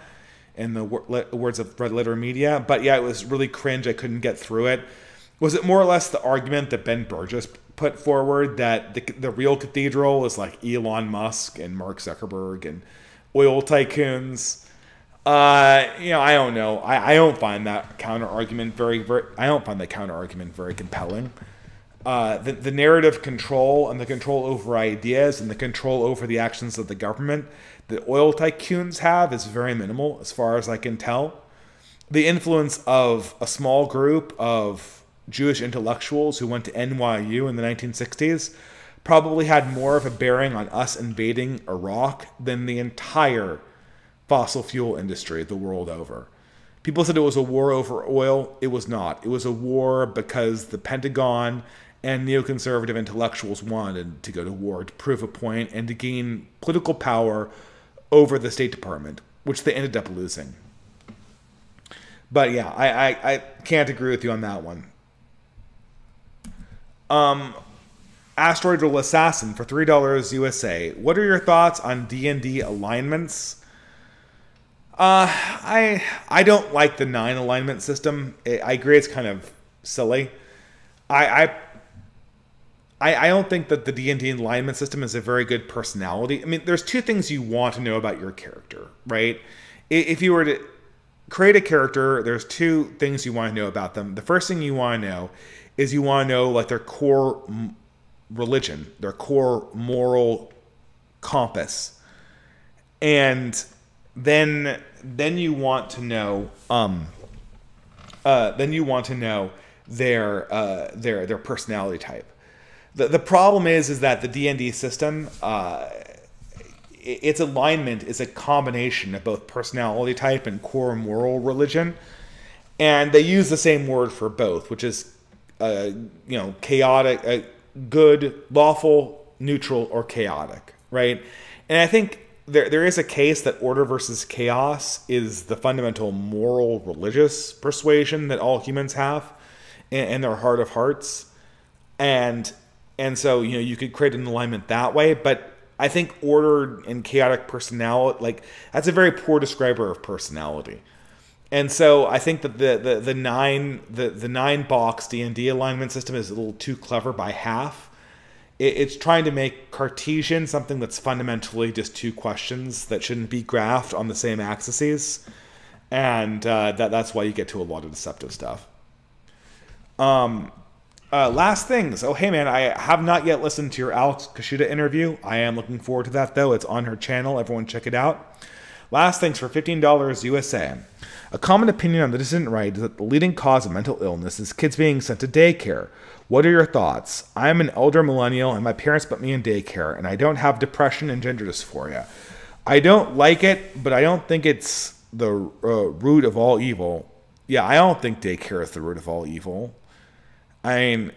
in the words of red letter media. But yeah, it was really cringe. I couldn't get through it. Was it more or less the argument that Ben Burgis put forward that the, the real cathedral is like Elon Musk and Mark Zuckerberg and oil tycoons? Uh, you know, I don't know. I, I don't find that counter argument very, very. I don't find that counter argument very compelling. Uh, the, the narrative control and the control over ideas and the control over the actions of the government the oil tycoons have is very minimal, as far as I can tell. The influence of a small group of Jewish intellectuals who went to NYU in the 1960s probably had more of a bearing on us invading Iraq than the entire fossil fuel industry the world over. People said it was a war over oil. It was not. It was a war because the Pentagon and neoconservative intellectuals wanted to go to war to prove a point and to gain political power over the State Department, which they ended up losing. But yeah, I, I, I can't agree with you on that one. Um, Asteroidal Assassin for three dollars USA. What are your thoughts on D and D alignments? Uh, I I don't like the nine alignment system. I agree it's kind of silly. I I I, I don't think that the D&D alignment system is a very good personality. I mean, there's two things you want to know about your character, right? If you were to create a character, there's two things you want to know about them. The first thing you want to know is you want to know like their core religion, their core moral compass. And then then you want to know um uh then you want to know their uh their their personality type the, the problem is is that the D&D system uh, its alignment is a combination of both personality type and core moral religion and they use the same word for both which is uh, you know chaotic uh, good lawful neutral or chaotic right and i think there, there is a case that order versus chaos is the fundamental moral religious persuasion that all humans have in, in their heart of hearts and and so, you know, you could create an alignment that way, but I think ordered and chaotic personality, like that's a very poor describer of personality. And so I think that the the, the nine the, the nine box D and D alignment system is a little too clever by half. It, it's trying to make Cartesian something that's fundamentally just two questions that shouldn't be graphed on the same axes, and uh, that that's why you get to a lot of deceptive stuff. Um, uh, last things. Oh, hey man, I have not yet listened to your Alex Kaschuta interview. I am looking forward to that though. It's on her channel. Everyone check it out. Last things for $15 USA. A common opinion on the dissident right is that the leading cause of mental illness is kids being sent to daycare. What are your thoughts? I'm an elder millennial and my parents put me in daycare, and I don't have depression and gender dysphoria. I don't like it, but I don't think it's the uh, root of all evil. Yeah, I don't think daycare is the root of all evil. I mean,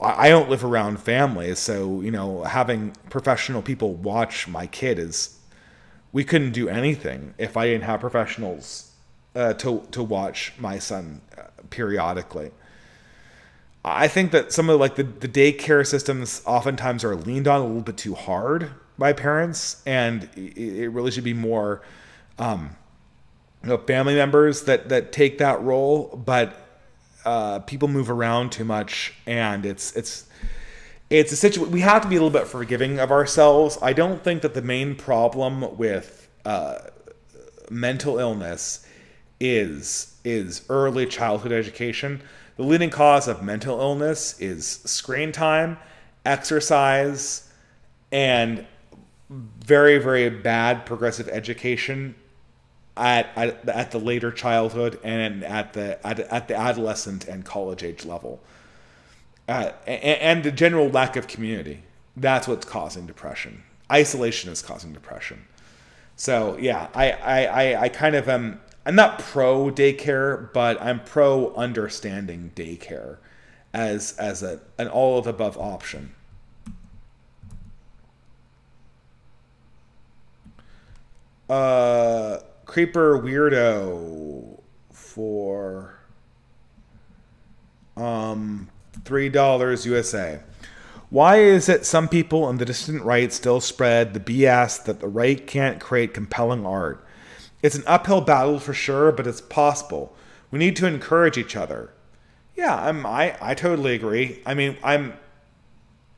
I don't live around families, so you know, having professional people watch my kid is we couldn't do anything if I didn't have professionals uh, to to watch my son uh, periodically. I think that some of like the, the daycare systems oftentimes are leaned on a little bit too hard by parents, and it, really should be more um, you know, family members that that take that role. But uh, people move around too much, and it's it's it's a situation. We have to be a little bit forgiving of ourselves. I don't think that the main problem with uh, mental illness is is early childhood education. The leading cause of mental illness is screen time, exercise, and very very bad progressive education at, at, at the later childhood and at the at, at the adolescent and college age level. Uh, and, the general lack of community. That's what's causing depression. Isolation is causing depression. So yeah, I I, I, I kind of am I'm not pro daycare, but I'm pro understanding daycare as as a an all of above option. Uh, creeper weirdo for um three dollars USA. Why is it some people on the dissident right still spread the BS that the right can't create compelling art? It's an uphill battle for sure, but it's possible. We need to encourage each other. Yeah, I'm, I, I totally agree. I mean, I'm,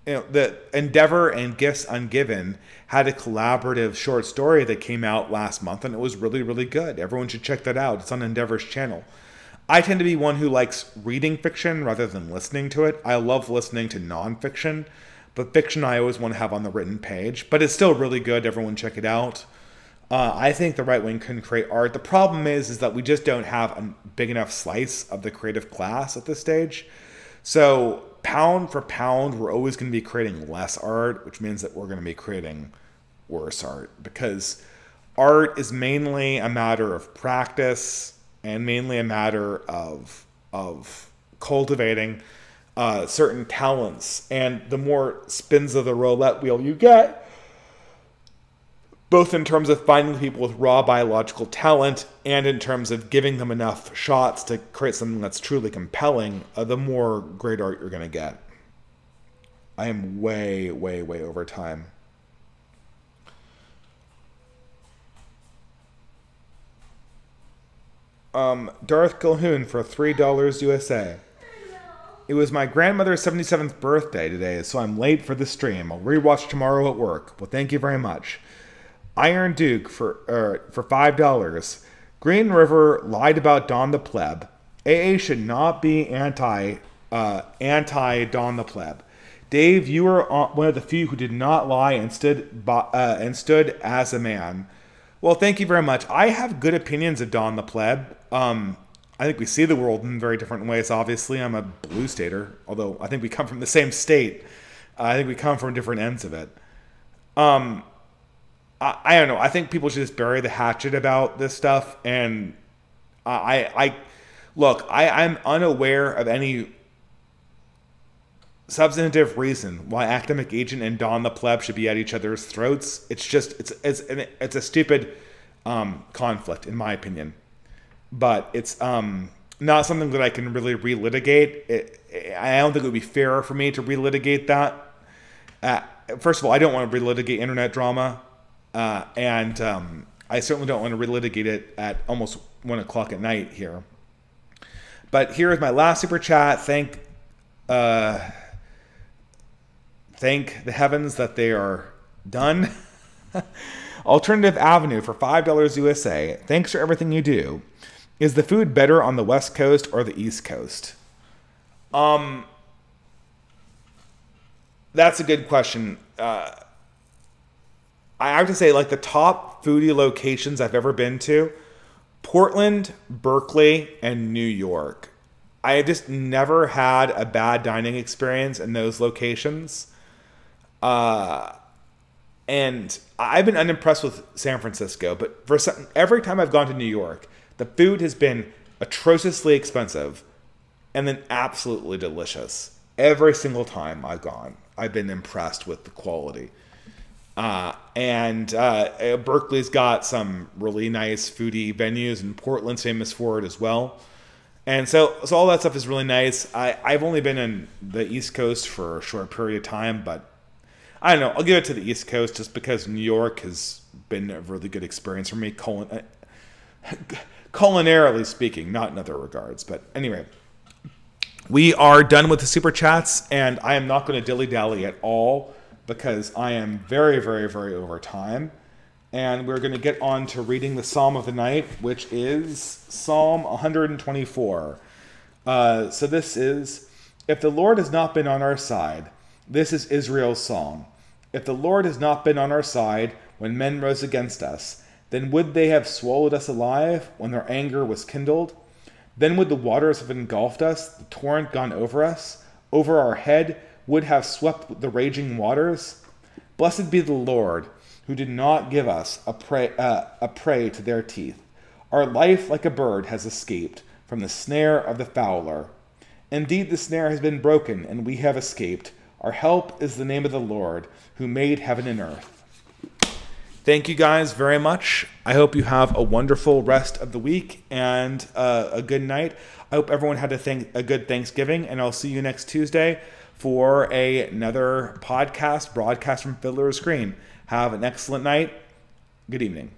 you know, the Endeavor and Gifts Ungiven had a collaborative short story that came out last month, and it was really, really good. Everyone should check that out. It's on Endeavor's channel. I tend to be one who likes reading fiction rather than listening to it. I love listening to nonfiction, but fiction I always want to have on the written page. But it's still really good. Everyone check it out. Uh, I think the right wing can create art. The problem is, is that we just don't have a big enough slice of the creative class at this stage. So pound for pound, we're always going to be creating less art, which means that we're going to be creating worse art because art is mainly a matter of practice and mainly a matter of of cultivating uh, certain talents. And the more spins of the roulette wheel you get, both in terms of finding people with raw biological talent and in terms of giving them enough shots to create something that's truly compelling, uh, the more great art you're going to get. I am way, way, way over time. Um, Darth Calhoun for $3 USA. It was my grandmother's 77th birthday today, so I'm late for the stream. I'll rewatch tomorrow at work. Well, thank you very much. Iron Duke for uh, for five dollars. Green River lied about Don the Pleb. AA should not be anti uh, anti Don the Pleb. Dave, you were one of the few who did not lie and stood by, uh, and stood as a man. Well, thank you very much. I have good opinions of Don the Pleb. Um, I think we see the world in very different ways. Obviously, I'm a blue stater, although I think we come from the same state. I think we come from different ends of it. Um, I, I don't know. I think people should just bury the hatchet about this stuff. And I, I look, I, I'm unaware of any substantive reason why academic agent and Don the pleb should be at each other's throats. It's just it's it's it's a stupid um, conflict in my opinion, but it's um, not something that I can really relitigate. It, I don't think it would be fair for me to relitigate that. Uh, first of all, I don't want to relitigate internet drama. Uh, and um, I certainly don't want to relitigate it at almost one o'clock at night here. But here is my last super chat. Thank, uh, thank the heavens that they are done. Alternative Avenue for $5 USA. Thanks for everything you do. Is the food better on the West Coast or the East Coast? Um, that's a good question. Uh, I have to say, like the top foodie locations I've ever been to Portland, Berkeley, and New York. I have just never had a bad dining experience in those locations. Uh, and I've been unimpressed with San Francisco, but for some, every time I've gone to New York, the food has been atrociously expensive and then absolutely delicious. Every single time I've gone, I've been impressed with the quality. Uh, and uh, Berkeley's got some really nice foodie venues, and Portland's famous for it as well. And so, so all that stuff is really nice. I, I've only been in the East Coast for a short period of time, but I don't know. I'll give it to the East Coast just because New York has been a really good experience for me, culin- uh, culinarily speaking, not in other regards. But anyway, we are done with the super chats, and I am not going to dilly dally at all because I am very, very, very over time. And we're going to get on to reading the Psalm of the night, which is Psalm 124. Uh, so this is If the Lord has not been on our side, this is Israel's song. If the Lord has not been on our side when men rose against us, then would they have swallowed us alive when their anger was kindled? Then would the waters have engulfed us, the torrent gone over us, over our head would have swept the raging waters? Blessed be the Lord, who did not give us a prey, uh, a prey to their teeth. Our life, like a bird, has escaped from the snare of the fowler. Indeed, the snare has been broken, and we have escaped. Our help is the name of the Lord, who made heaven and earth. Thank you guys very much. I hope you have a wonderful rest of the week and uh, a good night. I hope everyone had a, th- a good Thanksgiving, and I'll see you next Tuesday for a, another podcast broadcast from Fiddler's Green. Have an excellent night. Good evening.